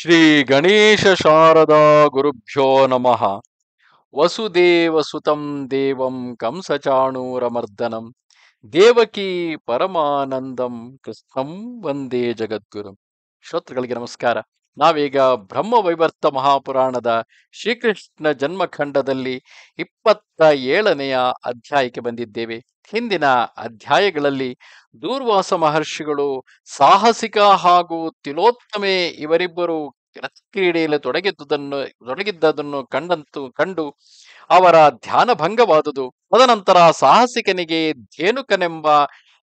ಶ್ರೀ ಗಣೇಶ ಶಾರದಾ ಗುರುಭ್ಯೋ ನಮಃ. ವಸುದೇವ ಸುತಂ ದೇವಂ ಕಂಸಚಾಣೂರಮರ್ದನಂ ದೇವಕಿ ಪರಮಾನಂದಂ ಕೃಷ್ಣಂ ವಂದೇ ಜಗದ್ಗುರು. ಶ್ರೋತೃಗಳಿಗೆ ನಮಸ್ಕಾರ. ನಾವೀಗ ಬ್ರಹ್ಮ ವೈವರ್ತ ಮಹಾಪುರಾಣದ ಶ್ರೀಕೃಷ್ಣ ಜನ್ಮಖಂಡದಲ್ಲಿ ಇಪ್ಪತ್ತ ಏಳನೆಯ ಅಧ್ಯಾಯಕ್ಕೆ ಬಂದಿದ್ದೇವೆ. ಹಿಂದಿನ ಅಧ್ಯಾಯಗಳಲ್ಲಿ ದೂರ್ವಾಸ ಮಹರ್ಷಿಗಳು ಸಾಹಸಿಕ ಹಾಗೂ ತಿಲೋತ್ತಮೆ ಇವರಿಬ್ಬರು ಕ್ರೀಡೆಯಲ್ಲಿ ತೊಡಗಿದ್ದುದನ್ನು, ತೊಡಗಿದ್ದದನ್ನು ಕಂಡಂತು, ಕಂಡು ಅವರ ಧ್ಯಾನ ಭಂಗವಾದುದು ತದನಂತರ ಸಾಹಸಿಕನಿಗೆ ಧೇನುಕನೆಂಬ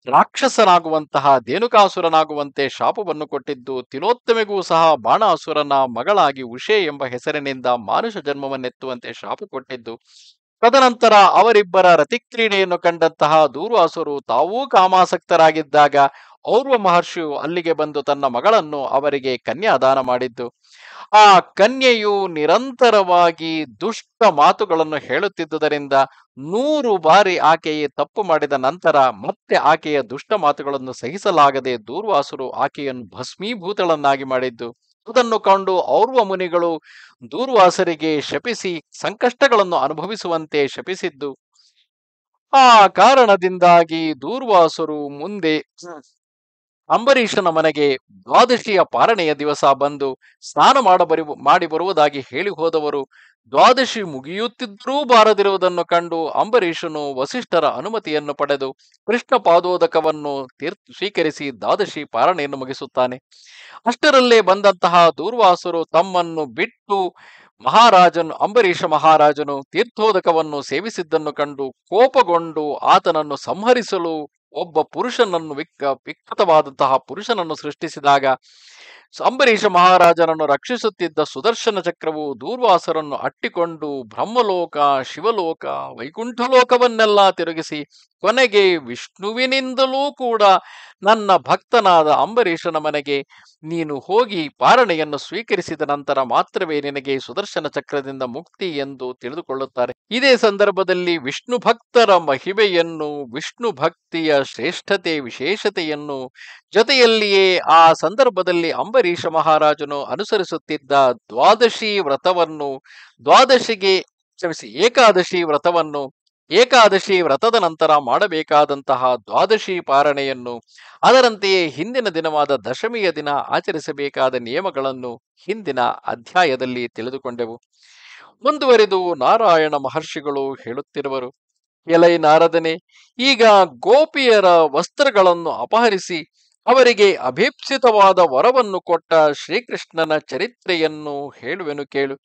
ರಾಕ್ಷಸನಾಗುವಂತಹ ಧೇನುಕಾಸುರನಾಗುವಂತೆ ಶಾಪವನ್ನು ಕೊಟ್ಟಿದ್ದು ತಿಲೋತ್ತಮೆಗೂ ಸಹ ಬಾಣಾಸುರನ ಮಗಳಾಗಿ ಉಷೆ ಎಂಬ ಹೆಸರಿನಿಂದ ಮಾನುಷ ಜನ್ಮವನ್ನೆತ್ತುವಂತೆ ಶಾಪ ಕೊಟ್ಟಿದ್ದು, ತದನಂತರ ಅವರಿಬ್ಬರ ರತಿಕ್ರೀಡೆಯನ್ನು ಕಂಡಂತಹ ದೂರ್ವಾಸುರು ತಾವೂ ಕಾಮಾಸಕ್ತರಾಗಿದ್ದಾಗ ಔರ್ವ ಮಹರ್ಷಿಯು ಅಲ್ಲಿಗೆ ಬಂದು ತನ್ನ ಮಗಳನ್ನು ಅವರಿಗೆ ಕನ್ಯಾದಾನ ಮಾಡಿದ್ದು. ಆ ಕನ್ಯೆಯು ನಿರಂತರವಾಗಿ ದುಷ್ಟ ಮಾತುಗಳನ್ನು ಹೇಳುತ್ತಿದ್ದುದರಿಂದ ನೂರು ಬಾರಿ ಆಕೆಯೇ ತಪ್ಪು ಮಾಡಿದ ನಂತರ ಮತ್ತೆ ಆಕೆಯ ದುಷ್ಟ ಮಾತುಗಳನ್ನು ಸಹಿಸಲಾಗದೆ ದೂರ್ವಾಸುರು ಆಕೆಯನ್ನು ಭಸ್ಮೀಭೂತಳನ್ನಾಗಿ ಮಾಡಿದ್ದು, ಅದನ್ನು ಕಂಡು ಔರ್ವ ಮುನಿಗಳು ದೂರ್ವಾಸರಿಗೆ ಶಪಿಸಿ ಸಂಕಷ್ಟಗಳನ್ನು ಅನುಭವಿಸುವಂತೆ ಶಪಿಸಿದ್ದು. ಆ ಕಾರಣದಿಂದಾಗಿ ದೂರ್ವಾಸರು ಮುಂದೆ ಅಂಬರೀಷನ ಮನೆಗೆ ದ್ವಾದಶಿಯ ಪಾರಣೆಯ ದಿವಸ ಬಂದು ಸ್ನಾನ ಮಾಡಬರಿ, ಮಾಡಿ ಬರುವುದಾಗಿ ಹೇಳಿ ಹೋದವರು ದ್ವಾದಶಿ ಮುಗಿಯುತ್ತಿದ್ದರೂ ಬಾರದಿರುವುದನ್ನು ಕಂಡು ಅಂಬರೀಷನು ವಸಿಷ್ಠರ ಅನುಮತಿಯನ್ನು ಪಡೆದು ಕೃಷ್ಣ ಪಾದೋದಕವನ್ನು ತೀರ್ಥ ಸ್ವೀಕರಿಸಿ ದ್ವಾದಶಿ ಪಾರಣೆಯನ್ನು ಮುಗಿಸುತ್ತಾನೆ. ಅಷ್ಟರಲ್ಲೇ ಬಂದಂತಹ ದೂರ್ವಾಸರು ತಮ್ಮನ್ನು ಬಿಟ್ಟು ಮಹಾರಾಜನು, ಅಂಬರೀಷ ಮಹಾರಾಜನು ತೀರ್ಥೋದಕವನ್ನು ಸೇವಿಸಿದ್ದನ್ನು ಕಂಡು ಕೋಪಗೊಂಡು ಆತನನ್ನು ಸಂಹರಿಸಲು ಒಬ್ಬ ಪುರುಷನನ್ನು ವಿಕ್, ವಿಕೃತವಾದಂತಹ ಪುರುಷನನ್ನು ಸೃಷ್ಟಿಸಿದಾಗ ಅಂಬರೀಷ ಮಹಾರಾಜನನ್ನು ರಕ್ಷಿಸುತ್ತಿದ್ದ ಸುದರ್ಶನ ಚಕ್ರವು ದೂರ್ವಾಸರನ್ನು ಅಟ್ಟಿಕೊಂಡು ಬ್ರಹ್ಮಲೋಕ, ಶಿವಲೋಕ, ವೈಕುಂಠಲೋಕವನ್ನೆಲ್ಲ ತಿರುಗಿಸಿ ಕೊನೆಗೆ ವಿಷ್ಣುವಿನಿಂದಲೂ ಕೂಡ ನನ್ನ ಭಕ್ತನಾದ ಅಂಬರೀಷನ ಮನೆಗೆ ನೀನು ಹೋಗಿ ಪಾರಣೆಯನ್ನು ಸ್ವೀಕರಿಸಿದ ನಂತರ ಮಾತ್ರವೇ ನಿನಗೆ ಸುದರ್ಶನ ಚಕ್ರದಿಂದ ಮುಕ್ತಿ ಎಂದು ತಿಳಿದುಕೊಳ್ಳುತ್ತಾರೆ. ಇದೇ ಸಂದರ್ಭದಲ್ಲಿ ವಿಷ್ಣು ಭಕ್ತರ ಮಹಿಮೆಯನ್ನು, ವಿಷ್ಣು ಭಕ್ತಿಯ ಶ್ರೇಷ್ಠತೆ, ವಿಶೇಷತೆಯನ್ನು ಜೊತೆಯಲ್ಲಿಯೇ ಆ ಸಂದರ್ಭದಲ್ಲಿ ಅಂಬರೀಷ ಮಹಾರಾಜನು ಅನುಸರಿಸುತ್ತಿದ್ದ ದ್ವಾದಶಿ ವ್ರತವನ್ನು, ದ್ವಾದಶಿಗೆ ಕ್ಷಮಿಸಿ ಏಕಾದಶಿ ವ್ರತವನ್ನು ಏಕಾದಶಿ ವ್ರತದ ನಂತರ ಮಾಡಬೇಕಾದಂತಹ ದ್ವಾದಶಿ ಪಾರಣೆಯನ್ನು, ಅದರಂತೆಯೇ ಹಿಂದಿನ ದಿನವಾದ ದಶಮಿಯ ದಿನ ಆಚರಿಸಬೇಕಾದ ನಿಯಮಗಳನ್ನು ಹಿಂದಿನ ಅಧ್ಯಾಯದಲ್ಲಿ ತಿಳಿದುಕೊಂಡೆವು. ಮುಂದುವರೆದು ನಾರಾಯಣ ಮಹರ್ಷಿಗಳು ಹೇಳುತ್ತಿರುವರು, ಎಲೈ ನಾರದನೆ, ಈಗ ಗೋಪಿಯರ ವಸ್ತ್ರಗಳನ್ನು ಅಪಹರಿಸಿ, ಅವರಿಗೆ ಅಭೀಪ್ಸಿತವಾದ ವರವನ್ನು ಕೊಟ್ಟ ಶ್ರೀಕೃಷ್ಣನ ಚರಿತ್ರೆಯನ್ನು ಹೇಳುವೆನು ಕೇಳು.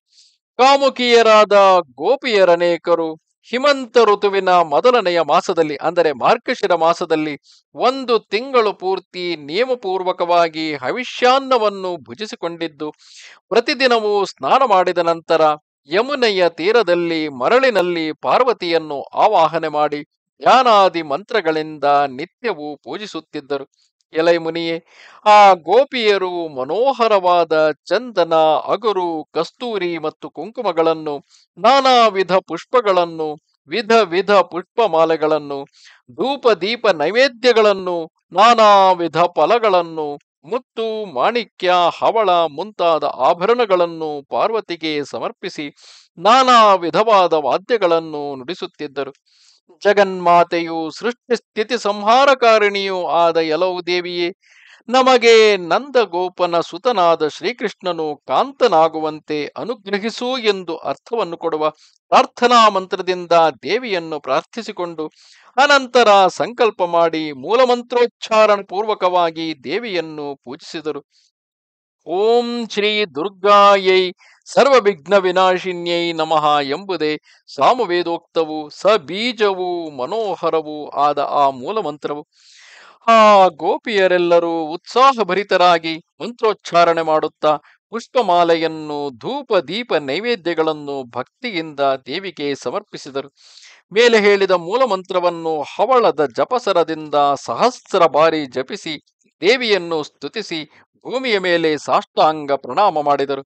ಕಾಮುಕಿಯರಾದ ಗೋಪಿಯರನೇಕರು ಹಿಮಂತ ಋತುವಿನ ಮೊದಲನೆಯ ಮಾಸದಲ್ಲಿ, ಅಂದರೆ ಮಾರ್ಗಶಿರ ಮಾಸದಲ್ಲಿ, ಒಂದು ತಿಂಗಳು ಪೂರ್ತಿ ನಿಯಮಪೂರ್ವಕವಾಗಿ ಹವಿಷ್ಯಾನ್ನವನ್ನು ಭುಜಿಸಿಕೊಂಡಿದ್ದು, ಪ್ರತಿದಿನವೂ ಸ್ನಾನ ಮಾಡಿದ ನಂತರ ಯಮುನೆಯ ತೀರದಲ್ಲಿ ಮರಳಿನಲ್ಲಿ ಪಾರ್ವತಿಯನ್ನು ಆವಾಹನೆ ಮಾಡಿ, ಧ್ಯಾನಾದಿ ಮಂತ್ರಗಳಿಂದ ನಿತ್ಯವೂ ಪೂಜಿಸುತ್ತಿದ್ದರು. ಎಲೈ ಮುನಿಯೇ ಆ ಗೋಪಿಯರು ಮನೋಹರವಾದ ಚಂದನ, ಅಗರು, ಕಸ್ತೂರಿ ಮತ್ತು ಕುಂಕುಮಗಳನ್ನು, ನಾನಾ ವಿಧ ಪುಷ್ಪಗಳನ್ನು, ವಿಧ ವಿಧ ಪುಷ್ಪಮಾಲೆಗಳನ್ನು, ಧೂಪ ದೀಪ ನೈವೇದ್ಯಗಳನ್ನು, ನಾನಾ ವಿಧ ಫಲಗಳನ್ನು, ಮುತ್ತು, ಮಾಣಿಕ್ಯ, ಹವಳ ಮುಂತಾದ ಆಭರಣಗಳನ್ನು ಪಾರ್ವತಿಗೆ ಸಮರ್ಪಿಸಿ ನಾನಾ ವಿಧವಾದ ವಾದ್ಯಗಳನ್ನು ನುಡಿಸುತ್ತಿದ್ದರು. ಜಗನ್ಮಾತೆಯು ಸೃಷ್ಟಿ ಸ್ಥಿತಿ ಸಂಹಾರಕಾರಿಣಿಯೂ ಆದ ಎಲವು ದೇವಿಯೇ, ನಮಗೆ ನಂದಗೋಪನ ಸುತನಾದ ಶ್ರೀಕೃಷ್ಣನು ಕಾಂತನಾಗುವಂತೆ ಅನುಗ್ರಹಿಸು ಎಂದು ಅರ್ಥವನ್ನು ಕೊಡುವ ಪ್ರಾರ್ಥನಾ ಮಂತ್ರದಿಂದ ದೇವಿಯನ್ನು ಪ್ರಾರ್ಥಿಸಿಕೊಂಡು ಅನಂತರ ಸಂಕಲ್ಪ ಮಾಡಿ ಮೂಲಮಂತ್ರೋಚ್ಚಾರಣ ಪೂರ್ವಕವಾಗಿ ದೇವಿಯನ್ನು ಪೂಜಿಸಿದರು. ಓಂ ಶ್ರೀ ದುರ್ಗಾಯೈ ಸರ್ವವಿಘ್ನ ವಿನಾಶಿನ್ಯೈ ನಮಃ ಎಂಬುದೇ ಸಾಮವೇದೋಕ್ತವು, ಸಬೀಜವೂ, ಮನೋಹರವೂ ಆದ ಆ ಮೂಲ ಮಂತ್ರವು ಆ ಗೋಪಿಯರೆಲ್ಲರೂ ಉತ್ಸಾಹಭರಿತರಾಗಿ ಮಂತ್ರೋಚ್ಚಾರಣೆ ಮಾಡುತ್ತಾ, ಪುಷ್ಪಮಾಲೆಯನ್ನು ಧೂಪ ದೀಪ ನೈವೇದ್ಯಗಳನ್ನು ಭಕ್ತಿಯಿಂದ ದೇವಿಗೆ ಸಮರ್ಪಿಸಿದರು. ಮೇಲೆ ಹೇಳಿದ ಮೂಲ ಮಂತ್ರವನ್ನು ಹವಳದ ಜಪಸರದಿಂದ ಸಹಸ್ರ ಬಾರಿ ಜಪಿಸಿ, ದೇವಿಯನ್ನು ಸ್ತುತಿಸಿ ಭೂಮಿಯ ಮೇಲೆ ಸಾಷ್ಟಾಂಗ ಪ್ರಣಾಮ ಮಾಡಿದರು.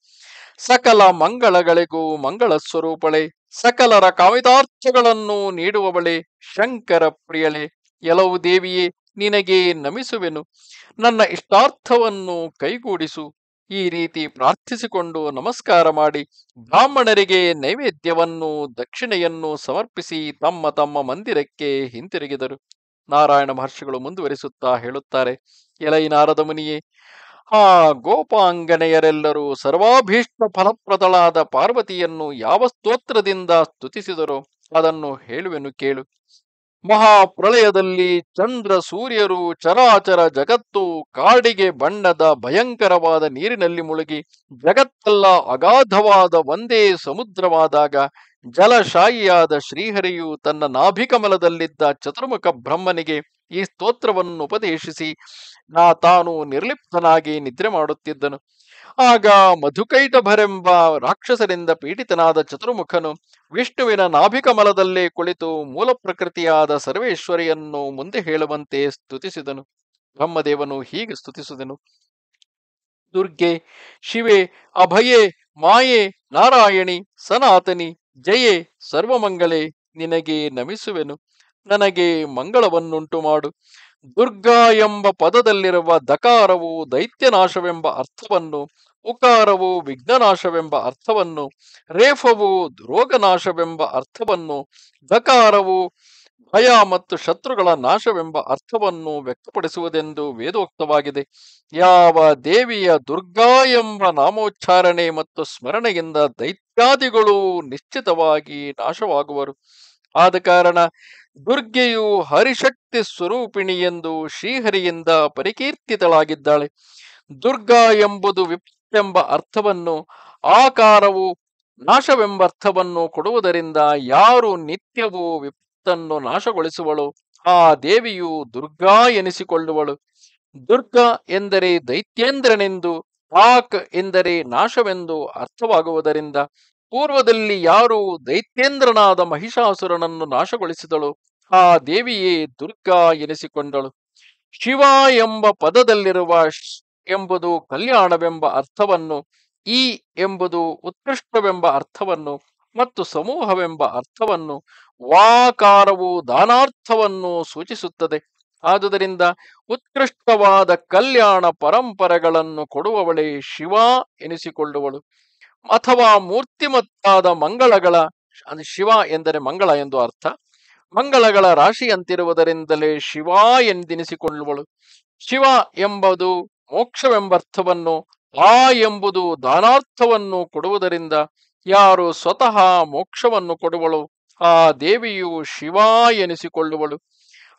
ಸಕಲ ಮಂಗಳಗಳಿಗೂ ಮಂಗಳ ಸ್ವರೂಪಳೆ, ಸಕಲರ ಕಾವಿತಾರ್ಥಗಳನ್ನು ನೀಡುವವಳೆ ಶಂಕರ ಪ್ರಿಯಳೆ ಎಲವು ದೇವಿಯೇ, ನಿನಗೆ ನಮಿಸುವೆನು. ನನ್ನ ಇಷ್ಟಾರ್ಥವನ್ನು ಕೈಗೂಡಿಸು. ಈ ರೀತಿ ಪ್ರಾರ್ಥಿಸಿಕೊಂಡು ನಮಸ್ಕಾರ ಮಾಡಿ ಬ್ರಾಹ್ಮಣರಿಗೆ ನೈವೇದ್ಯವನ್ನು, ದಕ್ಷಿಣೆಯನ್ನು ಸಮರ್ಪಿಸಿ ತಮ್ಮ ತಮ್ಮ ಮಂದಿರಕ್ಕೆ ಹಿಂತಿರುಗಿದರು. ನಾರಾಯಣ ಮಹರ್ಷಿಗಳು ಮುಂದುವರಿಸುತ್ತಾ ಹೇಳುತ್ತಾರೆ, ಎಲೈ ನಾರದ ಮುನಿಯೇ ಆ ಗೋಪಾಂಗನೆಯರೆಲ್ಲರೂ ಸರ್ವಾಭೀಷ್ಟ ಫಲಪ್ರದಳಾದ ಪಾರ್ವತಿಯನ್ನು ಯಾವ ಸ್ತೋತ್ರದಿಂದ ಸ್ತುತಿಸಿದರೋ ಅದನ್ನು ಹೇಳುವೆನು ಕೇಳು. ಮಹಾಪ್ರಳಯದಲ್ಲಿ ಚಂದ್ರ ಸೂರ್ಯರು ಚರಾಚರ ಜಗತ್ತು ಕಾಡಿಗೆ ಬಣ್ಣದ ಭಯಂಕರವಾದ ನೀರಿನಲ್ಲಿ ಮುಳುಗಿ ಜಗತ್ತೆಲ್ಲ ಅಗಾಧವಾದ ಒಂದೇ ಸಮುದ್ರವಾದಾಗ ಜಲಶಾಯಿಯಾದ ಶ್ರೀಹರಿಯು ತನ್ನ ನಾಭಿಕಮಲದಲ್ಲಿದ್ದ ಚತುರ್ಮುಖ ಬ್ರಹ್ಮನಿಗೆ ಈ ಸ್ತೋತ್ರವನ್ನು ಉಪದೇಶಿಸಿ, ನಾ ತಾನು ನಿರ್ಲಿಪ್ತನಾಗಿ ನಿದ್ರೆ ಮಾಡುತ್ತಿದ್ದನು. ಆಗ ಮಧುಕೈಟಭರೆಂಬ ರಾಕ್ಷಸರಿಂದ ಪೀಡಿತನಾದ ಚತುರ್ಮುಖನು ವಿಷ್ಣುವಿನ ನಾಭಿಕಮಲದಲ್ಲೇ ಕುಳಿತು ಮೂಲ ಪ್ರಕೃತಿಯಾದ ಸರ್ವೇಶ್ವರಿಯನ್ನು ಮುಂದೆ ಹೇಳುವಂತೆ ಸ್ತುತಿಸಿದನು. ಬ್ರಹ್ಮದೇವನು ಹೀಗೆ ಸ್ತುತಿಸಿದನು. ದುರ್ಗೆ, ಶಿವೆ, ಅಭಯೆ, ಮಾಯೆ, ನಾರಾಯಣಿ, ಸನಾತನಿ, ಜಯೇ, ಸರ್ವಮಂಗಲೇ ನಿನಗೆ ನಮಿಸುವೆನು. ನನಗೆ ಮಂಗಳವನ್ನುಂಟು ಮಾಡು. ದುರ್ಗಾ ಎಂಬ ಪದದಲ್ಲಿರುವ ದಕಾರವು ದೈತ್ಯನಾಶವೆಂಬ ಅರ್ಥವನ್ನು, ಉಕಾರವು ವಿಘ್ನನಾಶವೆಂಬ ಅರ್ಥವನ್ನು, ರೇಫವು ರೋಗನಾಶವೆಂಬ ಅರ್ಥವನ್ನು ದಕಾರವು ಭಯ ಮತ್ತು ಶತ್ರುಗಳ ನಾಶವೆಂಬ ಅರ್ಥವನ್ನು ವ್ಯಕ್ತಪಡಿಸುವುದೆಂದು ವೇದೋಕ್ತವಾಗಿದೆ. ಯಾವ ದೇವಿಯ ದುರ್ಗಾ ಎಂಬ ನಾಮೋಚ್ಚಾರಣೆ ಮತ್ತು ಸ್ಮರಣೆಯಿಂದ ದೈತ್ಯಾದಿಗಳು ನಿಶ್ಚಿತವಾಗಿ ನಾಶವಾಗುವರು. ಆದ ಕಾರಣ ದುರ್ಗೆಯು ಹರಿಶಕ್ತಿ ಸ್ವರೂಪಿಣಿ ಎಂದು ಶ್ರೀಹರಿಯಿಂದ ಪರಿಕೀರ್ತಿತಳಾಗಿದ್ದಾಳೆ. ದುರ್ಗಾ ಎಂಬುದು ವಿಪ್ತೆಂಬ ಅರ್ಥವನ್ನು, ಆಕಾರವು ನಾಶವೆಂಬ ಅರ್ಥವನ್ನು ಕೊಡುವುದರಿಂದ ಯಾರು ನಿತ್ಯವೂ ವಿಪ್ತನ್ನು ನಾಶಗೊಳಿಸುವಳು, ಆ ದೇವಿಯು ದುರ್ಗಾ ಎನಿಸಿಕೊಳ್ಳುವಳು. ದುರ್ಗ ಎಂದರೆ ದೈತ್ಯೇಂದ್ರನೆಂದು ಆಕ್ ಎಂದರೆ ನಾಶವೆಂದು ಅರ್ಥವಾಗುವುದರಿಂದ ಪೂರ್ವದಲ್ಲಿ ಯಾರು ದೈತ್ಯೇಂದ್ರನಾದ ಮಹಿಷಾಸುರನನ್ನು ನಾಶಗೊಳಿಸಿದಳು, ಆ ದೇವಿಯೇ ದುರ್ಗಾ ಎನಿಸಿಕೊಂಡಳು. ಶಿವ ಎಂಬ ಪದದಲ್ಲಿರುವ ಎಂಬುದು ಕಲ್ಯಾಣವೆಂಬ ಅರ್ಥವನ್ನು, ಈ ಎಂಬುದು ಉತ್ಕೃಷ್ಟವೆಂಬ ಅರ್ಥವನ್ನು ಮತ್ತು ಸಮೂಹವೆಂಬ ಅರ್ಥವನ್ನು, ವಾಕಾರವು ದಾನಾರ್ಥವನ್ನು ಸೂಚಿಸುತ್ತದೆ. ಆದುದರಿಂದ ಉತ್ಕೃಷ್ಟವಾದ ಕಲ್ಯಾಣ ಪರಂಪರೆಗಳನ್ನು ಕೊಡುವವಳೇ ಶಿವ ಎನಿಸಿಕೊಳ್ಳುವಳು. ಅಥವಾ ಮೂರ್ತಿಮತ್ತಾದ ಮಂಗಳಗಳ ಶಿವ ಎಂದರೆ ಮಂಗಳ ಎಂದು ಅರ್ಥ, ಮಂಗಳಗಳ ರಾಶಿಯಂತಿರುವುದರಿಂದಲೇ ಶಿವ ಎಂದೆನಿಸಿಕೊಳ್ಳುವಳು. ಶಿವ ಎಂಬುದು ಮೋಕ್ಷವೆಂಬರ್ಥವನ್ನು ಆ ಎಂಬುದು ದಾನಾರ್ಥವನ್ನು ಕೊಡುವುದರಿಂದ ಯಾರು ಸ್ವತಃ ಮೋಕ್ಷವನ್ನು ಕೊಡುವಳು, ಆ ದೇವಿಯು ಶಿವ ಎನಿಸಿಕೊಳ್ಳುವಳು.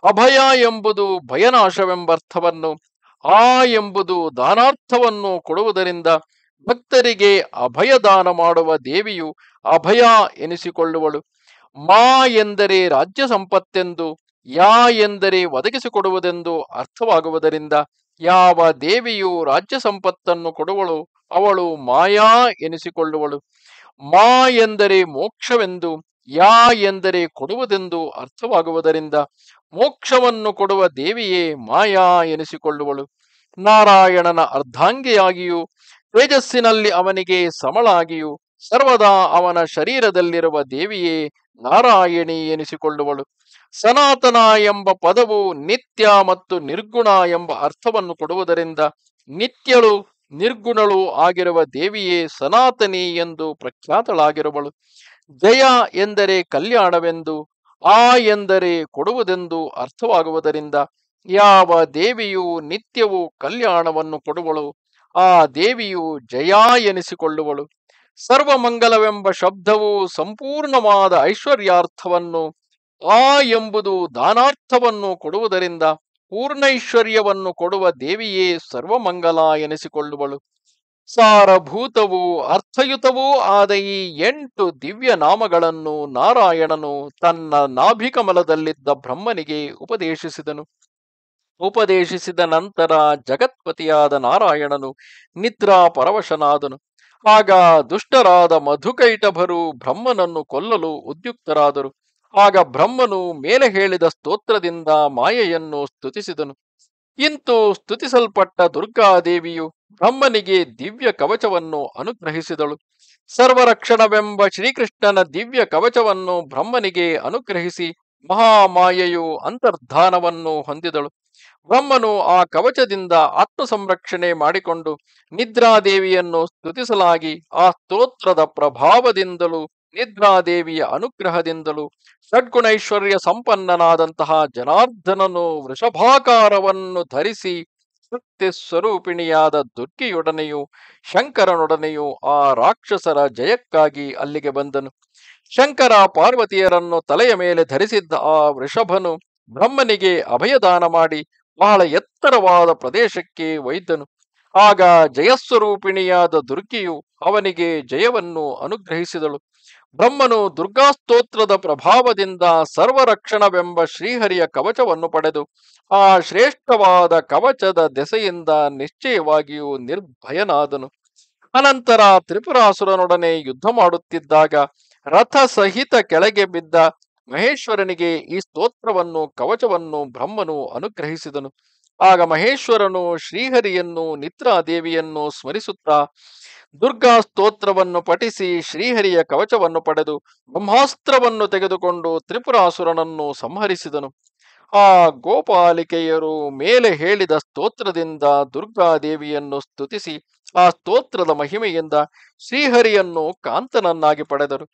ಅಭಯ ಎಂಬುದು ಭಯನಾಶವೆಂಬರ್ಥವನ್ನು ಆ ಎಂಬುದು ದಾನಾರ್ಥವನ್ನು ಕೊಡುವುದರಿಂದ ಭಕ್ತರಿಗೆ ಅಭಯದಾನ ಮಾಡುವ ದೇವಿಯು ಅಭಯ ಎನಿಸಿಕೊಳ್ಳುವಳು. ಮಾ ಎಂದರೆ ರಾಜ್ಯ ಸಂಪತ್ತೆಂದು, ಯಾ ಎಂದರೆ ಒದಗಿಸಿಕೊಡುವುದೆಂದು ಅರ್ಥವಾಗುವುದರಿಂದ ಯಾವ ದೇವಿಯು ರಾಜ್ಯ ಸಂಪತ್ತನ್ನು ಕೊಡುವಳು, ಅವಳು ಮಾಯಾ ಎನಿಸಿಕೊಳ್ಳುವಳು. ಮಾ ಎಂದರೆ ಮೋಕ್ಷವೆಂದು, ಯಾ ಎಂದರೆ ಕೊಡುವುದೆಂದು ಅರ್ಥವಾಗುವುದರಿಂದ ಮೋಕ್ಷವನ್ನು ಕೊಡುವ ದೇವಿಯೇ ಮಾಯಾ ಎನಿಸಿಕೊಳ್ಳುವಳು. ನಾರಾಯಣನ ಅರ್ಧಾಂಗಿಯಾಗಿಯೂ ತೇಜಸ್ಸಿನಲ್ಲಿ ಅವನಿಗೆ ಸಮಳಾಗಿಯೂ, ಸರ್ವದಾ ಅವನ ಶರೀರದಲ್ಲಿರುವ ದೇವಿಯೇ ನಾರಾಯಣಿ ಎನಿಸಿಕೊಳ್ಳುವಳು. ಸನಾತನ ಎಂಬ ಪದವು ನಿತ್ಯ ಮತ್ತು ನಿರ್ಗುಣ ಎಂಬ ಅರ್ಥವನ್ನು ಕೊಡುವುದರಿಂದ ನಿತ್ಯಳು, ನಿರ್ಗುಣಳು ಆಗಿರುವ ದೇವಿಯೇ ಸನಾತನಿ ಎಂದು ಪ್ರಖ್ಯಾತಳಾಗಿರುವಳು. ಜಯ ಎಂದರೆ ಕಲ್ಯಾಣವೆಂದು, ಆ ಎಂದರೆ ಕೊಡುವುದೆಂದು ಅರ್ಥವಾಗುವುದರಿಂದ ಯಾವ ದೇವಿಯು ನಿತ್ಯವೂ ಕಲ್ಯಾಣವನ್ನು ಕೊಡುವಳು. ಆ ದೇವಿಯು ಜಯಾ ಎನಿಸಿಕೊಳ್ಳುವಳು. ಸರ್ವಮಂಗಲವೆಂಬ ಶಬ್ದವು ಸಂಪೂರ್ಣವಾದ ಐಶ್ವರ್ಯಾರ್ಥವನ್ನು, ಆ ಎಂಬುದು ದಾನಾರ್ಥವನ್ನು ಕೊಡುವುದರಿಂದ ಪೂರ್ಣೈಶ್ವರ್ಯವನ್ನು ಕೊಡುವ ದೇವಿಯೇ ಸರ್ವಮಂಗಲ ಎನಿಸಿಕೊಳ್ಳುವಳು. ಸಾರಭೂತವೂ ಅರ್ಥಯುತವೂ ಆದ ಈ ಎಂಟು ದಿವ್ಯ ನಾಮಗಳನ್ನು ನಾರಾಯಣನು ತನ್ನ ನಾಭಿಕಮಲದಲ್ಲಿದ್ದ ಬ್ರಹ್ಮನಿಗೆ ಉಪದೇಶಿಸಿದನು. ಉಪದೇಶಿಸಿದ ನಂತರ ಜಗತ್ಪತಿಯಾದ ನಾರಾಯಣನು ನಿದ್ರಾ ಪರವಶನಾದನು. ಆಗ ದುಷ್ಟರಾದ ಮಧುಕೈಟಭರು ಬ್ರಹ್ಮನನ್ನು ಕೊಲ್ಲಲು ಉದ್ಯುಕ್ತರಾದರು. ಆಗ ಬ್ರಹ್ಮನು ಮೇಲೆ ಹೇಳಿದ ಸ್ತೋತ್ರದಿಂದ ಮಾಯೆಯನ್ನು ಸ್ತುತಿಸಿದನು. ಇಂತು ಸ್ತುತಿಸಲ್ಪಟ್ಟ ದುರ್ಗಾದೇವಿಯು ಬ್ರಹ್ಮನಿಗೆ ದಿವ್ಯ ಕವಚವನ್ನು ಅನುಗ್ರಹಿಸಿದಳು. ಸರ್ವರಕ್ಷಣವೆಂಬ ಶ್ರೀಕೃಷ್ಣನ ದಿವ್ಯ ಕವಚವನ್ನು ಬ್ರಹ್ಮನಿಗೆ ಅನುಗ್ರಹಿಸಿ ಮಹಾಮಾಯೆಯು ಅಂತರ್ಧಾನವನ್ನು ಹೊಂದಿದಳು. ಬ್ರಹ್ಮನು ಆ ಕವಚದಿಂದ ಆತ್ಮ ಸಂರಕ್ಷಣೆ ಮಾಡಿಕೊಂಡು ನಿದ್ರಾದೇವಿಯನ್ನು ಸ್ತುತಿಸಲಾಗಿ ಆ ಸ್ತೋತ್ರದ ಪ್ರಭಾವದಿಂದಲೂ ನಿದ್ರಾದೇವಿಯ ಅನುಗ್ರಹದಿಂದಲೂ ಷಡ್ಗುಣೈಶ್ವರ್ಯ ಸಂಪನ್ನನಾದಂತಹ ಜನಾರ್ದನನು ವೃಷಭಾಕಾರವನ್ನು ಧರಿಸಿ ಸತ್ಯ ಸ್ವರೂಪಿಣಿಯಾದ ದುರ್ಗಿಯೊಡನೆಯೂ ಶಂಕರನೊಡನೆಯೂ ಆ ರಾಕ್ಷಸರ ಜಯಕ್ಕಾಗಿ ಅಲ್ಲಿಗೆ ಬಂದನು. ಶಂಕರ ಪಾರ್ವತಿಯರನ್ನು ತಲೆಯ ಮೇಲೆ ಧರಿಸಿದ್ದ ಆ ವೃಷಭನು ಬ್ರಹ್ಮನಿಗೆ ಅಭಯದಾನ ಮಾಡಿ ಬಹಳ ಎತ್ತರವಾದ ಪ್ರದೇಶಕ್ಕೆ ಒಯ್ದನು. ಆಗ ಜಯಸ್ವರೂಪಿಣಿಯಾದ ದುರ್ಗಿಯು ಅವನಿಗೆ ಜಯವನ್ನು ಅನುಗ್ರಹಿಸಿದಳು. ಬ್ರಹ್ಮನು ದುರ್ಗಾಸ್ತೋತ್ರದ ಪ್ರಭಾವದಿಂದ ಸರ್ವರಕ್ಷಣವೆಂಬ ಶ್ರೀಹರಿಯ ಕವಚವನ್ನು ಪಡೆದು, ಆ ಶ್ರೇಷ್ಠವಾದ ಕವಚದ ದೆಸೆಯಿಂದ ನಿಶ್ಚಯವಾಗಿಯೂ ನಿರ್ಭಯನಾದನು. ಅನಂತರ ತ್ರಿಪುರಾಸುರನೊಡನೆ ಯುದ್ಧ ಮಾಡುತ್ತಿದ್ದಾಗ ರಥ ಸಹಿತ ಕೆಳಗೆ ಬಿದ್ದ ಮಹೇಶ್ವರನಿಗೆ ಈ ಸ್ತೋತ್ರವನ್ನು, ಕವಚವನ್ನು ಬ್ರಹ್ಮನು ಅನುಗ್ರಹಿಸಿದನು. ಆಗ ಮಹೇಶ್ವರನು ಶ್ರೀಹರಿಯನ್ನು ನಿತ್ರಾದೇವಿಯನ್ನು ಸ್ಮರಿಸುತ್ತಾ ದುರ್ಗಾ ಸ್ತೋತ್ರವನ್ನು ಪಠಿಸಿ ಶ್ರೀಹರಿಯ ಕವಚವನ್ನು ಪಡೆದು ಬ್ರಹ್ಮಾಸ್ತ್ರವನ್ನು ತೆಗೆದುಕೊಂಡು ತ್ರಿಪುರಾಸುರನನ್ನು ಸಂಹರಿಸಿದನು. ಆ ಗೋಪಾಲಿಕೆಯರು ಮೇಲೆ ಹೇಳಿದ ಸ್ತೋತ್ರದಿಂದ ದುರ್ಗಾದೇವಿಯನ್ನು ಸ್ತುತಿಸಿ ಆ ಸ್ತೋತ್ರದ ಮಹಿಮೆಯಿಂದ ಶ್ರೀಹರಿಯನ್ನು ಕಾಂತನನ್ನಾಗಿ ಪಡೆದರು.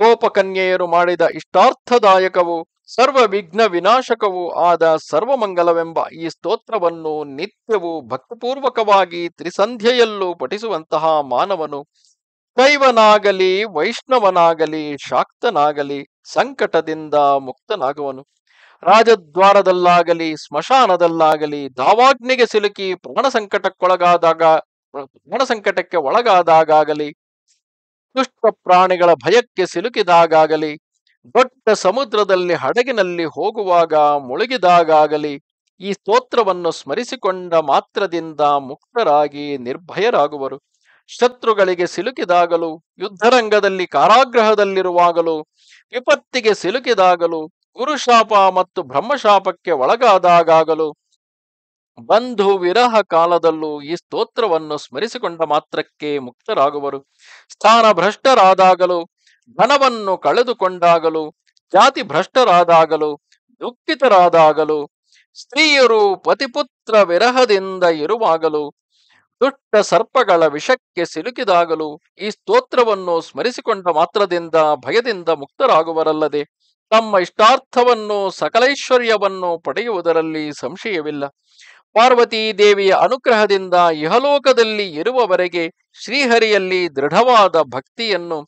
ಗೋಪಕನ್ಯೆಯರು ಮಾಡಿದ ಇಷ್ಟಾರ್ಥದಾಯಕವು ಸರ್ವ ವಿಘ್ನ ವಿನಾಶಕವೂ ಆದ ಸರ್ವಮಂಗಲವೆಂಬ ಈ ಸ್ತೋತ್ರವನ್ನು ನಿತ್ಯವೂ ಭಕ್ತಿಪೂರ್ವಕವಾಗಿ ತ್ರಿಸಂಧ್ಯೆಯಲ್ಲೂ ಪಠಿಸುವಂತಹ ಮಾನವನು ಶೈವನಾಗಲಿ, ವೈಷ್ಣವನಾಗಲಿ, ಶಾಕ್ತನಾಗಲಿ, ಸಂಕಟದಿಂದ ಮುಕ್ತನಾಗುವನು. ರಾಜದ್ವಾರದಲ್ಲಾಗಲಿ, ಸ್ಮಶಾನದಲ್ಲಾಗಲಿ, ದಾವಾಗ್ನಿಗೆ ಸಿಲುಕಿ ಪ್ರಾಣ ಸಂಕಟಕ್ಕೊಳಗಾದಾಗ ಪ್ರಾಣ ಸಂಕಟಕ್ಕೆ ಒಳಗಾದಾಗಲಿ ದುಷ್ಟ ಪ್ರಾಣಿಗಳ ಭಯಕ್ಕೆ ಸಿಲುಕಿದಾಗಲಿ ದೊಡ್ಡ ಸಮುದ್ರದಲ್ಲಿ ಹಡಗಿನಲ್ಲಿ ಹೋಗುವಾಗ ಮುಳುಗಿದಾಗಲಿ ಈ ಸ್ತೋತ್ರವನ್ನು ಸ್ಮರಿಸಿಕೊಂಡ ಮಾತ್ರದಿಂದ ಮುಕ್ತರಾಗಿ ನಿರ್ಭಯರಾಗುವರು. ಶತ್ರುಗಳಿಗೆ ಸಿಲುಕಿದಾಗಲೂ, ಯುದ್ಧರಂಗದಲ್ಲಿ ಕಾರಾಗ್ರಹದಲ್ಲಿರುವಾಗಲೂ ವಿಪತ್ತಿಗೆ ಸಿಲುಕಿದಾಗಲೂ, ಗುರುಶಾಪ ಮತ್ತು ಬ್ರಹ್ಮಶಾಪಕ್ಕೆ ಒಳಗಾದಾಗಲೂ ಬಂಧು ವಿರಹ ಕಾಲದಲ್ಲೂ ಈ ಸ್ತೋತ್ರವನ್ನು ಸ್ಮರಿಸಿಕೊಂಡ ಮಾತ್ರಕ್ಕೆ ಮುಕ್ತರಾಗುವರು. ಸ್ಥಾನ ಭ್ರಷ್ಟರಾದಾಗಲೂ ಧನವನ್ನು ಕಳೆದುಕೊಂಡಾಗಲೂ ಜಾತಿ ಭ್ರಷ್ಟರಾದಾಗಲೂ ದುಃಖಿತರಾದಾಗಲೂ, ಸ್ತ್ರೀಯರು ಪತಿಪುತ್ರ ವಿರಹದಿಂದ ಇರುವಾಗಲೂ, ದುಷ್ಟ ಸರ್ಪಗಳ ವಿಷಕ್ಕೆ ಸಿಲುಕಿದಾಗಲೂ ಈ ಸ್ತೋತ್ರವನ್ನು ಸ್ಮರಿಸಿಕೊಂಡ ಮಾತ್ರದಿಂದ ಭಯದಿಂದ ಮುಕ್ತರಾಗುವರಲ್ಲದೆ, ತಮ್ಮ ಇಷ್ಟಾರ್ಥವನ್ನು ಸಕಲೈಶ್ವರ್ಯವನ್ನು ಪಡೆಯುವುದರಲ್ಲಿ ಸಂಶಯವಿಲ್ಲ. ಪಾರ್ವತೀ ದೇವಿಯ ಅನುಗ್ರಹದಿಂದ ಇಹಲೋಕದಲ್ಲಿ ಇರುವವರೆಗೆ ಶ್ರೀಹರಿಯಲ್ಲಿ ದೃಢವಾದ ಭಕ್ತಿಯನ್ನು,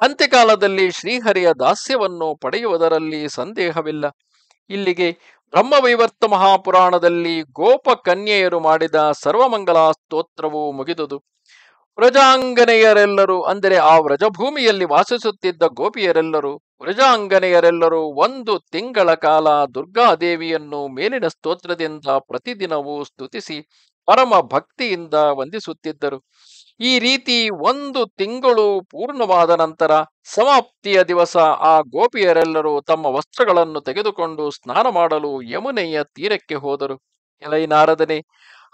ಅಂತ್ಯಕಾಲದಲ್ಲಿ ಶ್ರೀಹರಿಯ ದಾಸ್ಯವನ್ನು ಪಡೆಯುವುದರಲ್ಲಿ ಸಂದೇಹವಿಲ್ಲ. ಇಲ್ಲಿಗೆ ಬ್ರಹ್ಮವೈವರ್ತ ಮಹಾಪುರಾಣದಲ್ಲಿ ಗೋಪ ಕನ್ಯೆಯರು ಮಾಡಿದ ಸರ್ವಮಂಗಲ ಸ್ತೋತ್ರವು ಮುಗಿದುದು. ವ್ರಜಾಂಗನೆಯರೆಲ್ಲರೂ, ಅಂದರೆ ಆ ವ್ರಜಭೂಮಿಯಲ್ಲಿ ವಾಸಿಸುತ್ತಿದ್ದ ಗೋಪಿಯರೆಲ್ಲರೂ, ವ್ರಜಾಂಗನೆಯರೆಲ್ಲರೂ ಒಂದು ತಿಂಗಳ ಕಾಲ ದುರ್ಗಾದೇವಿಯನ್ನು ಮೇಲಿನ ಸ್ತೋತ್ರದಿಂದ ಪ್ರತಿದಿನವೂ ಸ್ತುತಿಸಿ ಪರಮ ಭಕ್ತಿಯಿಂದ ವಂದಿಸುತ್ತಿದ್ದರು. ಈ ರೀತಿ ಒಂದು ತಿಂಗಳು ಪೂರ್ಣವಾದ ನಂತರ ಸಮಾಪ್ತಿಯ ದಿವಸ ಆ ಗೋಪಿಯರೆಲ್ಲರೂ ತಮ್ಮ ವಸ್ತ್ರಗಳನ್ನು ತೆಗೆದುಕೊಂಡು ಸ್ನಾನ ಮಾಡಲು ಯಮುನೆಯ ತೀರಕ್ಕೆ ಹೋದರು. ಎಲೈ ನಾರದನೆ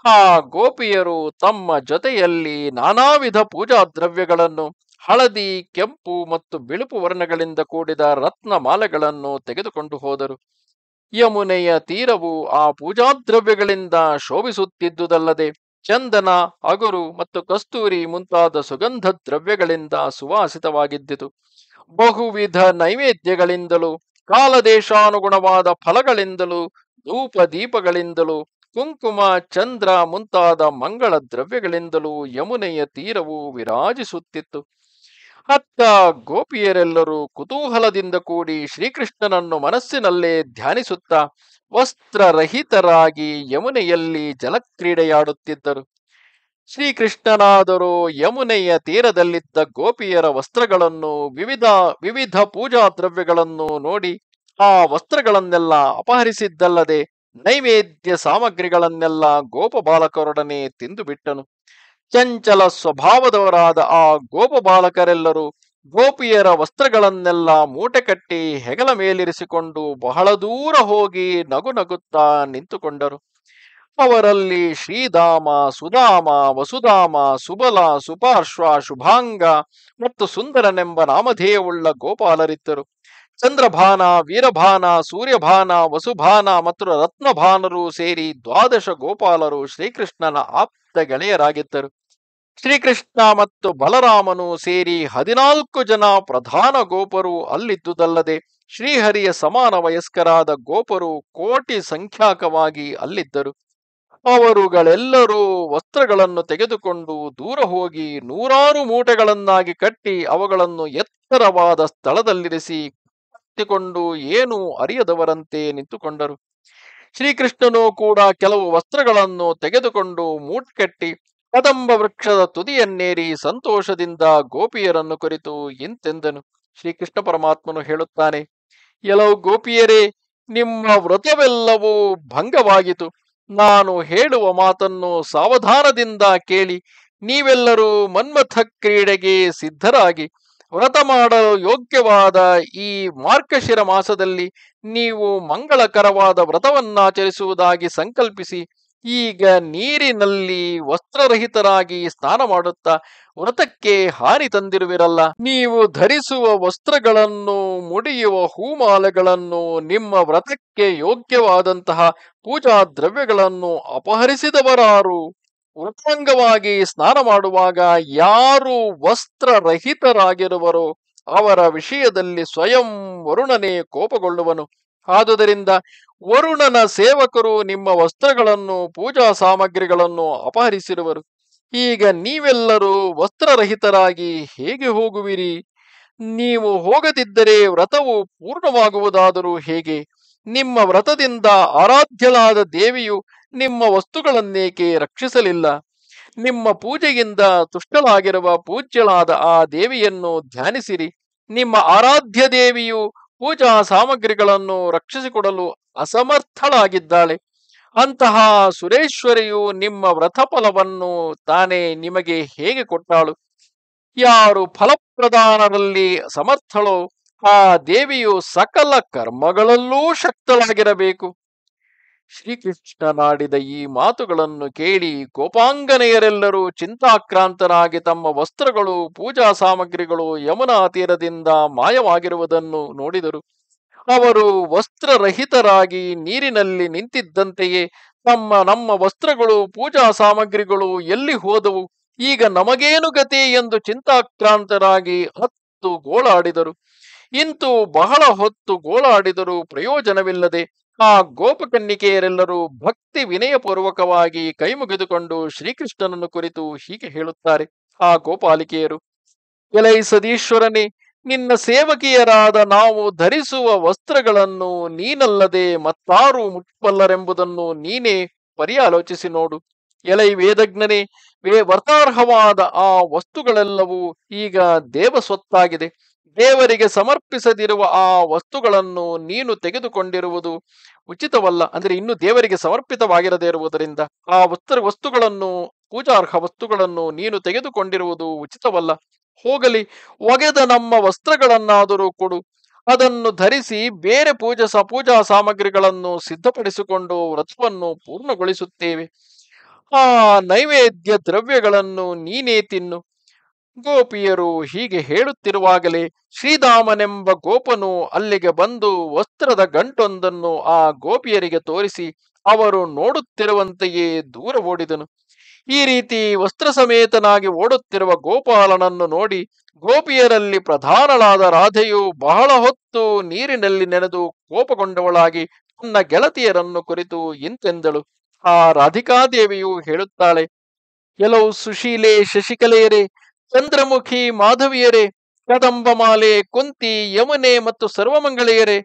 ಆ ಗೋಪಿಯರು ತಮ್ಮ ಜೊತೆಯಲ್ಲಿ ನಾನಾ ವಿಧ ಪೂಜಾ ದ್ರವ್ಯಗಳನ್ನು, ಹಳದಿ, ಕೆಂಪು ಮತ್ತು ಬಿಳುಪು ವರ್ಣಗಳಿಂದ ಕೂಡಿದ ರತ್ನ ಮಾಲೆಗಳನ್ನು ತೆಗೆದುಕೊಂಡು ಹೋದರು. ಯಮುನೆಯ ತೀರವು ಆ ಪೂಜಾ ದ್ರವ್ಯಗಳಿಂದ ಶೋಭಿಸುತ್ತಿದ್ದುದಲ್ಲದೆ ಚಂದನ, ಅಗುರು ಮತ್ತು ಕಸ್ತೂರಿ ಮುಂತಾದ ಸುಗಂಧ ದ್ರವ್ಯಗಳಿಂದ ಸುವಾಸಿತವಾಗಿದ್ದಿತು. ಬಹುವಿಧ ನೈವೇದ್ಯಗಳಿಂದಲೂ, ಕಾಲದೇಶಾನುಗುಣವಾದ ಫಲಗಳಿಂದಲೂ ಧೂಪ ದೀಪಗಳಿಂದಲೂ ಕುಂಕುಮ, ಚಂದ್ರ ಮುಂತಾದ ಮಂಗಳ ದ್ರವ್ಯಗಳಿಂದಲೂ ಯಮುನೆಯ ತೀರವು ವಿರಾಜಿಸುತ್ತಿತ್ತು. ಅತ್ತ ಗೋಪಿಯರೆಲ್ಲರೂ ಕುತೂಹಲದಿಂದ ಕೂಡಿ ಶ್ರೀಕೃಷ್ಣನನ್ನು ಮನಸ್ಸಿನಲ್ಲೇ ಧ್ಯಾನಿಸುತ್ತಾ ವಸ್ತ್ರರಹಿತರಾಗಿ ಯಮುನೆಯಲ್ಲಿ ಜಲಕ್ರೀಡೆಯಾಡುತ್ತಿದ್ದರು. ಶ್ರೀಕೃಷ್ಣನಾದರೂ ಯಮುನೆಯ ತೀರದಲ್ಲಿದ್ದ ಗೋಪಿಯರ ವಸ್ತ್ರಗಳನ್ನು ವಿವಿಧ ವಿವಿಧ ಪೂಜಾ ದ್ರವ್ಯಗಳನ್ನು ನೋಡಿ ಆ ವಸ್ತ್ರಗಳನ್ನೆಲ್ಲ ಅಪಹರಿಸಿದ್ದಲ್ಲದೆ ನೈವೇದ್ಯ ಸಾಮಗ್ರಿಗಳನ್ನೆಲ್ಲ ಗೋಪಬಾಲಕರೊಡನೆ ತಿಂದು ಬಿಟ್ಟನು ಚಂಚಲ ಸ್ವಭಾವದವರಾದ ಆ ಗೋಪಬಾಲಕರೆಲ್ಲರೂ ಗೋಪಿಯರ ವಸ್ತ್ರಗಳನ್ನೆಲ್ಲ ಮೂಟೆ ಕಟ್ಟಿ ಹೆಗಲ ಮೇಲಿರಿಸಿಕೊಂಡು ಬಹಳ ದೂರ ಹೋಗಿ ನಗು ನಗುತ್ತಾ ನಿಂತುಕೊಂಡರು. ಅವರಲ್ಲಿ ಶ್ರೀಧಾಮ, ಸುಧಾಮ, ವಸುಧಾಮ, ಸುಬಲ, ಸುಪಾರ್ಶ್ವ, ಶುಭಾಂಗ ಮತ್ತು ಸುಂದರನೆಂಬ ನಾಮಧೇಯವುಳ್ಳ ಗೋಪಾಲರಿದ್ದರು. ಚಂದ್ರಭಾನ, ವೀರಭಾನ, ಸೂರ್ಯಭಾನ, ವಸುಭಾನ ಮತ್ತು ರತ್ನಭಾನರು ಸೇರಿ ದ್ವಾದಶ ಗೋಪಾಲರು ಶ್ರೀಕೃಷ್ಣನ ಆಪ್ತ ಗೆಳೆಯರಾಗಿದ್ದರು. ಶ್ರೀಕೃಷ್ಣ ಮತ್ತು ಬಲರಾಮನು ಸೇರಿ ಹದಿನಾಲ್ಕು ಜನ ಪ್ರಧಾನ ಗೋಪರು ಅಲ್ಲಿದ್ದುದಲ್ಲದೆ ಶ್ರೀಹರಿಯ ಸಮಾನ ವಯಸ್ಕರಾದ ಗೋಪರು ಕೋಟಿ ಸಂಖ್ಯಾಕವಾಗಿ ಅಲ್ಲಿದ್ದರು. ಅವರುಗಳೆಲ್ಲರೂ ವಸ್ತ್ರಗಳನ್ನು ತೆಗೆದುಕೊಂಡು ದೂರ ಹೋಗಿ ನೂರಾರು ಮೂಟೆಗಳನ್ನಾಗಿ ಕಟ್ಟಿ ಅವುಗಳನ್ನು ಎತ್ತರವಾದ ಸ್ಥಳದಲ್ಲಿರಿಸಿ ಕಟ್ಟಿಕೊಂಡು ಏನು ಅರಿಯದವರಂತೆ ನಿಂತುಕೊಂಡರು. ಶ್ರೀಕೃಷ್ಣನು ಕೂಡ ಕೆಲವು ವಸ್ತ್ರಗಳನ್ನು ತೆಗೆದುಕೊಂಡು ಮೂಟ್ಕಟ್ಟಿ ಕದಂಬ ವೃಕ್ಷದ ತುದಿಯನ್ನೇರಿ ಸಂತೋಷದಿಂದ ಗೋಪಿಯರನ್ನು ಕುರಿತು ಇಂತೆಂದನು. ಶ್ರೀಕೃಷ್ಣ ಪರಮಾತ್ಮನು ಹೇಳುತ್ತಾನೆ ಎಲವು ಗೋಪಿಯರೇ, ನಿಮ್ಮ ವ್ರತವೆಲ್ಲವೂ ಭಂಗವಾಗಿತು ನಾನು ಹೇಳುವ ಮಾತನ್ನು ಸಾವಧಾನದಿಂದ ಕೇಳಿ, ನೀವೆಲ್ಲರೂ ಮನ್ಮಥ ಕ್ರೀಡೆಗೆ ಸಿದ್ಧರಾಗಿ ವ್ರತ ಮಾಡಲು ಯೋಗ್ಯವಾದ ಈ ಮಾರ್ಕಶಿರ ಮಾಸದಲ್ಲಿ ನೀವು ಮಂಗಳಕರವಾದ ವ್ರತವನ್ನಾಚರಿಸುವುದಾಗಿ ಸಂಕಲ್ಪಿಸಿ, ಈಗ ನೀರಿನಲ್ಲಿ ವಸ್ತ್ರರಹಿತರಾಗಿ ಸ್ನಾನ ಮಾಡುತ್ತಾ ವ್ರತಕ್ಕೆ ಹಾನಿ ತಂದಿರುವಿರಲ್ಲ. ನೀವು ಧರಿಸುವ ವಸ್ತ್ರಗಳನ್ನು, ಮುಡಿಯುವ ಹೂಮಾಲೆಗಳನ್ನು, ನಿಮ್ಮ ವ್ರತಕ್ಕೆ ಯೋಗ್ಯವಾದಂತಹ ಪೂಜಾ ದ್ರವ್ಯಗಳನ್ನು ಅಪಹರಿಸಿದವರಾರು. ವೃತಾಂಗವಾಗಿ ಸ್ನಾನ ಮಾಡುವಾಗ ಯಾರು ವಸ್ತ್ರರಹಿತರಾಗಿರುವರೋ ಅವರ ವಿಷಯದಲ್ಲಿ ಸ್ವಯಂ ವರುಣನೇ ಕೋಪಗೊಳ್ಳುವನು. ಆದುದರಿಂದ ವರುಣನ ಸೇವಕರು ನಿಮ್ಮ ವಸ್ತ್ರಗಳನ್ನು, ಪೂಜಾ ಸಾಮಗ್ರಿಗಳನ್ನು ಅಪಹರಿಸಿರುವರು. ಈಗ ನೀವೆಲ್ಲರೂ ವಸ್ತ್ರರಹಿತರಾಗಿ ಹೇಗೆ ಹೋಗುವಿರಿ? ನೀವು ಹೋಗದಿದ್ದರೆ ವ್ರತವು ಪೂರ್ಣವಾಗುವುದಾದರೂ ಹೇಗೆ? ನಿಮ್ಮ ವ್ರತದಿಂದ ಆರಾಧ್ಯಳಾದ ದೇವಿಯು ನಿಮ್ಮ ವಸ್ತುಗಳನ್ನೇಕೆ ರಕ್ಷಿಸಲಿಲ್ಲ? ನಿಮ್ಮ ಪೂಜೆಯಿಂದ ತುಷ್ಟಳಾಗಿರುವ ಪೂಜ್ಯಳಾದ ಆ ದೇವಿಯನ್ನು ಧ್ಯಾನಿಸಿರಿ. ನಿಮ್ಮ ಆರಾಧ್ಯ ದೇವಿಯು ಪೂಜಾ ಸಾಮಗ್ರಿಗಳನ್ನು ರಕ್ಷಿಸಿಕೊಡಲು ಅಸಮರ್ಥಳಾಗಿದ್ದಾಳೆ. ಅಂತಹ ಸುರೇಶ್ವರಿಯು ನಿಮ್ಮ ವ್ರತಫಲವನ್ನು ತಾನೇ ನಿಮಗೆ ಹೇಗೆ ಕೊಟ್ಟಾಳು? ಯಾರು ಫಲಪ್ರದಾನದಲ್ಲಿ ಸಮರ್ಥಳೋ, ಆ ದೇವಿಯು ಸಕಲ ಕರ್ಮಗಳಲ್ಲೂ ಶಕ್ತಳಾಗಿರಬೇಕು. ಶ್ರೀಕೃಷ್ಣನಾಡಿದ ಈ ಮಾತುಗಳನ್ನು ಕೇಳಿ ಕೋಪಾಂಗನೆಯರೆಲ್ಲರೂ ಚಿಂತಾಕ್ರಾಂತರಾಗಿ ತಮ್ಮ ವಸ್ತ್ರಗಳು, ಪೂಜಾ ಸಾಮಗ್ರಿಗಳು ಯಮುನಾ ತೀರದಿಂದ ಮಾಯವಾಗಿರುವುದನ್ನು ನೋಡಿದರು. ಅವರು ವಸ್ತ್ರರಹಿತರಾಗಿ ನೀರಿನಲ್ಲಿ ನಿಂತಿದ್ದಂತೆಯೇ ತಮ್ಮ ನಮ್ಮ ವಸ್ತ್ರಗಳು, ಪೂಜಾ ಸಾಮಗ್ರಿಗಳು ಎಲ್ಲಿ ಹೋದವು? ಈಗ ನಮಗೇನು ಗತಿ ಎಂದು ಚಿಂತಾಕ್ರಾಂತರಾಗಿ ಹತ್ತು ಗೋಳಾಡಿದರು. ಇಂತೂ ಬಹಳ ಹೊತ್ತು ಗೋಳಾಡಿದರೂ ಪ್ರಯೋಜನವಿಲ್ಲದೆ ಆ ಗೋಪಕನ್ನಿಕೆಯರೆಲ್ಲರೂ ಭಕ್ತಿ ವಿನಯಪೂರ್ವಕವಾಗಿ ಕೈಮುಗಿದುಕೊಂಡು ಶ್ರೀಕೃಷ್ಣನನ್ನು ಕುರಿತು ಹೀಗೆ ಹೇಳುತ್ತಾರೆ. ಆ ಗೋಪಾಲಿಕೆಯರು, ಎಲೈ ಸದೀಶ್ವರನೇ, ನಿನ್ನ ಸೇವಕಿಯರಾದ ನಾವು ಧರಿಸುವ ವಸ್ತ್ರಗಳನ್ನು ನೀನಲ್ಲದೆ ಮತ್ತಾರು ಮುಟ್ಟಬಲ್ಲರೆಂಬುದನ್ನು ನೀನೇ ಪರ್ಯಾಲೋಚಿಸಿ ನೋಡು. ಎಲೈ ವೇದಜ್ಞನೇ, ವೇ ವರ್ತಾರ್ಹವಾದ ಆ ವಸ್ತುಗಳೆಲ್ಲವೂ ಈಗ ದೇವಸ್ವತ್ತಾಗಿದೆ. ದೇವರಿಗೆ ಸಮರ್ಪಿಸದಿರುವ ಆ ವಸ್ತುಗಳನ್ನು ನೀನು ತೆಗೆದುಕೊಂಡಿರುವುದು ಉಚಿತವಲ್ಲ. ಅಂದರೆ ಇನ್ನು ದೇವರಿಗೆ ಸಮರ್ಪಿತವಾಗಿರದೇ ಇರುವುದರಿಂದ ಆ ವಸ್ತು ವಸ್ತುಗಳನ್ನು, ಪೂಜಾರ್ಹ ವಸ್ತುಗಳನ್ನು ನೀನು ತೆಗೆದುಕೊಂಡಿರುವುದು ಉಚಿತವಲ್ಲ. ಹೋಗಲಿ, ಒಗೆದ ನಮ್ಮ ವಸ್ತ್ರಗಳನ್ನಾದರೂ ಕೊಡು. ಅದನ್ನು ಧರಿಸಿ ಬೇರೆ ಪೂಜಾ ಸ, ಪೂಜಾ ಸಾಮಗ್ರಿಗಳನ್ನು ಸಿದ್ಧಪಡಿಸಿಕೊಂಡು ವ್ರತವನ್ನು ಪೂರ್ಣಗೊಳಿಸುತ್ತೇವೆ. ಆ ನೈವೇದ್ಯ ದ್ರವ್ಯಗಳನ್ನು ನೀನೇ ತಿನ್ನು. ಗೋಪಿಯರು ಹೀಗೆ ಹೇಳುತ್ತಿರುವಾಗಲೇ ಶ್ರೀಧಾಮನೆಂಬ ಗೋಪನು ಅಲ್ಲಿಗೆ ಬಂದು ವಸ್ತ್ರದ ಗಂಟೊಂದನ್ನು ಆ ಗೋಪಿಯರಿಗೆ ತೋರಿಸಿ ಅವರು ನೋಡುತ್ತಿರುವಂತೆಯೇ ದೂರ ಓಡಿದನು. ಈ ರೀತಿ ವಸ್ತ್ರ ಸಮೇತನಾಗಿ ಓಡುತ್ತಿರುವ ಗೋಪಾಲನನ್ನು ನೋಡಿ ಗೋಪಿಯರಲ್ಲಿ ಪ್ರಧಾನಳಾದ ರಾಧೆಯು ಬಹಳ ಹೊತ್ತು ನೀರಿನಲ್ಲಿ ನೆನೆದು ಕೋಪಗೊಂಡವಳಾಗಿ ತನ್ನ ಗೆಳತಿಯರನ್ನು ಕುರಿತು ಇಂತೆಂದಳು. ಆ ರಾಧಿಕಾದೇವಿಯು ಹೇಳುತ್ತಾಳೆ ಕೆಲವು ಸುಶೀಲೆ ಶಶಿಕಲೆಯರೇ ಚಂದ್ರಮುಖಿ ಮಾಧವಿಯರೇ, ಕದಂಬಮಾಲೆ, ಕುಂತಿ, ಯಮುನೆ ಮತ್ತು ಸರ್ವಮಂಗಳೆಯರೇ,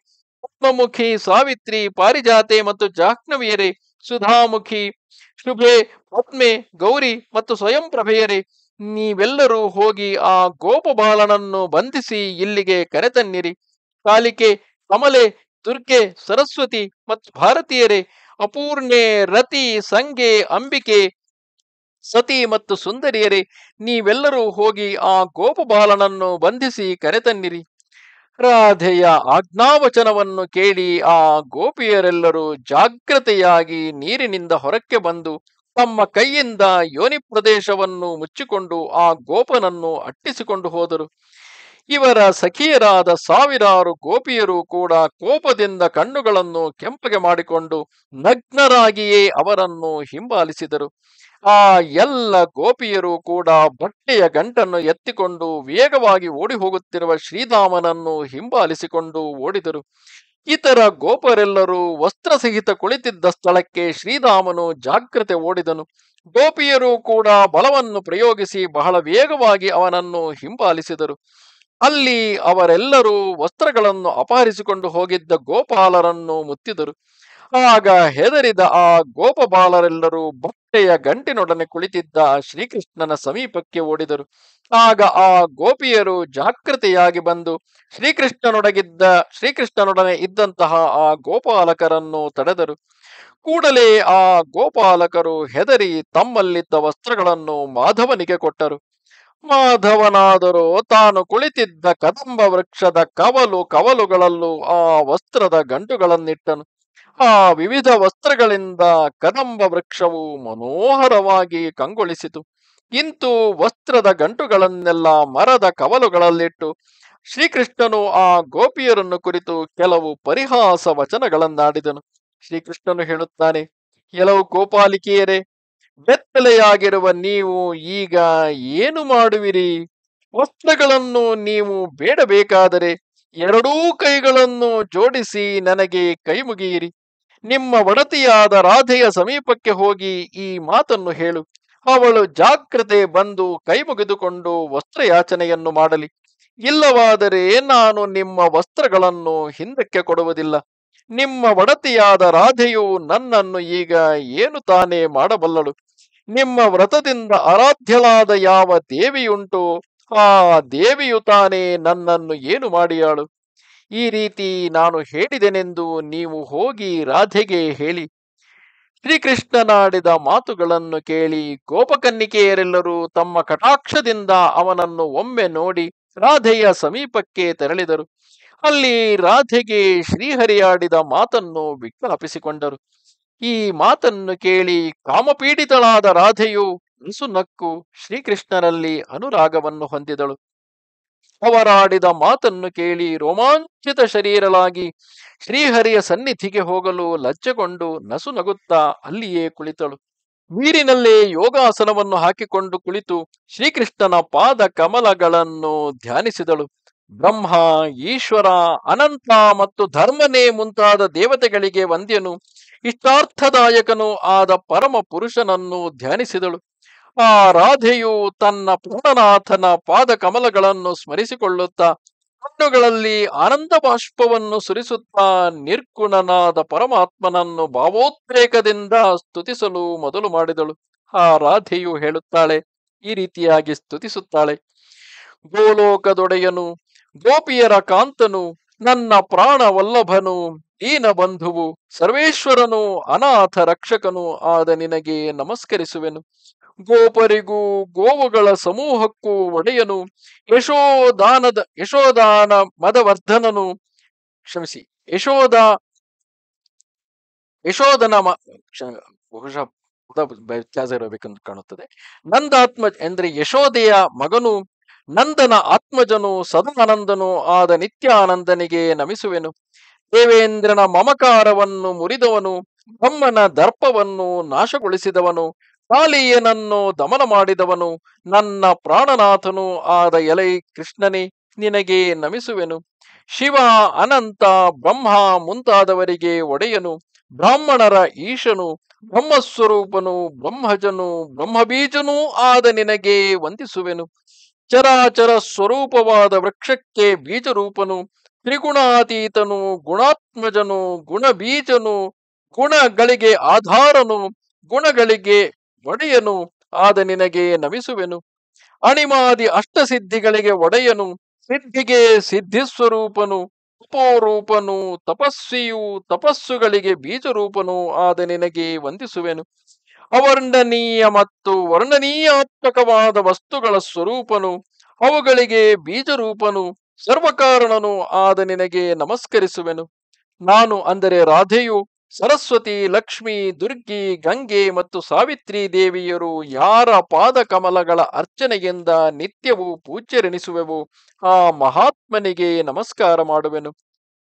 ಪದ್ಮಮುಖಿ, ಸಾವಿತ್ರಿ, ಪಾರಿಜಾತೆ ಮತ್ತು ಜಾಹ್ನವಿಯರೇ, ಸುಧಾಮುಖಿ, ಶುಭೆ, ಪದ್ಮೆ, ಗೌರಿ ಮತ್ತು ಸ್ವಯಂ ಪ್ರಭೆಯರೇ ನೀವೆಲ್ಲರೂ ಹೋಗಿ ಆ ಗೋಪಬಾಲನನ್ನು ಬಂಧಿಸಿ ಇಲ್ಲಿಗೆ ಕರೆತನ್ನಿರಿ. ಕಾಲಿಕೆ ಕಮಲೆ ದುರ್ಗೆ ಸರಸ್ವತಿ ಮತ್ತು ಭಾರತೀಯರೇ, ಅಪೂರ್ಣೆ, ರತಿ, ಸಂಗೆ, ಅಂಬಿಕೆ ಸತಿ ಮತ್ತು ಸುಂದರಿಯರೇ, ನೀವೆಲ್ಲರೂ ಹೋಗಿ ಆ ಗೋಪಬಾಲನನ್ನು ಬಂಧಿಸಿ ಕರೆತನ್ನಿರಿ. ರಾಧೆಯ ಆಜ್ಞಾವಚನವನ್ನು ಕೇಳಿ ಆ ಗೋಪಿಯರೆಲ್ಲರೂ ಜಾಗ್ರತೆಯಾಗಿ ನೀರಿನಿಂದ ಹೊರಕ್ಕೆ ಬಂದು ತಮ್ಮ ಕೈಯಿಂದ ಯೋನಿ ಪ್ರದೇಶವನ್ನು ಮುಚ್ಚಿಕೊಂಡು ಆ ಗೋಪನನ್ನು ಅಟ್ಟಿಸಿಕೊಂಡು ಹೋದರು. ಇವರ ಸಖಿಯರಾದ ಸಾವಿರಾರು ಗೋಪಿಯರು ಕೂಡ ಕೋಪದಿಂದ ಕಣ್ಣುಗಳನ್ನು ಕೆಂಪಗೆ ಮಾಡಿಕೊಂಡು ನಗ್ನರಾಗಿಯೇ ಅವರನ್ನು ಹಿಂಬಾಲಿಸಿದರು. ಆ ಎಲ್ಲ ಗೋಪಿಯರು ಕೂಡ ಬಟ್ಟೆಯ ಗಂಟನ್ನು ಎತ್ತಿಕೊಂಡು ವೇಗವಾಗಿ ಓಡಿ ಹೋಗುತ್ತಿರುವ ಶ್ರೀರಾಮನನ್ನು ಹಿಂಬಾಲಿಸಿಕೊಂಡು ಓಡಿದರು. ಇತರ ಗೋಪರೆಲ್ಲರೂ ವಸ್ತ್ರ ಸಹಿತ ಕುಳಿತಿದ್ದ ಸ್ಥಳಕ್ಕೆ ಶ್ರೀರಾಮನು ಜಾಗ್ರತೆ ಓಡಿದನು. ಗೋಪಿಯರು ಕೂಡ ಬಲವನ್ನು ಪ್ರಯೋಗಿಸಿ ಬಹಳ ವೇಗವಾಗಿ ಅವನನ್ನು ಹಿಂಬಾಲಿಸಿದರು. ಅಲ್ಲಿ ಅವರೆಲ್ಲರೂ ವಸ್ತ್ರಗಳನ್ನು ಅಪಹರಿಸಿಕೊಂಡು ಹೋಗಿದ್ದ ಗೋಪಾಲರನ್ನು ಮುತ್ತಿದರು. ಆಗ ಹೆದರಿದ ಆ ಗೋಪಬಾಲರೆಲ್ಲರೂ ಬಟ್ಟೆಯ ಗಂಟಿನೊಡನೆ ಕುಳಿತಿದ್ದ ಶ್ರೀಕೃಷ್ಣನ ಸಮೀಪಕ್ಕೆ ಓಡಿದರು. ಆಗ ಆ ಗೋಪಿಯರು ಜಾಗೃತಿಯಾಗಿ ಬಂದು ಶ್ರೀಕೃಷ್ಣನೊಡಗಿದ್ದ, ಶ್ರೀಕೃಷ್ಣನೊಡನೆ ಇದ್ದಂತಹ ಆ ಗೋಪಾಲಕರನ್ನು ತಡೆದರು. ಕೂಡಲೇ ಆ ಗೋಪಾಲಕರು ಹೆದರಿ ತಮ್ಮಲ್ಲಿದ್ದ ವಸ್ತ್ರಗಳನ್ನು ಮಾಧವನಿಗೆ ಕೊಟ್ಟರು. ಮಾಧವನಾದರೂ ತಾನು ಕುಳಿತಿದ್ದ ಕದಂಬ ವೃಕ್ಷದ ಕವಲು ಕವಲುಗಳಲ್ಲೂ ಆ ವಸ್ತ್ರದ ಗಂಟುಗಳನ್ನಿಟ್ಟನು. ಆ ವಿವಿಧ ವಸ್ತ್ರಗಳಿಂದ ಕದಂಬ ವೃಕ್ಷವು ಮನೋಹರವಾಗಿ ಕಂಗೊಳಿಸಿತು. ಇಂತು ವಸ್ತ್ರದ ಗಂಟುಗಳನ್ನೆಲ್ಲ ಮರದ ಕವಲುಗಳಲ್ಲಿಟ್ಟು ಶ್ರೀಕೃಷ್ಣನು ಆ ಗೋಪಿಯರನ್ನು ಕುರಿತು ಕೆಲವು ಪರಿಹಾಸ ವಚನಗಳನ್ನಾಡಿದನು. ಶ್ರೀಕೃಷ್ಣನು ಹೇಳುತ್ತಾನೆ ಕೆಲವು ಗೋಪಾಲಿಕೆಯರೇ, ಬೆತ್ತಲೆಯಾಗಿರುವ ನೀವು ಈಗ ಏನು ಮಾಡುವಿರಿ? ವಸ್ತ್ರಗಳನ್ನು ನೀವು ಬೇಡಬೇಕಾದರೆ ಎರಡೂ ಕೈಗಳನ್ನು ಜೋಡಿಸಿ ನನಗೆ ಕೈ ಮುಗಿಯಿರಿ ನಿಮ್ಮ ಒಡತಿಯಾದ ರಾಧೆಯ ಸಮೀಪಕ್ಕೆ ಹೋಗಿ ಈ ಮಾತನ್ನು ಹೇಳು. ಅವಳು ಜಾಗ್ರತೆ ಬಂದು ಕೈ ಮುಗಿದುಕೊಂಡು ವಸ್ತ್ರಯಾಚನೆಯನ್ನು ಮಾಡಲಿ. ಇಲ್ಲವಾದರೆ ನಾನು ನಿಮ್ಮ ವಸ್ತ್ರಗಳನ್ನು ಹಿಂದಕ್ಕೆ ಕೊಡುವುದಿಲ್ಲ. ನಿಮ್ಮ ಒಡತಿಯಾದ ರಾಧೆಯು ನನ್ನನ್ನು ಈಗ ಏನು ತಾನೇ ಮಾಡಬಲ್ಲಳು. ನಿಮ್ಮ ವ್ರತದಿಂದ ಆರಾಧ್ಯಳಾದ ಯಾವ ದೇವಿಯುಂಟು? ಆ ದೇವಿಯು ತಾನೇ ನನ್ನನ್ನು ಏನು ಮಾಡಿಯಾಳು? ಈ ರೀತಿ ನಾನು ಹೇಳಿದೆನೆಂದು ನೀವು ಹೋಗಿ ರಾಧೆಗೆ ಹೇಳಿ. ಶ್ರೀಕೃಷ್ಣನಾಡಿದ ಮಾತುಗಳನ್ನು ಕೇಳಿ ಗೋಪಕನ್ನಿಕೆಯರೆಲ್ಲರೂ ತಮ್ಮ ಕಟಾಕ್ಷದಿಂದ ಅವನನ್ನು ಒಮ್ಮೆ ನೋಡಿ ರಾಧೆಯ ಸಮೀಪಕ್ಕೆ ತೆರಳಿದರು. ಅಲ್ಲಿ ರಾಧೆಗೆ ಶ್ರೀಹರಿಯಾಡಿದ ಮಾತನ್ನು ವಿಜ್ಞಾಪಿಸಿಕೊಂಡರು. ಈ ಮಾತನ್ನು ಕೇಳಿ ಕಾಮಪೀಡಿತಳಾದ ರಾಧೆಯು ನಸು ಶ್ರೀಕೃಷ್ಣನಲ್ಲಿ ಅನುರಾಗವನ್ನು ಹೊಂದಿದಳು. ಅವರಾಡಿದ ಮಾತನ್ನು ಕೇಳಿ ರೋಮಾಂಚಿತ ಶರೀರಲಾಗಿ ಶ್ರೀಹರಿಯ ಸನ್ನಿಧಿಗೆ ಹೋಗಲು ಲಜ್ಜೆಗೊಂಡು ನಸು ನಗುತ್ತಾ ಅಲ್ಲಿಯೇ ಕುಳಿತಳು. ನೀರಿನಲ್ಲೇ ಯೋಗಾಸನವನ್ನು ಹಾಕಿಕೊಂಡು ಕುಳಿತು ಶ್ರೀಕೃಷ್ಣನ ಪಾದ ಕಮಲಗಳನ್ನು ಧ್ಯಾನಿಸಿದಳು. ಬ್ರಹ್ಮ, ಈಶ್ವರ, ಅನಂತ ಮತ್ತು ಧರ್ಮನೇ ಮುಂತಾದ ದೇವತೆಗಳಿಗೆ ವಂದ್ಯನು, ಇಷ್ಟಾರ್ಥದಾಯಕನು ಆದ ಪರಮ ಪುರುಷನನ್ನು ಧ್ಯಾನಿಸಿದಳು. ಆ ರಾಧೆಯು ತನ್ನ ಪೂರ್ಣನಾಥನ ಪಾದ ಕಮಲಗಳನ್ನು ಸ್ಮರಿಸಿಕೊಳ್ಳುತ್ತಾ ಕಣ್ಣುಗಳಲ್ಲಿ ಆನಂದ ಬಾಷ್ಪವನ್ನು ಸುರಿಸುತ್ತಾ ನಿರ್ಗುಣನಾದ ಪರಮಾತ್ಮನನ್ನು ಭಾವೋದ್ರೇಕದಿಂದ ಸ್ತುತಿಸಲು ಮೊದಲು ಮಾಡಿದಳು. ಆ ರಾಧೆಯು ಹೇಳುತ್ತಾಳೆ, ಈ ರೀತಿಯಾಗಿ ಸ್ತುತಿಸುತ್ತಾಳೆ. ಗೋಲೋಕದೊಡೆಯನು, ಗೋಪಿಯರ ಕಾಂತನು, ನನ್ನ ಪ್ರಾಣ ವಲ್ಲಭನು ದೀನ ಬಂಧುವು, ಸರ್ವೇಶ್ವರನು, ಅನಾಥ ರಕ್ಷಕನು ಆದ ನಿನಗೆ ನಮಸ್ಕರಿಸುವೆನು. ಗೋಪರಿಗೂ ಗೋವುಗಳ ಸಮೂಹಕ್ಕೂ ಒಡೆಯನು ಯಶೋದಾನದ, ಯಶೋದಾನ ಮದವರ್ಧನನು ಕ್ಷಮಿಸಿ, ಯಶೋದ, ಯಶೋದನ ಮ ಬಹುಶಃ ವ್ಯತ್ಯಾಸ ಇರಬೇಕೆಂದು ಕಾಣುತ್ತದೆ. ನಂದಾತ್ಮ ಎಂದ್ರೆ ಯಶೋದೆಯ ಮಗನು, ನಂದನ ಆತ್ಮಜನು, ಸದಾನಂದನು ಆದ ನಿತ್ಯಾನಂದನಿಗೆ ನಮಿಸುವೆನು. ದೇವೇಂದ್ರನ ಮಮಕಾರವನ್ನು ಮುರಿದವನು, ಬ್ರಹ್ಮನ ದರ್ಪವನ್ನು ನಾಶಗೊಳಿಸಿದವನು ಕಾಳಿಯನನ್ನು ದಮನ ಮಾಡಿದವನು ನನ್ನ ಪ್ರಾಣನಾಥನು, ಆದ ಎಲೈ ಕೃಷ್ಣನೇ, ನಿನಗೆ ನಮಿಸುವೆನು. ಶಿವ ಅನಂತ, ಬ್ರಹ್ಮ ಮುಂತಾದವರಿಗೆ ಒಡೆಯನು. ಬ್ರಾಹ್ಮಣರ ಈಶನು, ಬ್ರಹ್ಮಸ್ವರೂಪನು, ಬ್ರಹ್ಮಜನು, ಬ್ರಹ್ಮಬೀಜನೂ ಆದ ನಿನಗೆ ವಂದಿಸುವೆನು. ಚರಾಚರ ಸ್ವರೂಪವಾದ ವೃಕ್ಷಕ್ಕೆ ಬೀಜರೂಪನು. ತ್ರಿಗುಣಾತೀತನು, ಗುಣಾತ್ಮಜನು, ಗುಣಬೀಜನು, ಗುಣಗಳಿಗೆ ಆಧಾರನು, ಗುಣಗಳಿಗೆ ಒಡೆಯನು, ಆದ ನಿನಗೆ ನಮಿಸುವೆನು. ಅಣಿಮಾದಿ ಅಷ್ಟಸಿದ್ಧಿಗಳಿಗೆ ಒಡೆಯನು, ಸಿದ್ಧಿಗೆ ಸಿದ್ಧಿಸ್ವರೂಪನು ಉಪೋರೂಪನು ತಪಸ್ವಿಯು ತಪಸ್ಸುಗಳಿಗೆ ಬೀಜರೂಪನು, ಆದ ನಿನಗೆ ವಂದಿಸುವೆನು. ಅವರ್ಣನೀಯ ಮತ್ತು ವರ್ಣನೀಯಾತ್ಮಕವಾದ ವಸ್ತುಗಳ ಸ್ವರೂಪನು, ಅವುಗಳಿಗೆ ಬೀಜರೂಪನು, ಸರ್ವಕಾರಣನು, ಆದ ನಿನಗೆ ನಮಸ್ಕರಿಸುವೆನು. ನಾನು ಅಂದರೆ ರಾಧೆಯು ಸರಸ್ವತಿ, ಲಕ್ಷ್ಮಿ, ದುರ್ಗಿ, ಗಂಗೆ ಮತ್ತು ಸಾವಿತ್ರಿ ದೇವಿಯರು ಯಾರ ಪಾದ ಕಮಲಗಳ ಅರ್ಚನೆಯಿಂದ ನಿತ್ಯವೂ ಪೂಜ್ಯರೆನಿಸುವೆವು, ಆ ಮಹಾತ್ಮನಿಗೆ ನಮಸ್ಕಾರ ಮಾಡುವೆನು.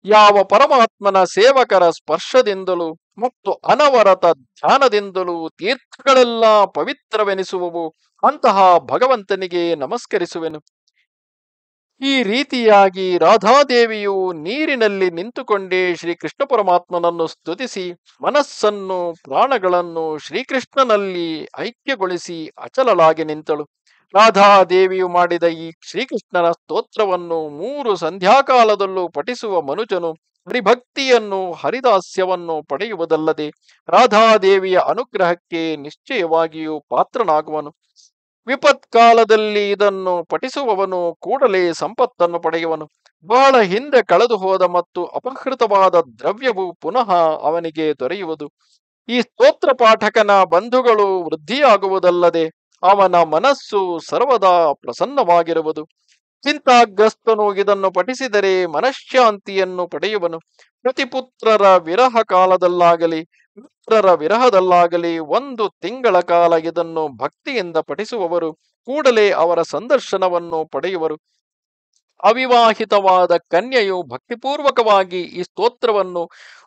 ಯಾವ ಪರಮಾತ್ಮನ ಸೇವಕರ ಸ್ಪರ್ಶದಿಂದಲೂ ಮತ್ತು ಅನವರತ ಧ್ಯಾನದಿಂದಲೂ ತೀರ್ಥಗಳೆಲ್ಲ ಪವಿತ್ರವೆನಿಸುವವು, ಅಂತಹ ಭಗವಂತನಿಗೆ ನಮಸ್ಕರಿಸುವೆನು. ಈ ರೀತಿಯಾಗಿ ರಾಧಾದೇವಿಯು ನೀರಿನಲ್ಲಿ ನಿಂತುಕೊಂಡೇ ಶ್ರೀಕೃಷ್ಣ ಪರಮಾತ್ಮನನ್ನು ಸ್ತುತಿಸಿ, ಮನಸ್ಸನ್ನು, ಪ್ರಾಣಗಳನ್ನು ಶ್ರೀಕೃಷ್ಣನಲ್ಲಿ ಐಕ್ಯಗೊಳಿಸಿ ಅಚಲಲಾಗಿ ನಿಂತಳು. ರಾಧಾದೇವಿಯು ಮಾಡಿದ ಈ ಶ್ರೀಕೃಷ್ಣನ ಸ್ತೋತ್ರವನ್ನು ಮೂರು ಸಂಧ್ಯಾಕಾಲದಲ್ಲೂ ಪಠಿಸುವ ಮನುಜನು ಹರಿಭಕ್ತಿಯನ್ನು, ಹರಿದಾಸ್ಯವನ್ನು ಪಡೆಯುವುದಲ್ಲದೆ ರಾಧಾದೇವಿಯ ಅನುಗ್ರಹಕ್ಕೆ ನಿಶ್ಚಯವಾಗಿಯೂ ಪಾತ್ರನಾಗುವನು. ವಿಪತ್ಕಾಲದಲ್ಲಿ ಇದನ್ನು ಪಠಿಸುವವನು ಕೂಡಲೇ ಸಂಪತ್ತನ್ನು ಪಡೆಯುವನು. ಬಹಳ ಹಿಂದೆ ಕಳೆದು ಹೋದ ಮತ್ತು ಅಪಹೃತವಾದ ದ್ರವ್ಯವು ಪುನಃ ಅವನಿಗೆ ದೊರೆಯುವುದು. ಈ ಸ್ತೋತ್ರ ಪಾಠಕನ ಬಂಧುಗಳು ವೃದ್ಧಿಯಾಗುವುದಲ್ಲದೆ ಅವನ ಮನಸ್ಸು ಸರ್ವದಾ ಪ್ರಸನ್ನವಾಗಿರುವುದು. ಚಿಂತಾಗ್ರಸ್ತನು ಇದನ್ನು ಪಠಿಸಿದರೆ ಮನಃಶಾಂತಿಯನ್ನು ಪಡೆಯುವನು. ಪ್ರತಿಪುತ್ರರ ವಿರಹ ಕಾಲದಲ್ಲಾಗಲಿ ಪುತ್ರರ ವಿರಹದಲ್ಲಾಗಲಿ ಒಂದು ತಿಂಗಳ ಕಾಲ ಇದನ್ನು ಭಕ್ತಿಯಿಂದ ಪಠಿಸುವವರು ಕೂಡಲೇ ಅವರ ಸಂದರ್ಶನವನ್ನು ಪಡೆಯುವರು. ಅವಿವಾಹಿತವಾದ ಕನ್ಯೆಯು ಭಕ್ತಿಪೂರ್ವಕವಾಗಿ ಈ ಸ್ತೋತ್ರವನ್ನು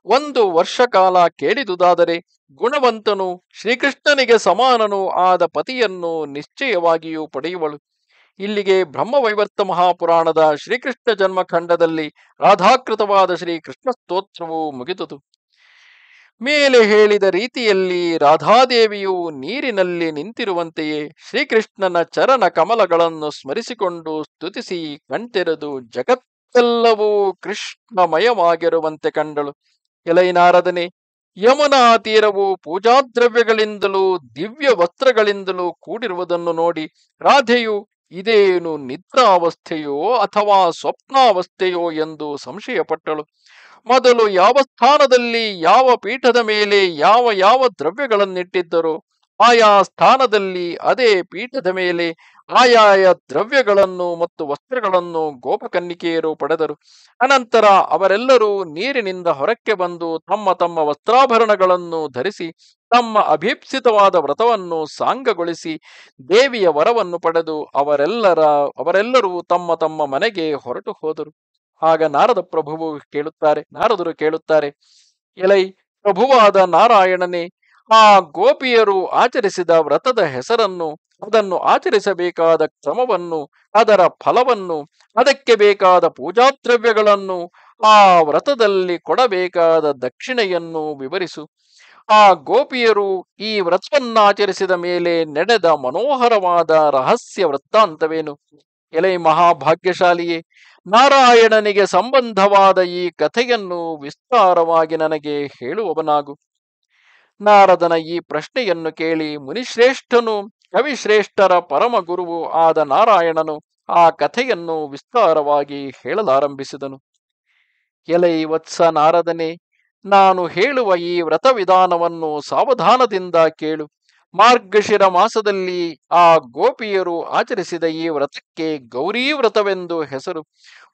ಒಂದು ವರ್ಷ ಕಾಲ ಕೇಳಿದುದಾದರೆ ಗುಣವಂತನು ಶ್ರೀಕೃಷ್ಣನಿಗೆ ಸಮಾನನು ಆದ ಪತಿಯನ್ನು ನಿಶ್ಚಯವಾಗಿಯೂ ಪಡೆಯುವಳು. ಇಲ್ಲಿಗೆ ಬ್ರಹ್ಮವೈವರ್ತ ಮಹಾಪುರಾಣದ ಶ್ರೀಕೃಷ್ಣ ಜನ್ಮಖಂಡದಲ್ಲಿ ರಾಧಾಕೃತವಾದ ಶ್ರೀಕೃಷ್ಣ ಸ್ತೋತ್ರವು ಮುಗಿದುದು. ಮೇಲೆ ಹೇಳಿದ ರೀತಿಯಲ್ಲಿ ರಾಧಾದೇವಿಯು ನೀರಿನಲ್ಲಿ ನಿಂತಿರುವಂತೆಯೇ ಶ್ರೀಕೃಷ್ಣನ ಚರಣ ಕಮಲಗಳನ್ನು ಸ್ಮರಿಸಿಕೊಂಡು ಸ್ತುತಿಸಿ ಕಣ್ತೆರೆದು ಜಗತ್ತೆಲ್ಲವೂ ಕೃಷ್ಣಮಯವಾಗಿರುವಂತೆ ಕಂಡಳು. ಎಲೈನಾರದನೆ, ಯಮುನಾ ತೀರವು ಪೂಜಾದ್ರವ್ಯಗಳಿಂದಲೂ ದಿವ್ಯ ವಸ್ತ್ರಗಳಿಂದಲೂ ಕೂಡಿರುವುದನ್ನು ನೋಡಿ ರಾಧೆಯು ಇದೇನು ನಿದ್ರಾವಸ್ಥೆಯೋ ಅಥವಾ ಸ್ವಪ್ನಾವಸ್ಥೆಯೋ ಎಂದು ಸಂಶಯಪಟ್ಟಳು. ಮೊದಲು ಯಾವ ಸ್ಥಾನದಲ್ಲಿ, ಯಾವ ಪೀಠದ ಮೇಲೆ, ಯಾವ ಯಾವ ದ್ರವ್ಯಗಳನ್ನಿಟ್ಟಿದ್ದರು? ಆಯಾ ಸ್ಥಾನದಲ್ಲಿ ಅದೇ ಪೀಠದ ಮೇಲೆ ಆಯಾಯ ದ್ರವ್ಯಗಳನ್ನು ಮತ್ತು ವಸ್ತ್ರಗಳನ್ನು ಗೋಪಕನ್ನಿಕೆಯರು ಪಡೆದರು. ಅನಂತರ ಅವರೆಲ್ಲರೂ ನೀರಿನಿಂದ ಹೊರಕ್ಕೆ ಬಂದು ತಮ್ಮ ತಮ್ಮ ವಸ್ತ್ರಾಭರಣಗಳನ್ನು ಧರಿಸಿ, ತಮ್ಮ ಅಭೀಪ್ಸಿತವಾದ ವ್ರತವನ್ನು ಸಾಂಗಗೊಳಿಸಿ, ದೇವಿಯ ವರವನ್ನು ಪಡೆದು ಅವರೆಲ್ಲರ, ಅವರೆಲ್ಲರೂ ತಮ್ಮ ತಮ್ಮ ಮನೆಗೆ ಹೊರಟು ಹೋದರು. ಆಗ ನಾರದ ಪ್ರಭುವು ಕೇಳುತ್ತಾರೆ, ನಾರದರು ಕೇಳುತ್ತಾರೆ, ಎಲೈ, ಪ್ರಭುವಾದ ನಾರಾಯಣನೇ, ಆ ಗೋಪಿಯರು ಆಚರಿಸಿದ ವ್ರತದ ಹೆಸರನ್ನು ಅದನ್ನು ಆಚರಿಸಬೇಕಾದ ಕ್ರಮವನ್ನು, ಅದರ ಫಲವನ್ನು, ಅದಕ್ಕೆ ಬೇಕಾದ ಪೂಜಾದ್ರವ್ಯಗಳನ್ನು ಆ ವ್ರತದಲ್ಲಿ ಕೊಡಬೇಕಾದ ದಕ್ಷಿಣೆಯನ್ನು ವಿವರಿಸು. ಆ ಗೋಪಿಯರು ಈ ವ್ರತವನ್ನಾಚರಿಸಿದ ಮೇಲೆ ನಡೆದ ಮನೋಹರವಾದ ರಹಸ್ಯ ವೃತ್ತಾಂತವೇನು? ಎಲೆ ಮಹಾಭಾಗ್ಯಶಾಲಿಯೇ, ನಾರಾಯಣನಿಗೆ ಸಂಬಂಧವಾದ ಈ ಕಥೆಯನ್ನು ವಿಸ್ತಾರವಾಗಿ ನನಗೆ ಹೇಳುವವನಾಗು. ನಾರದನ ಈ ಪ್ರಶ್ನೆಯನ್ನು ಕೇಳಿ ಮುನಿಶ್ರೇಷ್ಠನು ಕವಿಶ್ರೇಷ್ಠರ ಪರಮ ಗುರುವು ಆದ ನಾರಾಯಣನು ಆ ಕಥೆಯನ್ನು ವಿಸ್ತಾರವಾಗಿ ಹೇಳಲಾರಂಭಿಸಿದನು. ಎಲೈ ವತ್ಸ ನಾರದನೇ, ನಾನು ಹೇಳುವ ಈ ವ್ರತವಿಧಾನವನ್ನು ಸಾವಧಾನದಿಂದ ಕೇಳು. ಮಾರ್ಗಶಿರ ಮಾಸದಲ್ಲಿ ಆ ಗೋಪಿಯರು ಆಚರಿಸಿದ ಈ ವ್ರತಕ್ಕೆ ಗೌರೀ ವ್ರತವೆಂದು ಹೆಸರು.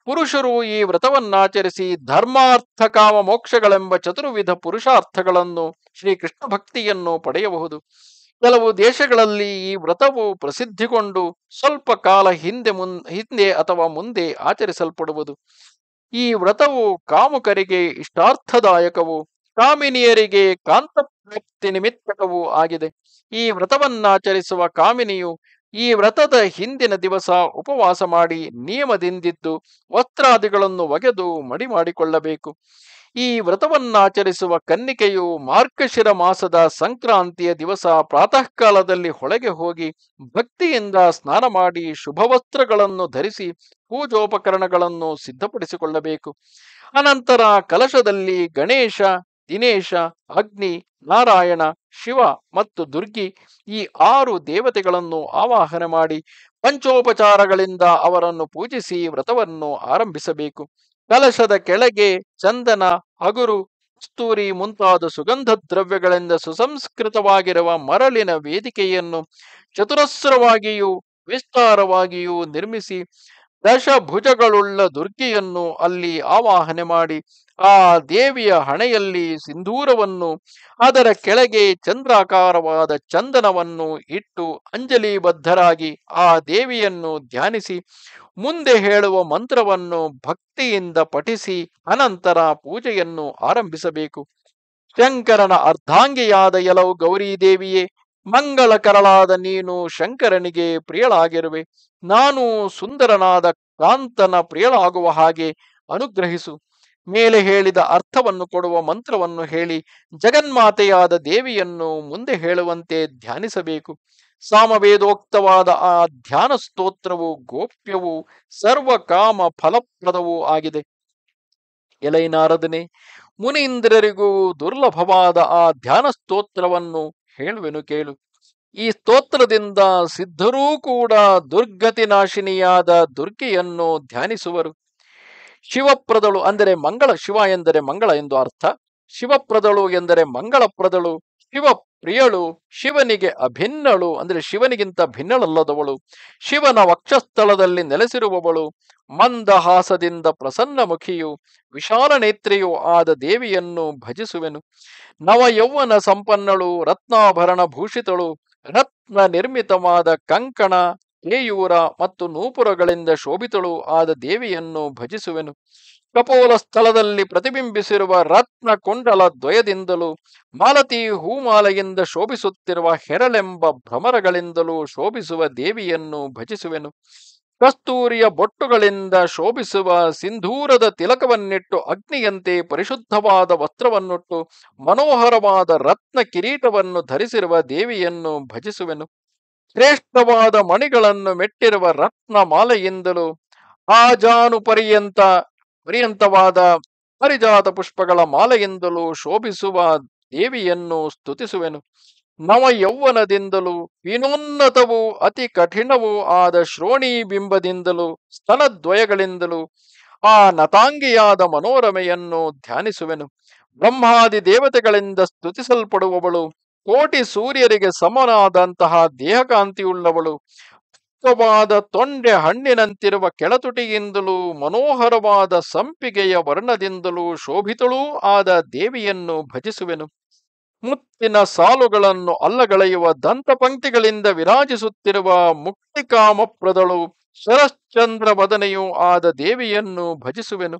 ಪುರುಷರು ಈ ವ್ರತವನ್ನಾಚರಿಸಿ ಧರ್ಮಾರ್ಥ ಕಾಮ ಮೋಕ್ಷಗಳೆಂಬ ಚತುರ್ವಿಧ ಪುರುಷಾರ್ಥಗಳನ್ನು ಶ್ರೀಕೃಷ್ಣ ಭಕ್ತಿಯನ್ನು ಪಡೆಯಬಹುದು. ಕೆಲವು ದೇಶಗಳಲ್ಲಿ ಈ ವ್ರತವು ಪ್ರಸಿದ್ಧಿಗೊಂಡು ಸ್ವಲ್ಪ ಕಾಲ ಹಿಂದೆ ಮುನ್, ಹಿಂದೆ ಅಥವಾ ಮುಂದೆ ಆಚರಿಸಲ್ಪಡುವುದು. ಈ ವ್ರತವು ಕಾಮುಕರಿಗೆ ಇಷ್ಟಾರ್ಥದಾಯಕವು, ಕಾಮಿನಿಯರಿಗೆ ಕಾಂತಪ್ರಾಪ್ತಿ ನಿಮಿತ್ತಕವೂ ಆಗಿದೆ. ಈ ವ್ರತವನ್ನಾಚರಿಸುವ ಕಾಮಿನಿಯು ಈ ವ್ರತದ ಹಿಂದಿನ ದಿವಸ ಉಪವಾಸ ಮಾಡಿ ನಿಯಮದಿಂದಿದ್ದು ವಸ್ತ್ರಾದಿಗಳನ್ನು ಒಗೆದು ಮಡಿ ಮಾಡಿಕೊಳ್ಳಬೇಕು ಈ ವ್ರತವನ್ನಾಚರಿಸುವ ಕನ್ನಿಕೆಯು ಮಾರ್ಕಶಿರ ಮಾಸದ ಸಂಕ್ರಾಂತಿಯ ದಿವಸ ಪ್ರಾತಃ ಕಾಲದಲ್ಲಿ ಹೊಳೆಗೆ ಹೋಗಿ ಭಕ್ತಿಯಿಂದ ಸ್ನಾನ ಮಾಡಿ ಶುಭವಸ್ತ್ರಗಳನ್ನು ಧರಿಸಿ ಪೂಜೋಪಕರಣಗಳನ್ನು ಸಿದ್ಧಪಡಿಸಿಕೊಳ್ಳಬೇಕು. ಅನಂತರ ಕಲಶದಲ್ಲಿ ಗಣೇಶ, ದಿನೇಶ, ಅಗ್ನಿ, ನಾರಾಯಣ, ಶಿವ ಮತ್ತು ದುರ್ಗಿ ಈ ಆರು ದೇವತೆಗಳನ್ನು ಆವಾಹನೆ ಮಾಡಿ ಪಂಚೋಪಚಾರಗಳಿಂದ ಅವರನ್ನು ಪೂಜಿಸಿ ವ್ರತವನ್ನು ಆರಂಭಿಸಬೇಕು. ಕಲಶದ ಕೆಳಗೆ ಚಂದನ ಹಗುರು ಕಸ್ತೂರಿ ಮುಂತಾದ ಸುಗಂಧ ದ್ರವ್ಯಗಳಿಂದ ಸುಸಂಸ್ಕೃತವಾಗಿರುವ ಮರಳಿನ ವೇದಿಕೆಯನ್ನು ಚತುರಸ್ರವಾಗಿಯೂ ವಿಸ್ತಾರವಾಗಿಯೂ ನಿರ್ಮಿಸಿ ದಶಭುಜಗಳುಳ್ಳ ದುರ್ಗೆಯನ್ನು ಅಲ್ಲಿ ಆವಾಹನೆ ಮಾಡಿ, ಆ ದೇವಿಯ ಹಣೆಯಲ್ಲಿ ಸಿಂಧೂರವನ್ನು, ಅದರ ಕೆಳಗೆ ಚಂದ್ರಾಕಾರವಾದ ಚಂದನವನ್ನು ಇಟ್ಟು ಅಂಜಲಿಬದ್ಧರಾಗಿ ಆ ದೇವಿಯನ್ನು ಧ್ಯಾನಿಸಿ, ಮುಂದೆ ಹೇಳುವ ಮಂತ್ರವನ್ನು ಭಕ್ತಿಯಿಂದ ಪಠಿಸಿ, ಅನಂತರ ಪೂಜೆಯನ್ನು ಆರಂಭಿಸಬೇಕು. ಶಂಕರನ ಅರ್ಧಾಂಗಿಯಾದ ಎಲವು ಗೌರೀದೇವಿಯೇ ಮಂಗಳಕರಳಾದ ನೀನು ಶಂಕರನಿಗೆ ಪ್ರಿಯಳಾಗಿರುವೆ. ನಾನು ಸುಂದರನಾದ ಕಾಂತನ ಪ್ರಿಯಳಾಗುವ ಹಾಗೆ ಅನುಗ್ರಹಿಸು. ಮೇಲೆ ಹೇಳಿದ ಅರ್ಥವನ್ನು ಕೊಡುವ ಮಂತ್ರವನ್ನು ಹೇಳಿ ಜಗನ್ಮಾತೆಯಾದ ದೇವಿಯನ್ನು ಮುಂದೆ ಹೇಳುವಂತೆ ಧ್ಯಾನಿಸಬೇಕು. ಸಾಮವೇದೋಕ್ತವಾದ ಆ ಧ್ಯಾನ ಸ್ತೋತ್ರವು ಗೋಪ್ಯವು ಸರ್ವಕಾಮ ಫಲಪ್ರದವೂ ಆಗಿದೆ. ಎಲೈನಾರದನೆ ಮುನೀಂದ್ರರಿಗೂ ದುರ್ಲಭವಾದ ಆ ಧ್ಯಾನ ಸ್ತೋತ್ರವನ್ನು ಹೇಳುವೆನು ಕೇಳು. ಈ ಸ್ತೋತ್ರದಿಂದ ಸಿದ್ಧರೂ ಕೂಡ ದುರ್ಗತಿ ನಾಶಿನಿಯಾದ ದುರ್ಗೆಯನ್ನು ಧ್ಯಾನಿಸುವರು. ಶಿವಪ್ರದಳು ಅಂದರೆ ಮಂಗಳ, ಶಿವ ಎಂದರೆ ಮಂಗಳ ಎಂದು ಅರ್ಥ. ಶಿವಪ್ರದಳು ಎಂದರೆ ಮಂಗಳಪ್ರದಳು. ಶಿವ ಪ್ರಿಯಳು, ಶಿವನಿಗೆ ಅಭಿನ್ನಳು, ಅಂದರೆ ಶಿವನಿಗಿಂತ ಭಿನ್ನಳಲ್ಲದವಳು. ಶಿವನ ವಕ್ಷಸ್ಥಳದಲ್ಲಿ ನೆಲೆಸಿರುವವಳು, ಮಂದಹಾಸದಿಂದ ಪ್ರಸನ್ನಮುಖಿಯು, ವಿಶಾಲ ನೇತ್ರಿಯೂ ಆದ ದೇವಿಯನ್ನು ಭಜಿಸುವೆನು. ನವ ಯೌವನ ಸಂಪನ್ನಳು, ರತ್ನಾಭರಣ ಭೂಷಿತಳು, ರತ್ನ ನಿರ್ಮಿತವಾದ ಕಂಕಣ ಕೇಯೂರ ಮತ್ತು ನೂಪುರಗಳಿಂದ ಶೋಭಿತಳು ಆದ ದೇವಿಯನ್ನು ಭಜಿಸುವೆನು. ಕಪೋಲ ಸ್ಥಳದಲ್ಲಿ ಪ್ರತಿಬಿಂಬಿಸಿರುವ ರತ್ನ ಕುಂಡಲ ದ್ವಯದಿಂದಲೂ, ಮಾಲತಿ ಹೂಮಾಲೆಯಿಂದ ಶೋಭಿಸುತ್ತಿರುವ ಹೆರಳೆಂಬ ಭ್ರಮರಗಳಿಂದಲೂ ಶೋಭಿಸುವ ದೇವಿಯನ್ನು ಭಜಿಸುವೆನು. ಕಸ್ತೂರಿಯ ಬೊಟ್ಟುಗಳಿಂದ ಶೋಭಿಸುವ ಸಿಂಧೂರದ ತಿಲಕವನ್ನಿಟ್ಟು ಅಗ್ನಿಯಂತೆ ಪರಿಶುದ್ಧವಾದ ವಸ್ತ್ರವನ್ನುಟ್ಟು ಮನೋಹರವಾದ ರತ್ನ ಕಿರೀಟವನ್ನು ಧರಿಸಿರುವ ದೇವಿಯನ್ನು ಭಜಿಸುವೆನು. ಶ್ರೇಷ್ಠವಾದ ಮಣಿಗಳನ್ನು ಮೆಟ್ಟಿರುವ ರತ್ನ ಮಾಲೆಯಿಂದಲೂ ಆಜಾನು ಪರ್ಯಂತ ಪರ್ಯಂತವಾದ ಪರಿಜಾತ ಪುಷ್ಪಗಳ ಮಾಲೆಯಿಂದಲೂ ಶೋಭಿಸುವ ದೇವಿಯನ್ನು ಸ್ತುತಿಸುವೆನು. ನವ ಯೌವನದಿಂದಲೂ ವಿನೋನ್ನತವೂ, ಅತಿ ಕಠಿಣವೂ ಆದ ಶ್ರೋಣಿ ಬಿಂಬದಿಂದಲೂ, ಸ್ತನದ್ವಯಗಳಿಂದಲೂ ಆ ನತಾಂಗಿಯಾದ ಮನೋರಮೆಯನ್ನು ಧ್ಯಾನಿಸುವೆನು. ಬ್ರಹ್ಮಾದಿ ದೇವತೆಗಳಿಂದ ಸ್ತುತಿಸಲ್ಪಡುವವಳು, ಕೋಟಿ ಸೂರ್ಯರಿಗೆ ಸಮನಾದಂತಹ ದೇಹಕಾಂತಿಯುಳ್ಳವಳು ವಾದ ತೊಂಡೆ ಹಣ್ಣಿನಂತಿರುವ ಕೆಳತುಟಿಯಿಂದಲೂ ಮನೋಹರವಾದ ಸಂಪಿಗೆಯ ವರ್ಣದಿಂದಲೂ ಶೋಭಿತಳೂ ಆದ ದೇವಿಯನ್ನು ಭಜಿಸುವೆನು. ಮುತ್ತಿನ ಸಾಲುಗಳನ್ನು ಅಲ್ಲಗಳೆಯುವ ದಂತಪಂಕ್ತಿಗಳಿಂದ ವಿರಾಜಿಸುತ್ತಿರುವ ಮುಕ್ತಿಕಾಮಪ್ರದಳು ಶರಶ್ಚಂದ್ರ ವದನೆಯೂ ಆದ ದೇವಿಯನ್ನು ಭಜಿಸುವೆನು.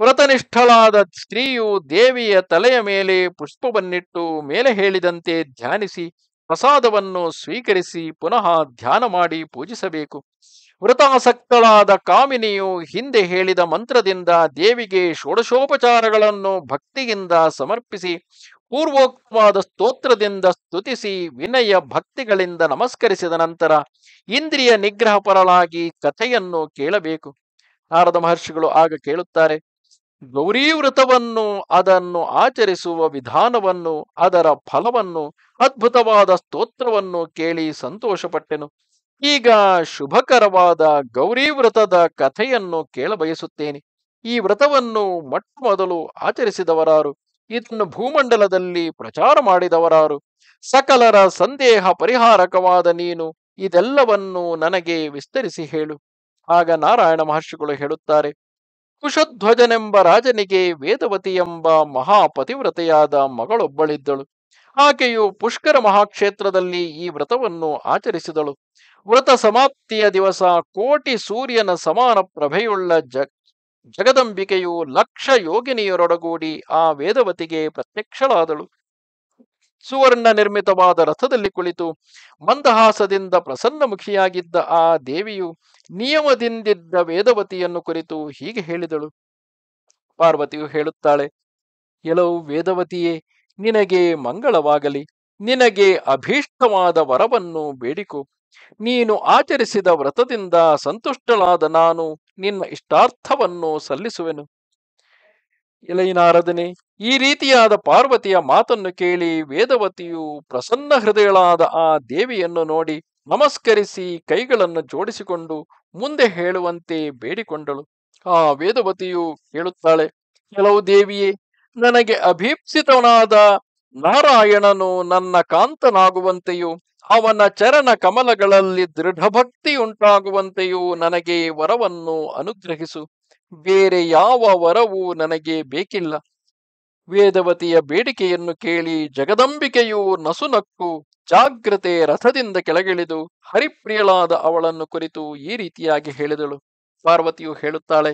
ವ್ರತನಿಷ್ಠಳಾದ ಸ್ತ್ರೀಯು ದೇವಿಯ ತಲೆಯ ಮೇಲೆ ಪುಷ್ಪವನ್ನಿಟ್ಟು ಮೇಲೆ ಹೇಳಿದಂತೆ ಧ್ಯಾನಿಸಿ ಪ್ರಸಾದವನ್ನು ಸ್ವೀಕರಿಸಿ ಪುನಃ ಧ್ಯಾನ ಮಾಡಿ ಪೂಜಿಸಬೇಕು. ವೃತಾಸಕ್ತಳಾದ ಕಾಮಿನಿಯು ಹಿಂದೆ ಹೇಳಿದ ಮಂತ್ರದಿಂದ ದೇವಿಗೆ ಷೋಡಶೋಪಚಾರಗಳನ್ನು ಭಕ್ತಿಯಿಂದ ಸಮರ್ಪಿಸಿ, ಪೂರ್ವೋಕ್ತವಾದ ಸ್ತೋತ್ರದಿಂದ ಸ್ತುತಿಸಿ, ವಿನಯ ಭಕ್ತಿಗಳಿಂದ ನಮಸ್ಕರಿಸಿದ ನಂತರ ಇಂದ್ರಿಯ ನಿಗ್ರಹ ಪರಳಾಗಿ ಕಥೆಯನ್ನು ಕೇಳಬೇಕು. ನಾರದ ಮಹರ್ಷಿಗಳು ಆಗ ಕೇಳುತ್ತಾರೆ ಗೌರಿ ವ್ರತವನ್ನು ಅದನ್ನು ಆಚರಿಸುವ ವಿಧಾನವನ್ನು, ಅದರ ಫಲವನ್ನು, ಅದ್ಭುತವಾದ ಸ್ತೋತ್ರವನ್ನು ಕೇಳಿ ಸಂತೋಷಪಟ್ಟೆನು. ಈಗ ಶುಭಕರವಾದ ಗೌರಿ ವ್ರತದ ಕಥೆಯನ್ನು ಕೇಳಬಯಸುತ್ತೇನೆ ಈ ವ್ರತವನ್ನು ಮೊಟ್ಟ ಮೊದಲು ಆಚರಿಸಿದವರಾರು ಇದನ್ನು ಭೂಮಂಡಲದಲ್ಲಿ ಪ್ರಚಾರ ಮಾಡಿದವರಾರು, ಸಕಲರ ಸಂದೇಹ ಪರಿಹಾರಕವಾದ ನೀನು, ಇದೆಲ್ಲವನ್ನು ನನಗೆ ವಿಸ್ತರಿಸಿ ಹೇಳು. ಆಗ ನಾರಾಯಣ ಮಹರ್ಷಿಗಳು ಹೇಳುತ್ತಾರೆ ಕುಶಧ್ವಜನೆಂಬ ರಾಜನಿಗೆ ವೇದವತಿ ಎಂಬ ಮಹಾಪತಿವ್ರತೆಯಾದ ಮಗಳೊಬ್ಬಳಿದ್ದಳು. ಆಕೆಯು ಪುಷ್ಕರ ಮಹಾಕ್ಷೇತ್ರದಲ್ಲಿ ಈ ವ್ರತವನ್ನು ಆಚರಿಸಿದಳು. ವ್ರತ ಸಮಾಪ್ತಿಯ ದಿವಸ ಕೋಟಿ ಸೂರ್ಯನ ಸಮಾನ ಪ್ರಭೆಯುಳ್ಳ ಜಗದಂಬಿಕೆಯು ಲಕ್ಷ ಯೋಗಿನಿಯರೊಡಗೂಡಿ ಆ ವೇದವತಿಗೆ ಪ್ರತ್ಯಕ್ಷಳಾದಳು. ಸುವರ್ಣ ನಿರ್ಮಿತವಾದ ರಥದಲ್ಲಿ ಕುಳಿತು ಮಂದಹಾಸದಿಂದ ಪ್ರಸನ್ನಮುಖಿಯಾಗಿದ್ದ ಆ ದೇವಿಯು ನಿಯಮದಿಂದಿದ್ದ ವೇದವತಿಯನ್ನು ಕುರಿತು ಹೀಗೆ ಹೇಳಿದಳು. ಪಾರ್ವತಿಯು ಹೇಳುತ್ತಾಳೆ ಎಲೋ ವೇದವತಿಯೇ, ನಿನಗೆ ಮಂಗಳವಾಗಲಿ. ನಿನಗೆ ಅಭೀಷ್ಟವಾದ ವರವನ್ನು ಬೇಡಿಕು. ನೀನು ಆಚರಿಸಿದ ವ್ರತದಿಂದ ಸಂತುಷ್ಟಳಾದ ನಾನು ನಿನ್ನ ಇಷ್ಟಾರ್ಥವನ್ನು ಸಲ್ಲಿಸುವೆನು. ಎಲೈನಾರದನೆ, ಈ ರೀತಿಯಾದ ಪಾರ್ವತಿಯ ಮಾತನ್ನು ಕೇಳಿ ವೇದವತಿಯು ಪ್ರಸನ್ನ ಹೃದಯಳಾದ ಆ ದೇವಿಯನ್ನು ನೋಡಿ ನಮಸ್ಕರಿಸಿ ಕೈಗಳನ್ನು ಜೋಡಿಸಿಕೊಂಡು ಮುಂದೆ ಹೇಳುವಂತೆ ಬೇಡಿಕೊಂಡಳು. ಆ ವೇದವತಿಯು ಹೇಳುತ್ತಾಳೆ ಕೆಲವು ದೇವಿಯೇ, ನನಗೆ ಅಭೀಪ್ಸಿತನಾದ ನಾರಾಯಣನು ನನ್ನ ಕಾಂತನಾಗುವಂತೆಯೂ ಅವನ ಚರಣ ಕಮಲಗಳಲ್ಲಿ ದೃಢಭಕ್ತಿಯುಂಟಾಗುವಂತೆಯೂ ನನಗೆ ವರವನ್ನು ಅನುಗ್ರಹಿಸು. ಬೇರೆ ಯಾವ ವರವೂ ನನಗೆ ಬೇಕಿಲ್ಲ. ವೇದವತಿಯ ಬೇಡಿಕೆಯನ್ನು ಕೇಳಿ ಜಗದಂಬಿಕೆಯು ನಸುನಕ್ಕು ಜಾಗ್ರತೆ ರಥದಿಂದ ಕೆಳಗಿಳಿದು ಹರಿಪ್ರಿಯಳಾದ ಅವಳನ್ನು ಕುರಿತು ಈ ರೀತಿಯಾಗಿ ಹೇಳಿದಳು. ಪಾರ್ವತಿಯು ಹೇಳುತ್ತಾಳೆ,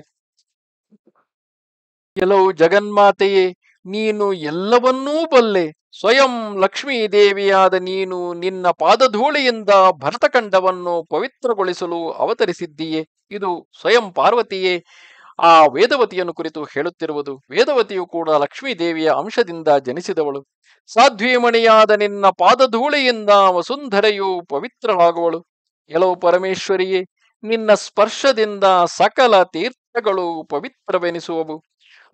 ಕೆಲವು ಜಗನ್ಮಾತೆಯೇ, ನೀನು ಎಲ್ಲವನ್ನೂ ಬಲ್ಲೆ. ಸ್ವಯಂ ಲಕ್ಷ್ಮೀ ದೇವಿಯಾದ ನೀನು ನಿನ್ನ ಪಾದಧೂಳಿಯಿಂದ ಭರತಖಂಡವನ್ನು ಪವಿತ್ರಗೊಳಿಸಲು ಅವತರಿಸಿದ್ದೀಯೆ. ಇದು ಸ್ವಯಂ ಪಾರ್ವತಿಯೇ ಆ ವೇದವತಿಯನ್ನು ಕುರಿತು ಹೇಳುತ್ತಿರುವುದು ವೇದವತಿಯು ಕೂಡ ಲಕ್ಷ್ಮೀ ದೇವಿಯ ಅಂಶದಿಂದ ಜನಿಸಿದವಳು. ಸಾಧ್ವೀಮಣಿಯಾದ ನಿನ್ನ ಪಾದಧೂಳಿಯಿಂದ ವಸುಂಧರೆಯು ಪವಿತ್ರವಾಗುವಳು ಕೆಲವು ಪರಮೇಶ್ವರಿಯೇ, ನಿನ್ನ ಸ್ಪರ್ಶದಿಂದ ಸಕಲ ತೀರ್ಥಗಳು ಪವಿತ್ರವೆನಿಸುವವು.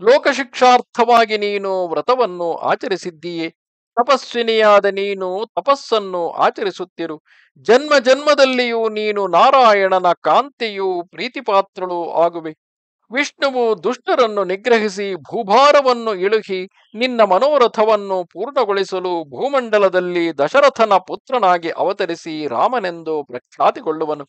ಲೋಕಶಿಕ್ಷಾರ್ಥವಾಗಿ ನೀನು ವ್ರತವನ್ನು ಆಚರಿಸಿದ್ದೀಯೆ. ತಪಸ್ವಿನಿಯಾದ ನೀನು ತಪಸ್ಸನ್ನು ಆಚರಿಸುತ್ತಿರು. ಜನ್ಮ ಜನ್ಮದಲ್ಲಿಯೂ ನೀನು ನಾರಾಯಣನ ಕಾಂತಿಯು ಪ್ರೀತಿಪಾತ್ರಳು ಆಗುವೆ. ವಿಷ್ಣುವು ದುಷ್ಟರನ್ನು ನಿಗ್ರಹಿಸಿ ಭೂಭಾರವನ್ನು ಇಳುಹಿ ನಿನ್ನ ಮನೋರಥವನ್ನು ಪೂರ್ಣಗೊಳಿಸಲು ಭೂಮಂಡಲದಲ್ಲಿ ದಶರಥನ ಪುತ್ರನಾಗಿ ಅವತರಿಸಿ ರಾಮನೆಂದು ಪ್ರಖ್ಯಾತಿಗೊಳ್ಳುವನು.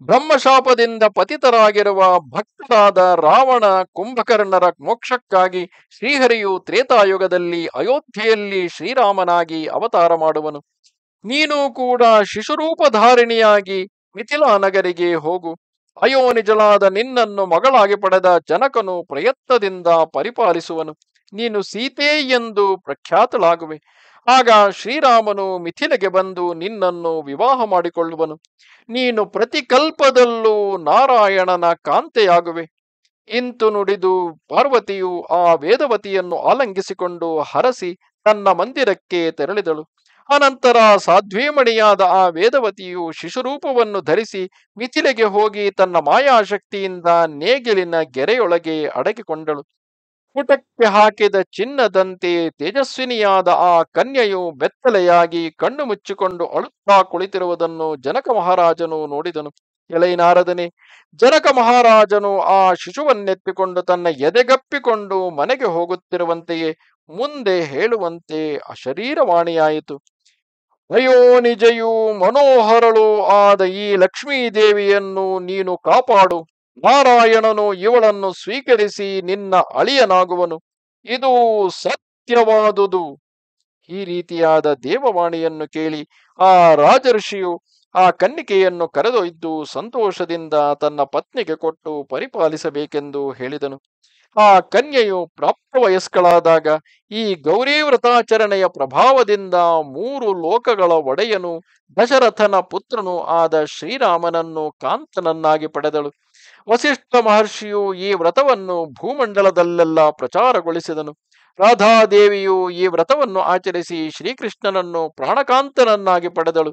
ಬ್ರಹ್ಮಶಾಪದಿಂದ ಪತಿತರಾಗಿರುವ ಭಕ್ತರಾದ ರಾವಣ ಕುಂಭಕರ್ಣರ ಮೋಕ್ಷಕ್ಕಾಗಿ ಶ್ರೀಹರಿಯು ತ್ರೇತಾಯುಗದಲ್ಲಿ ಅಯೋಧ್ಯೆಯಲ್ಲಿ ಶ್ರೀರಾಮನಾಗಿ ಅವತಾರ ಮಾಡುವನು. ನೀನು ಕೂಡ ಶಿಶುರೂಪಧಾರಿಣಿಯಾಗಿ ಮಿಥಿಲಾ ನಗರಿಗೆ ಹೋಗು. ಅಯೋನಿಜಳಾದ ನಿನ್ನನ್ನು ಮಗಳಾಗಿ ಪಡೆದ ಜನಕನು ಪ್ರಯತ್ನದಿಂದ ಪರಿಪಾಲಿಸುವನು. ನೀನು ಸೀತೆ ಎಂದು ಪ್ರಖ್ಯಾತಳಾಗುವೆ. ಆಗ ಶ್ರೀರಾಮನು ಮಿಥಿಲೆಗೆ ಬಂದು ನಿನ್ನನ್ನು ವಿವಾಹ ಮಾಡಿಕೊಳ್ಳುವನು. ನೀನು ಪ್ರತಿಕಲ್ಪದಲ್ಲೂ ನಾರಾಯಣನ ಕಾಂತೆಯಾಗುವೆ. ಇಂತು ನುಡಿದು ಪಾರ್ವತಿಯು ಆ ವೇದವತಿಯನ್ನು ಆಲಂಗಿಸಿಕೊಂಡು ಹರಸಿ ತನ್ನ ಮಂದಿರಕ್ಕೆ ತೆರಳಿದಳು. ಅನಂತರ ಸಾಧ್ವೀಮಣಿಯಾದ ಆ ವೇದವತಿಯು ಶಿಶುರೂಪವನ್ನು ಧರಿಸಿ ಮಿಥಿಲೆಗೆ ಹೋಗಿ ತನ್ನ ಮಾಯಾಶಕ್ತಿಯಿಂದ ನೇಗಿಲಿನ ಗೆರೆಯೊಳಗೆ ಅಡಗಿಕೊಂಡಳು. ಪುಟಕ್ಕೆ ಹಾಕಿದ ಚಿನ್ನದಂತೆ ತೇಜಸ್ವಿನಿಯಾದ ಆ ಕನ್ಯೆಯು ಬೆತ್ತಲೆಯಾಗಿ ಕಣ್ಣು ಮುಚ್ಚಿಕೊಂಡು ಅಳುತ್ತಾ ಕುಳಿತಿರುವುದನ್ನು ಜನಕ ಮಹಾರಾಜನು ನೋಡಿದನು. ಎಳೆಯನಾರದನೆ ಜನಕ ಮಹಾರಾಜನು ಆ ಶಿಶುವನ್ನೆತ್ತಿಕೊಂಡು ತನ್ನ ಎದೆಗಪ್ಪಿಕೊಂಡು ಮನೆಗೆ ಹೋಗುತ್ತಿರುವಂತೆಯೇ ಮುಂದೆ ಹೇಳುವಂತೆ ಅಶರೀರವಾಣಿಯಾಯಿತು. ಅಯ್ಯೋ, ನಿಜಯೂ ಮನೋಹರಳು ಆದ ಈ ಲಕ್ಷ್ಮೀದೇವಿಯನ್ನು ನೀನು ಕಾಪಾಡು. ನಾರಾಯಣನು ಇವಳನ್ನು ಸ್ವೀಕರಿಸಿ ನಿನ್ನ ಅಳಿಯನಾಗುವನು. ಇದು ಸತ್ಯವಾದುದು. ಈ ರೀತಿಯಾದ ದೇವವಾಣಿಯನ್ನು ಕೇಳಿ ಆ ರಾಜಋಷಿಯು ಆ ಕನ್ನಿಕೆಯನ್ನು ಕರೆದೊಯ್ದು ಸಂತೋಷದಿಂದ ತನ್ನ ಪತ್ನಿಗೆ ಕೊಟ್ಟು ಪರಿಪಾಲಿಸಬೇಕೆಂದು ಹೇಳಿದನು. ಆ ಕನ್ಯೆಯು ಪ್ರಾಪ್ತ ವಯಸ್ಕಳಾದಾಗ ಈ ಗೌರಿ ವ್ರತಾಚರಣೆಯ ಪ್ರಭಾವದಿಂದ ಮೂರು ಲೋಕಗಳ ಒಡೆಯನು, ದಶರಥನ ಪುತ್ರನು ಆದ ಶ್ರೀರಾಮನನ್ನು ಕಾಂತನನ್ನಾಗಿ ಪಡೆದಳು. ವಸಿಷ್ಠ ಮಹರ್ಷಿಯು ಈ ವ್ರತವನ್ನು ಭೂಮಂಡಲದಲ್ಲೆಲ್ಲ ಪ್ರಚಾರಗೊಳಿಸಿದನು. ರಾಧಾದೇವಿಯು ಈ ವ್ರತವನ್ನು ಆಚರಿಸಿ ಶ್ರೀಕೃಷ್ಣನನ್ನು ಪ್ರಾಣಕಾಂತನನ್ನಾಗಿ ಪಡೆದಳು.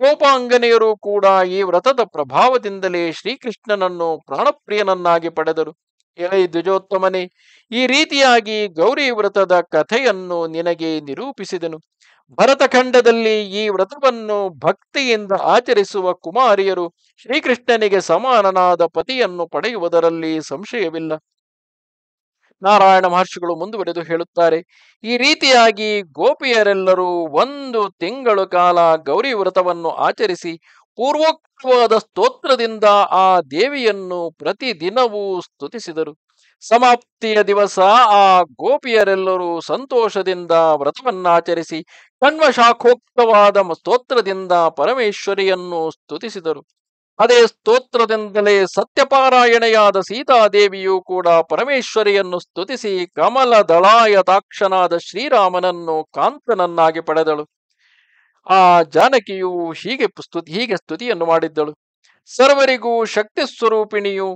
ಗೋಪಾಂಗನೆಯರು ಕೂಡ ಈ ವ್ರತದ ಪ್ರಭಾವದಿಂದಲೇ ಶ್ರೀಕೃಷ್ಣನನ್ನು ಪ್ರಾಣಪ್ರಿಯನನ್ನಾಗಿ ಪಡೆದರು. ಎಲೈ ದ್ವಿಜೋತ್ತಮನೆ ಈ ರೀತಿಯಾಗಿ ಗೌರಿ ವ್ರತದ ಕಥೆಯನ್ನು ನಿನಗೆ ನಿರೂಪಿಸಿದನು. ಭರತಖಂಡದಲ್ಲಿ ಈ ವ್ರತವನ್ನು ಭಕ್ತಿಯಿಂದ ಆಚರಿಸುವ ಕುಮಾರಿಯರು ಶ್ರೀಕೃಷ್ಣನಿಗೆ ಸಮಾನನಾದ ಪತಿಯನ್ನು ಪಡೆಯುವುದರಲ್ಲಿ ಸಂಶಯವಿಲ್ಲ. ನಾರಾಯಣ ಮಹರ್ಷಿಗಳು ಮುಂದುವರೆದು ಹೇಳುತ್ತಾರೆ, ಈ ರೀತಿಯಾಗಿ ಗೋಪಿಯರೆಲ್ಲರೂ ಒಂದು ತಿಂಗಳು ಕಾಲ ಗೌರಿ ವ್ರತವನ್ನು ಆಚರಿಸಿ ಪೂರ್ವೋಕ್ತವಾದ ಸ್ತೋತ್ರದಿಂದ ಆ ದೇವಿಯನ್ನು ಪ್ರತಿದಿನವೂ ಸ್ತುತಿಸಿದರು. ಸಮಾಪ್ತಿಯ ದಿವಸ ಆ ಗೋಪಿಯರೆಲ್ಲರೂ ಸಂತೋಷದಿಂದ ವ್ರತವನ್ನಾಚರಿಸಿ ಕಣ್ವಶಾಖೋಕ್ತವಾದ ಸ್ತೋತ್ರದಿಂದ ಪರಮೇಶ್ವರಿಯನ್ನು ಸ್ತುತಿಸಿದರು. ಅದೇ ಸ್ತೋತ್ರದಿಂದಲೇ ಸತ್ಯಪಾರಾಯಣೆಯಾದ ಸೀತಾದೇವಿಯು ಕೂಡ ಪರಮೇಶ್ವರಿಯನ್ನು ಸ್ತುತಿಸಿ ಕಮಲ ದಳಾಯತಾಕ್ಷನಾದ ಶ್ರೀರಾಮನನ್ನು ಕಾಂತನನ್ನಾಗಿ ಪಡೆದಳು. ಆ ಜಾನಕಿಯು ಹೀಗೆ ಸ್ತುತಿ ಹೀಗೆ ಸ್ತುತಿಯನ್ನು ಮಾಡಿದ್ದಳು. ಸರ್ವರಿಗೂ ಶಕ್ತಿ ಸ್ವರೂಪಿಣಿಯು,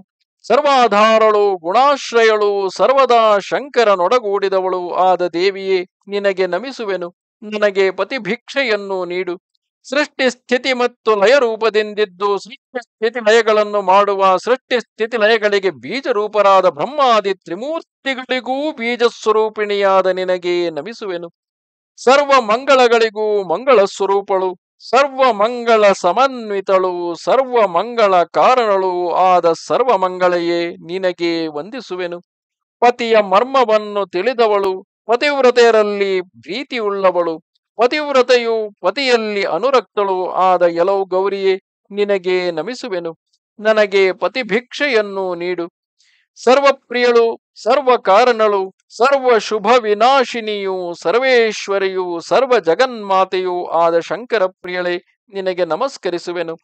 ಸರ್ವಾಧಾರಳು, ಗುಣಾಶ್ರಯಳು, ಸರ್ವದಾ ಶಂಕರನೊಡಗೂಡಿದವಳು ಆದ ದೇವಿಯೇ, ನಿನಗೆ ನಮಿಸುವೆನು. ನನಗೆ ಪತಿಭಿಕ್ಷೆಯನ್ನು ನೀಡು. ಸೃಷ್ಟಿ ಸ್ಥಿತಿ ಮತ್ತು ಲಯ ರೂಪದಿಂದಿದ್ದು ಸೃಷ್ಟಿ ಸ್ಥಿತಿ ಲಯಗಳನ್ನು ಮಾಡುವ ಸೃಷ್ಟಿ ಸ್ಥಿತಿ ಲಯಗಳಿಗೆ ಬೀಜ ರೂಪರಾದ ಬ್ರಹ್ಮಾದಿ ತ್ರಿಮೂರ್ತಿಗಳಿಗೂ ಬೀಜ ಸ್ವರೂಪಿಣಿಯಾದ ನಿನಗೆ ನಮಿಸುವೆನು. ಸರ್ವ ಮಂಗಳಗಳಿಗೂ ಮಂಗಳ ಸ್ವರೂಪಳು, ಸರ್ವ ಮಂಗಳ ಸಮನ್ವಿತಳು, ಸರ್ವ ಮಂಗಳ ಕಾರಣಳು ಆದ ಸರ್ವ ಮಂಗಳೆಯೇ ನಿನಗೆ ವಂದಿಸುವೆನು. ಪತಿಯ ಮರ್ಮವನ್ನು ತಿಳಿದವಳು ಪತಿವ್ರತೆಯರಲ್ಲಿ ಪ್ರೀತಿಯುಳ್ಳವಳು, ಪತಿವ್ರತೆಯು ಪತಿಯಲ್ಲಿ ಅನುರಕ್ತಳು ಆದ ಎಲವು ಗೌರಿಯೇ ನಿನಗೆ ನಮಿಸುವೆನು. ನನಗೆ ಪತಿಭಿಕ್ಷೆಯನ್ನು ನೀಡು. ಸರ್ವಪ್ರಿಯಳು ಸರ್ವ ಕಾರಣಳು ಸರ್ವ ಶುಭ ವಿನಾಶಿನಿಯು ಸರ್ವೇಶ್ವರಿಯು ಸರ್ವ ಜಗನ್ಮಾತೆಯೂ ಆದ ಶಂಕರ ಪ್ರಿಯಳೆ ನಿನಗೆ ನಮಸ್ಕರಿಸುವೆನು.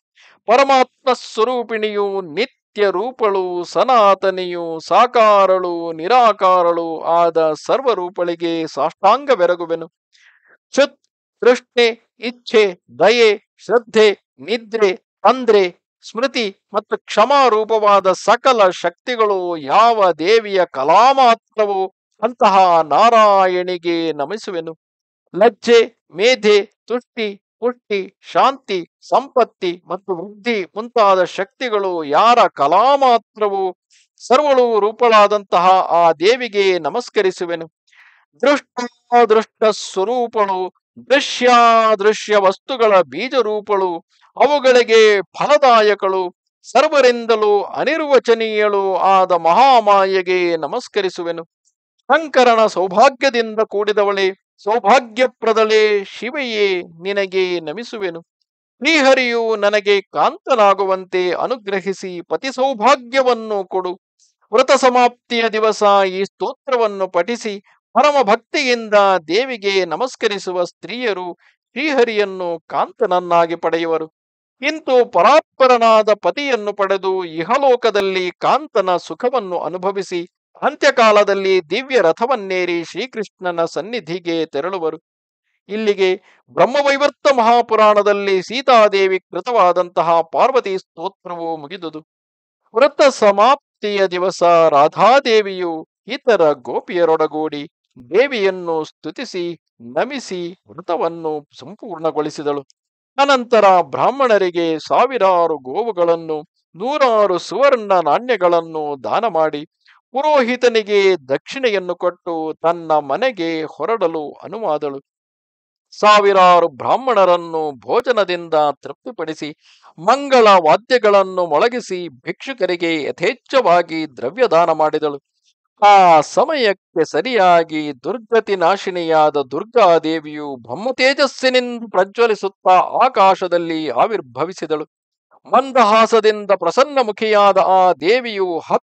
ಪರಮಾತ್ಮ ಸ್ವರೂಪಿಣಿಯು ನಿತ್ಯ ರೂಪಳು ಸನಾತನಿಯು, ಸಾಕಾರಳು, ನಿರಾಕಾರಳು ಆದ ಸರ್ವರೂಪಳಿಗೆ ಸಾಷ್ಟಾಂಗವೆರಗುವೆನು. ಚುತ್ ತೃಷ್ಣೆ, ಇಚ್ಛೆ, ದಯೆ, ಶ್ರದ್ಧೆ, ನಿದ್ರೆ, ತಂದ್ರೆ ಸ್ಮೃತಿ ಮತ್ತು ಕ್ಷಮಾರೂಪವಾದ ಸಕಲ ಶಕ್ತಿಗಳು ಯಾವ ದೇವಿಯ ಕಲಾಮಾತ್ರವೋ ಅಂತಹ ನಾರಾಯಣಿಗೆ ನಮಿಸುವೆನು. ಲಜ್ಜೆ, ಮೇಧೆ, ತುಷ್ಟಿ, ಪುಷ್ಟಿ, ಶಾಂತಿ, ಸಂಪತ್ತಿ ಮತ್ತು ವೃದ್ಧಿ ಮುಂತಾದ ಶಕ್ತಿಗಳು ಯಾರ ಕಲಾಮಾತ್ರವೋ ಸರ್ವಳು ರೂಪಳಾದಂತಹ ಆ ದೇವಿಗೆ ನಮಸ್ಕರಿಸುವೆನು. ದೃಷ್ಟ ಸ್ವರೂಪಳು ದೃಶ್ಯಾದೃಶ್ಯ ವಸ್ತುಗಳ ಬೀಜರೂಪಳು, ಅವುಗಳಿಗೆ ಫಲದಾಯಕಳು, ಸರ್ವರಿಂದಲೂ ಅನಿರ್ವಚನೀಯಳು ಆದ ಮಹಾಮಾಯೆಗೆ ನಮಸ್ಕರಿಸುವೆನು. ಶಂಕರನ ಸೌಭಾಗ್ಯದಿಂದ ಕೂಡಿದವಳೆ, ಸೌಭಾಗ್ಯಪ್ರದಳೆ ಶಿವೆಯೇ, ನಿನಗೆ ನಮಿಸುವೆನು. ಶ್ರೀಹರಿಯು ನನಗೆ ಕಾಂತನಾಗುವಂತೆ ಅನುಗ್ರಹಿಸಿ ಪತಿ ಸೌಭಾಗ್ಯವನ್ನು ಕೊಡು. ವ್ರತ ಸಮಾಪ್ತಿಯ ದಿವಸ ಈ ಸ್ತೋತ್ರವನ್ನು ಪಠಿಸಿ ಪರಮ ಭಕ್ತಿಯಿಂದ ದೇವಿಗೆ ನಮಸ್ಕರಿಸುವ ಸ್ತ್ರೀಯರು ಶ್ರೀಹರಿಯನ್ನು ಕಾಂತನನ್ನಾಗಿ ಪಡೆಯುವರು. ಇಂತು ಪರಾತ್ಪರನಾದ ಪತಿಯನ್ನು ಪಡೆದು ಇಹಲೋಕದಲ್ಲಿ ಕಾಂತನ ಸುಖವನ್ನು ಅನುಭವಿಸಿ ಅಂತ್ಯಕಾಲದಲ್ಲಿ ದಿವ್ಯ ರಥವನ್ನೇರಿ ಶ್ರೀಕೃಷ್ಣನ ಸನ್ನಿಧಿಗೆ ತೆರಳುವರು. ಇಲ್ಲಿಗೆ ಬ್ರಹ್ಮವೈವರ್ತ ಮಹಾಪುರಾಣದಲ್ಲಿ ಸೀತಾದೇವಿ ಕೃತವಾದಂತಹ ಪಾರ್ವತಿ ಸ್ತೋತ್ರವು ಮುಗಿದುದು. ವ್ರತ ಸಮಾಪ್ತಿಯ ದಿವಸ ರಾಧಾದೇವಿಯು ಇತರ ಗೋಪಿಯರೊಡಗೂಡಿ ದೇವಿಯನ್ನು ಸ್ತುತಿಸಿ, ನಮಿಸಿ, ವ್ರತವನ್ನು ಸಂಪೂರ್ಣಗೊಳಿಸಿದಳು. ಅನಂತರ ಬ್ರಾಹ್ಮಣರಿಗೆ ಸಾವಿರಾರು ಗೋವುಗಳನ್ನು, ನೂರಾರು ಸುವರ್ಣ ನಾಣ್ಯಗಳನ್ನು ದಾನ ಮಾಡಿ ಪುರೋಹಿತನಿಗೆ ದಕ್ಷಿಣೆಯನ್ನು ಕೊಟ್ಟು ತನ್ನ ಮನೆಗೆ ಹೊರಡಲು ಅನುವಾದಳು. ಸಾವಿರಾರು ಬ್ರಾಹ್ಮಣರನ್ನು ಭೋಜನದಿಂದ ತೃಪ್ತಿಪಡಿಸಿ, ಮಂಗಳ ವಾದ್ಯಗಳನ್ನು ಮೊಳಗಿಸಿ ಭಿಕ್ಷುಕರಿಗೆ ಯಥೇಚ್ಛವಾಗಿ ದ್ರವ್ಯದಾನ ಮಾಡಿದಳು. ಆ ಸಮಯಕ್ಕೆ ಸರಿಯಾಗಿ ದುರ್ಗತಿ ನಾಶಿನಿಯಾದ ದುರ್ಗಾದೇವಿಯು ಬ್ರಹ್ಮತೇಜಸ್ಸಿನಿಂದ ಪ್ರಜ್ವಲಿಸುತ್ತಾ ಆಕಾಶದಲ್ಲಿ ಆವಿರ್ಭವಿಸಿದಳು. ಮಂದಹಾಸದಿಂದ ಪ್ರಸನ್ನಮುಖಿಯಾದ ಆ ದೇವಿಯು ಹತ್ತು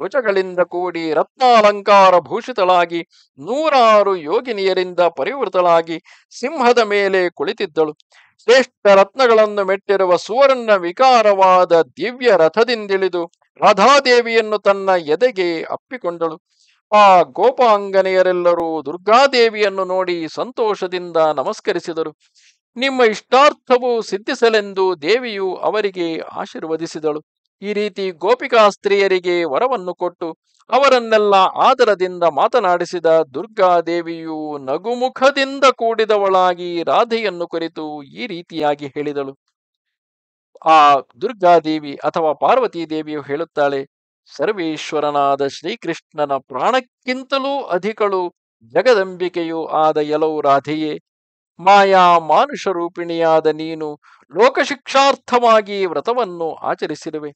ಧ್ವಜಗಳಿಂದ ಕೂಡಿ ರತ್ನಾಲಂಕಾರ ಭೂಷಿತಳಾಗಿ ನೂರಾರು ಯೋಗಿನಿಯರಿಂದ ಪರಿವೃತಳಾಗಿ ಸಿಂಹದ ಮೇಲೆ ಕುಳಿತಿದ್ದಳು. ಶ್ರೇಷ್ಠ ರತ್ನಗಳನ್ನು ಮೆಟ್ಟಿರುವ ಸುವರ್ಣ ವಿಕಾರವಾದ ದಿವ್ಯ ರಥದಿಂದಿಳಿದು ರಾಧಾದೇವಿಯನ್ನು ತನ್ನ ಎದೆಗೆ ಅಪ್ಪಿಕೊಂಡಳು. ಆ ಗೋಪಾಂಗನೆಯರೆಲ್ಲರೂ ದುರ್ಗಾದೇವಿಯನ್ನು ನೋಡಿ ಸಂತೋಷದಿಂದ ನಮಸ್ಕರಿಸಿದರು. ನಿಮ್ಮ ಇಷ್ಟಾರ್ಥವು ಸಿದ್ಧಿಸಲೆಂದು ದೇವಿಯು ಅವರಿಗೆ ಆಶೀರ್ವದಿಸಿದಳು. ಈ ರೀತಿ ಗೋಪಿಕಾ ಸ್ತ್ರೀಯರಿಗೆ ವರವನ್ನು ಕೊಟ್ಟು ಅವರನ್ನೆಲ್ಲ ಆದರದಿಂದ ಮಾತನಾಡಿಸಿದ ದುರ್ಗಾದೇವಿಯು ನಗುಮುಖದಿಂದ ಕೂಡಿದವಳಾಗಿ ರಾಧೆಯನ್ನು ಕುರಿತು ಈ ರೀತಿಯಾಗಿ ಹೇಳಿದಳು. ಆ ದುರ್ಗಾದೇವಿ ಅಥವಾ ಪಾರ್ವತಿ ದೇವಿಯು ಹೇಳುತ್ತಾಳೆ, ಸರ್ವೇಶ್ವರನಾದ ಶ್ರೀಕೃಷ್ಣನ ಪ್ರಾಣಕ್ಕಿಂತಲೂ ಅಧಿಕಳು ಜಗದಂಬಿಕೆಯೂ ಆದ ಎಲವು ರಾಧೆಯೇ, ಮಾಯಾ ಮಾನುಷ ರೂಪಿಣಿಯಾದ ನೀನು ಲೋಕಶಿಕ್ಷಾರ್ಥವಾಗಿ ವ್ರತವನ್ನು ಆಚರಿಸಿರುವೆ.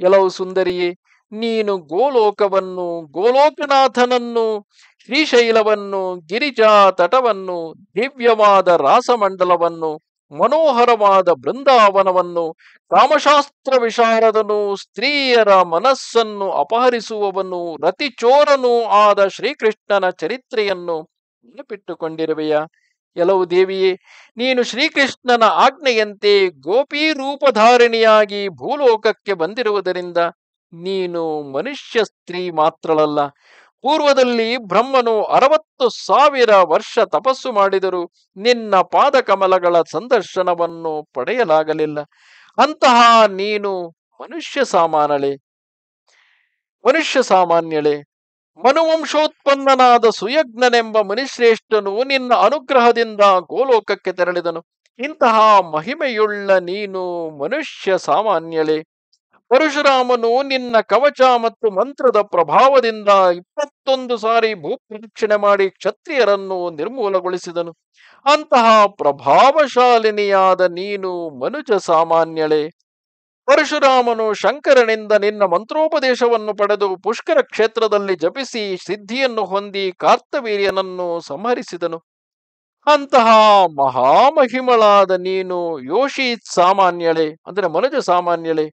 ಎಲವು ಸುಂದರಿಯೇ, ನೀನು ಗೋಲೋಕವನ್ನು, ಗೋಲೋಕನಾಥನನ್ನು, ಶ್ರೀಶೈಲವನ್ನು ಗಿರಿಜಾ ತಟವನ್ನು ದಿವ್ಯವಾದ ರಾಸಮಂಡಲವನ್ನು ಮನೋಹರವಾದ ಬೃಂದಾವನವನ್ನು, ಕಾಮಶಾಸ್ತ್ರ ವಿಶಾರದನು, ಸ್ತ್ರೀಯರ ಮನಸ್ಸನ್ನು ಅಪಹರಿಸುವವನು, ರತಿಚೋರನೂ ಆದ ಶ್ರೀಕೃಷ್ಣನ ಚರಿತ್ರೆಯನ್ನು ನೆನಪಿಟ್ಟುಕೊಂಡಿರುವೆಯ. ಎಲವು ದೇವಿಯೇ, ನೀನು ಶ್ರೀಕೃಷ್ಣನ ಆಜ್ಞೆಯಂತೆ ಗೋಪೀ ರೂಪಧಾರಿಣಿಯಾಗಿ ಭೂಲೋಕಕ್ಕೆ ಬಂದಿರುವುದರಿಂದ ನೀನು ಮನುಷ್ಯ ಸ್ತ್ರೀ ಮಾತ್ರಳಲ್ಲ. ಪೂರ್ವದಲ್ಲಿ ಬ್ರಹ್ಮನು ಅರವತ್ತು ಸಾವಿರ ವರ್ಷ ತಪಸ್ಸು ಮಾಡಿದರು ನಿನ್ನ ಪಾದಕಮಲಗಳ ಸಂದರ್ಶನವನ್ನು ಪಡೆಯಲಾಗಲಿಲ್ಲ. ಅಂತಹ ನೀನು ಮನುಷ್ಯ ಸಾಮಾನಳೆ. ಮನುಷ್ಯ ಸಾಮಾನ್ಯಳೆ, ಮನುವಂಶೋತ್ಪನ್ನನಾದ ಸುಯಜ್ಞನೆಂಬ ಮುನಿಶ್ರೇಷ್ಠನು ನಿನ್ನ ಅನುಗ್ರಹದಿಂದ ಗೋಲೋಕಕ್ಕೆ ತೆರಳಿದನು. ಇಂತಹ ಮಹಿಮೆಯುಳ್ಳ ನೀನು ಮನುಷ್ಯ ಸಾಮಾನ್ಯಳೆ. ಪರಶುರಾಮನು ನಿನ್ನ ಕವಚ ಮತ್ತು ಮಂತ್ರದ ಪ್ರಭಾವದಿಂದ ಇಪ್ಪತ್ತೊಂದು ಸಾರಿ ಭೂಪ್ರದಕ್ಷಿಣೆ ಮಾಡಿ ಕ್ಷತ್ರಿಯರನ್ನು ನಿರ್ಮೂಲಗೊಳಿಸಿದನು. ಅಂತಹ ಪ್ರಭಾವಶಾಲಿನಿಯಾದ ನೀನು ಮನುಜ ಸಾಮಾನ್ಯಳೆ. ಪರಶುರಾಮನು ಶಂಕರನಿಂದ ನಿನ್ನ ಮಂತ್ರೋಪದೇಶವನ್ನು ಪಡೆದು ಪುಷ್ಕರ ಕ್ಷೇತ್ರದಲ್ಲಿ ಜಪಿಸಿ ಸಿದ್ಧಿಯನ್ನು ಹೊಂದಿ ಕಾರ್ತವೀರ್ಯನನ್ನು ಸಂಹರಿಸಿದನು. ಅಂತಹ ಮಹಾಮಹಿಮಳಾದ ನೀನು ಯೋಷಿತ್ ಸಾಮಾನ್ಯಳೆ, ಅಂದರೆ ಮನುಜ ಸಾಮಾನ್ಯಳೆ.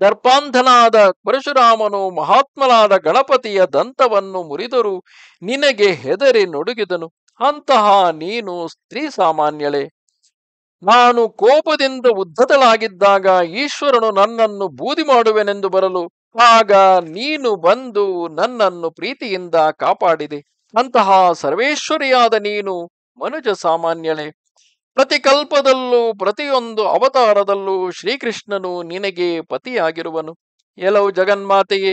ದರ್ಪಾಂಧನಾದ ಪರಶುರಾಮನು ಮಹಾತ್ಮನಾದ ಗಣಪತಿಯ ದಂತವನ್ನು ಮುರಿದರು ನಿನಗೆ ಹೆದರಿ ನಡುಗಿದನು. ಅಂತಹ ನೀನು ಸ್ತ್ರೀ ಸಾಮಾನ್ಯಳೆ. ನಾನು ಕೋಪದಿಂದ ಉದ್ಧತಳಾಗಿದ್ದಾಗ ಈಶ್ವರನು ನನ್ನನ್ನು ಬೂದಿ ಮಾಡುವೆನೆಂದು ಬರಲು, ಆಗ ನೀನು ಬಂದು ನನ್ನನ್ನು ಪ್ರೀತಿಯಿಂದ ಕಾಪಾಡಿದೆ. ಅಂತಹ ಸರ್ವೇಶ್ವರಿಯಾದ ನೀನು ಮನುಜ ಸಾಮಾನ್ಯಳೆ ಪ್ರತಿಕಲ್ಪದಲ್ಲೂ, ಪ್ರತಿಯೊಂದು ಅವತಾರದಲ್ಲೂ ಶ್ರೀಕೃಷ್ಣನು ನಿನಗೆ ಪತಿಯಾಗಿರುವನು. ಎಲವು ಜಗನ್ಮಾತೆಯೇ,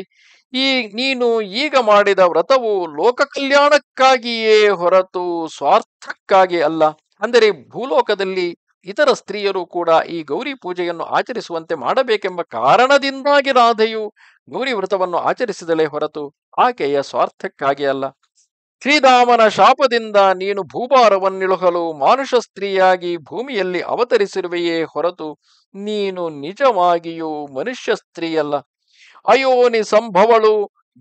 ಈ ನೀನು ಈಗ ಮಾಡಿದ ವ್ರತವು ಲೋಕ ಕಲ್ಯಾಣಕ್ಕಾಗಿಯೇ ಹೊರತು ಸ್ವಾರ್ಥಕ್ಕಾಗಿ ಅಲ್ಲ. ಅಂದರೆ ಭೂಲೋಕದಲ್ಲಿ ಇತರ ಸ್ತ್ರೀಯರು ಕೂಡ ಈ ಗೌರಿ ಪೂಜೆಯನ್ನು ಆಚರಿಸುವಂತೆ ಮಾಡಬೇಕೆಂಬ ಕಾರಣದಿಂದಾಗಿ ರಾಧೆಯು ಗೌರಿ ವ್ರತವನ್ನು ಆಚರಿಸಿದಲೇ ಹೊರತು ಆಕೆಯ ಸ್ವಾರ್ಥಕ್ಕಾಗಿ ಅಲ್ಲ. ಶ್ರೀರಾಮನ ಶಾಪದಿಂದ ನೀನು ಭೂಭಾರವನ್ನಿಳುಹಲು ಮಾನುಷ ಸ್ತ್ರೀಯಾಗಿ ಭೂಮಿಯಲ್ಲಿ ಅವತರಿಸಿರುವೆಯೇ ಹೊರತು ನೀನು ನಿಜವಾಗಿಯೂ ಮನುಷ್ಯ ಸ್ತ್ರೀಯಲ್ಲ. ಅಯೋನಿ ಸಂಭವಳು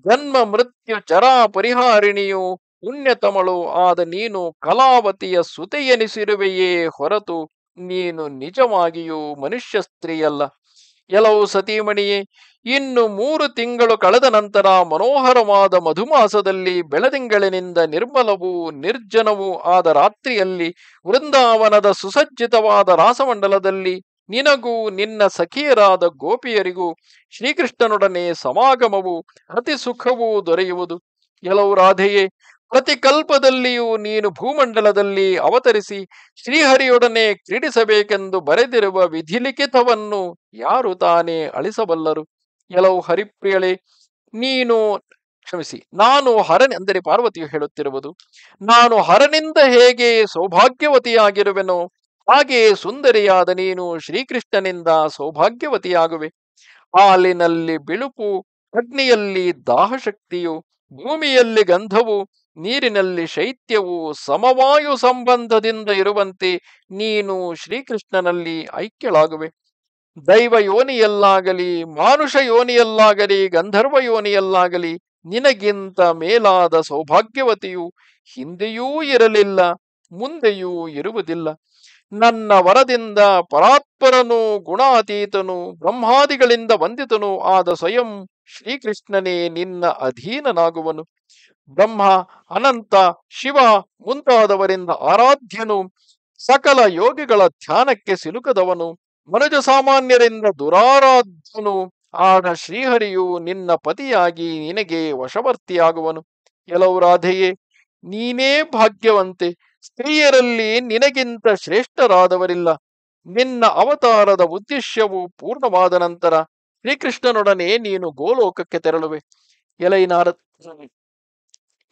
ಜನ್ಮ, ಮೃತ್ಯು ಚರಾ ಪರಿಹಾರಿಣಿಯು, ಪುಣ್ಯತಮಳು, ಆದ ನೀನು ಕಲಾವತಿಯ ಸುತೆಯೆನಿಸಿರುವೆಯೇ ಹೊರತು ನೀನು ನಿಜವಾಗಿಯೂ ಮನುಷ್ಯ ಸ್ತ್ರೀಯಲ್ಲ. ಎಲವು ಸತೀಮಣಿಯೇ ಇನ್ನು ಮೂರು ತಿಂಗಳು ಕಳೆದ ನಂತರ ಮನೋಹರವಾದ ಮಧುಮಾಸದಲ್ಲಿ ಬೆಳದಿಂಗಳಿನಿಂದ ನಿರ್ಮಲವೂ ನಿರ್ಜನವೂ ಆದ ರಾತ್ರಿಯಲ್ಲಿ ವೃಂದಾವನದ ಸುಸಜ್ಜಿತವಾದ ರಾಸಮಂಡಲದಲ್ಲಿ ನಿನಗೂ ನಿನ್ನ ಸಖಿಯರಾದ ಗೋಪಿಯರಿಗೂ ಶ್ರೀಕೃಷ್ಣನೊಡನೆ ಸಮಾಗಮವು ಅತಿ ಸುಖವೂ ದೊರೆಯುವುದು. ಎಲವು ರಾಧೆಯೇ ಪ್ರತಿ ಕಲ್ಪದಲ್ಲಿಯೂ ನೀನು ಭೂಮಂಡಲದಲ್ಲಿ ಅವತರಿಸಿ ಶ್ರೀಹರಿಯೊಡನೆ ಕ್ರೀಡಿಸಬೇಕೆಂದು ಬರೆದಿರುವ ವಿಧಿಲಿಖಿತವನ್ನು ಯಾರು ತಾನೇ ಅಳಿಸಬಲ್ಲರು? ಕೆಲವು ಹರಿಪ್ರಿಯಳೆ, ನೀನು ಕ್ಷಮಿಸಿ, ನಾನು ಹರನ್, ಅಂದರೆ ಪಾರ್ವತಿಯು ಹೇಳುತ್ತಿರುವುದು, ನಾನು ಹರನಿಂದ ಹೇಗೆ ಸೌಭಾಗ್ಯವತಿಯಾಗಿರುವೆನೋ ಹಾಗೆಯೇ ಸುಂದರಿಯಾದ ನೀನು ಶ್ರೀಕೃಷ್ಣನಿಂದ ಸೌಭಾಗ್ಯವತಿಯಾಗುವೆ. ಹಾಲಿನಲ್ಲಿ ಬಿಳುಪು, ಅಗ್ನಿಯಲ್ಲಿ ದಾಹಶಕ್ತಿಯು, ಭೂಮಿಯಲ್ಲಿ ಗಂಧವು ನೀರಿನಲ್ಲಿ ಶೈತ್ಯವು ಸಮವಾಯು ಸಂಬಂಧದಿಂದ ಇರುವಂತೆ ನೀನು ಶ್ರೀಕೃಷ್ಣನಲ್ಲಿ ಐಕ್ಯಳಾಗುವೆ. ದೈವ ಯೋನಿಯಲ್ಲಾಗಲಿ, ಮಾನುಷ ಯೋನಿಯಲ್ಲಾಗಲಿ, ಗಂಧರ್ವ ಯೋನಿಯಲ್ಲಾಗಲಿ, ನಿನಗಿಂತ ಮೇಲಾದ ಸೌಭಾಗ್ಯವತಿಯು ಹಿಂದೆಯೂ ಇರಲಿಲ್ಲ, ಮುಂದೆಯೂ ಇರುವುದಿಲ್ಲ. ನನ್ನ ವರದಿಂದ ಪರಾತ್ಪರನು, ಗುಣಾತೀತನು, ಬ್ರಹ್ಮಾದಿಗಳಿಂದ ವಂದಿತನು ಆದ ಸ್ವಯಂ ಶ್ರೀಕೃಷ್ಣನೇ ನಿನ್ನ ಅಧೀನನಾಗುವನು. ಬ್ರಹ್ಮ, ಅನಂತ, ಶಿವ ಮುಂತಾದವರಿಂದ ಆರಾಧ್ಯನು. ಸಕಲ ಯೋಗಿಗಳ ಧ್ಯಾನಕ್ಕೆ ಸಿಲುಕದವನು. ಮನುಜ ಸಾಮಾನ್ಯರಿಂದ ದುರಾರಾಧ್ಯನು. ಆಗ ಶ್ರೀಹರಿಯು ನಿನ್ನ ಪತಿಯಾಗಿ ನಿನಗೆ ವಶವರ್ತಿಯಾಗುವನು. ಕೆಲವು ರಾಧೆಯೇ, ನೀನೇ ಭಾಗ್ಯವಂತೆ. ಸ್ತ್ರೀಯರಲ್ಲಿ ನಿನಗಿಂತ ಶ್ರೇಷ್ಠರಾದವರಿಲ್ಲ. ನಿನ್ನ ಅವತಾರದ ಉದ್ದೇಶವು ಪೂರ್ಣವಾದ ನಂತರ ಶ್ರೀಕೃಷ್ಣನೊಡನೆ ನೀನು ಗೋಲೋಕಕ್ಕೆ ತೆರಳುವೆ. ಎಲೈ ನಾರದ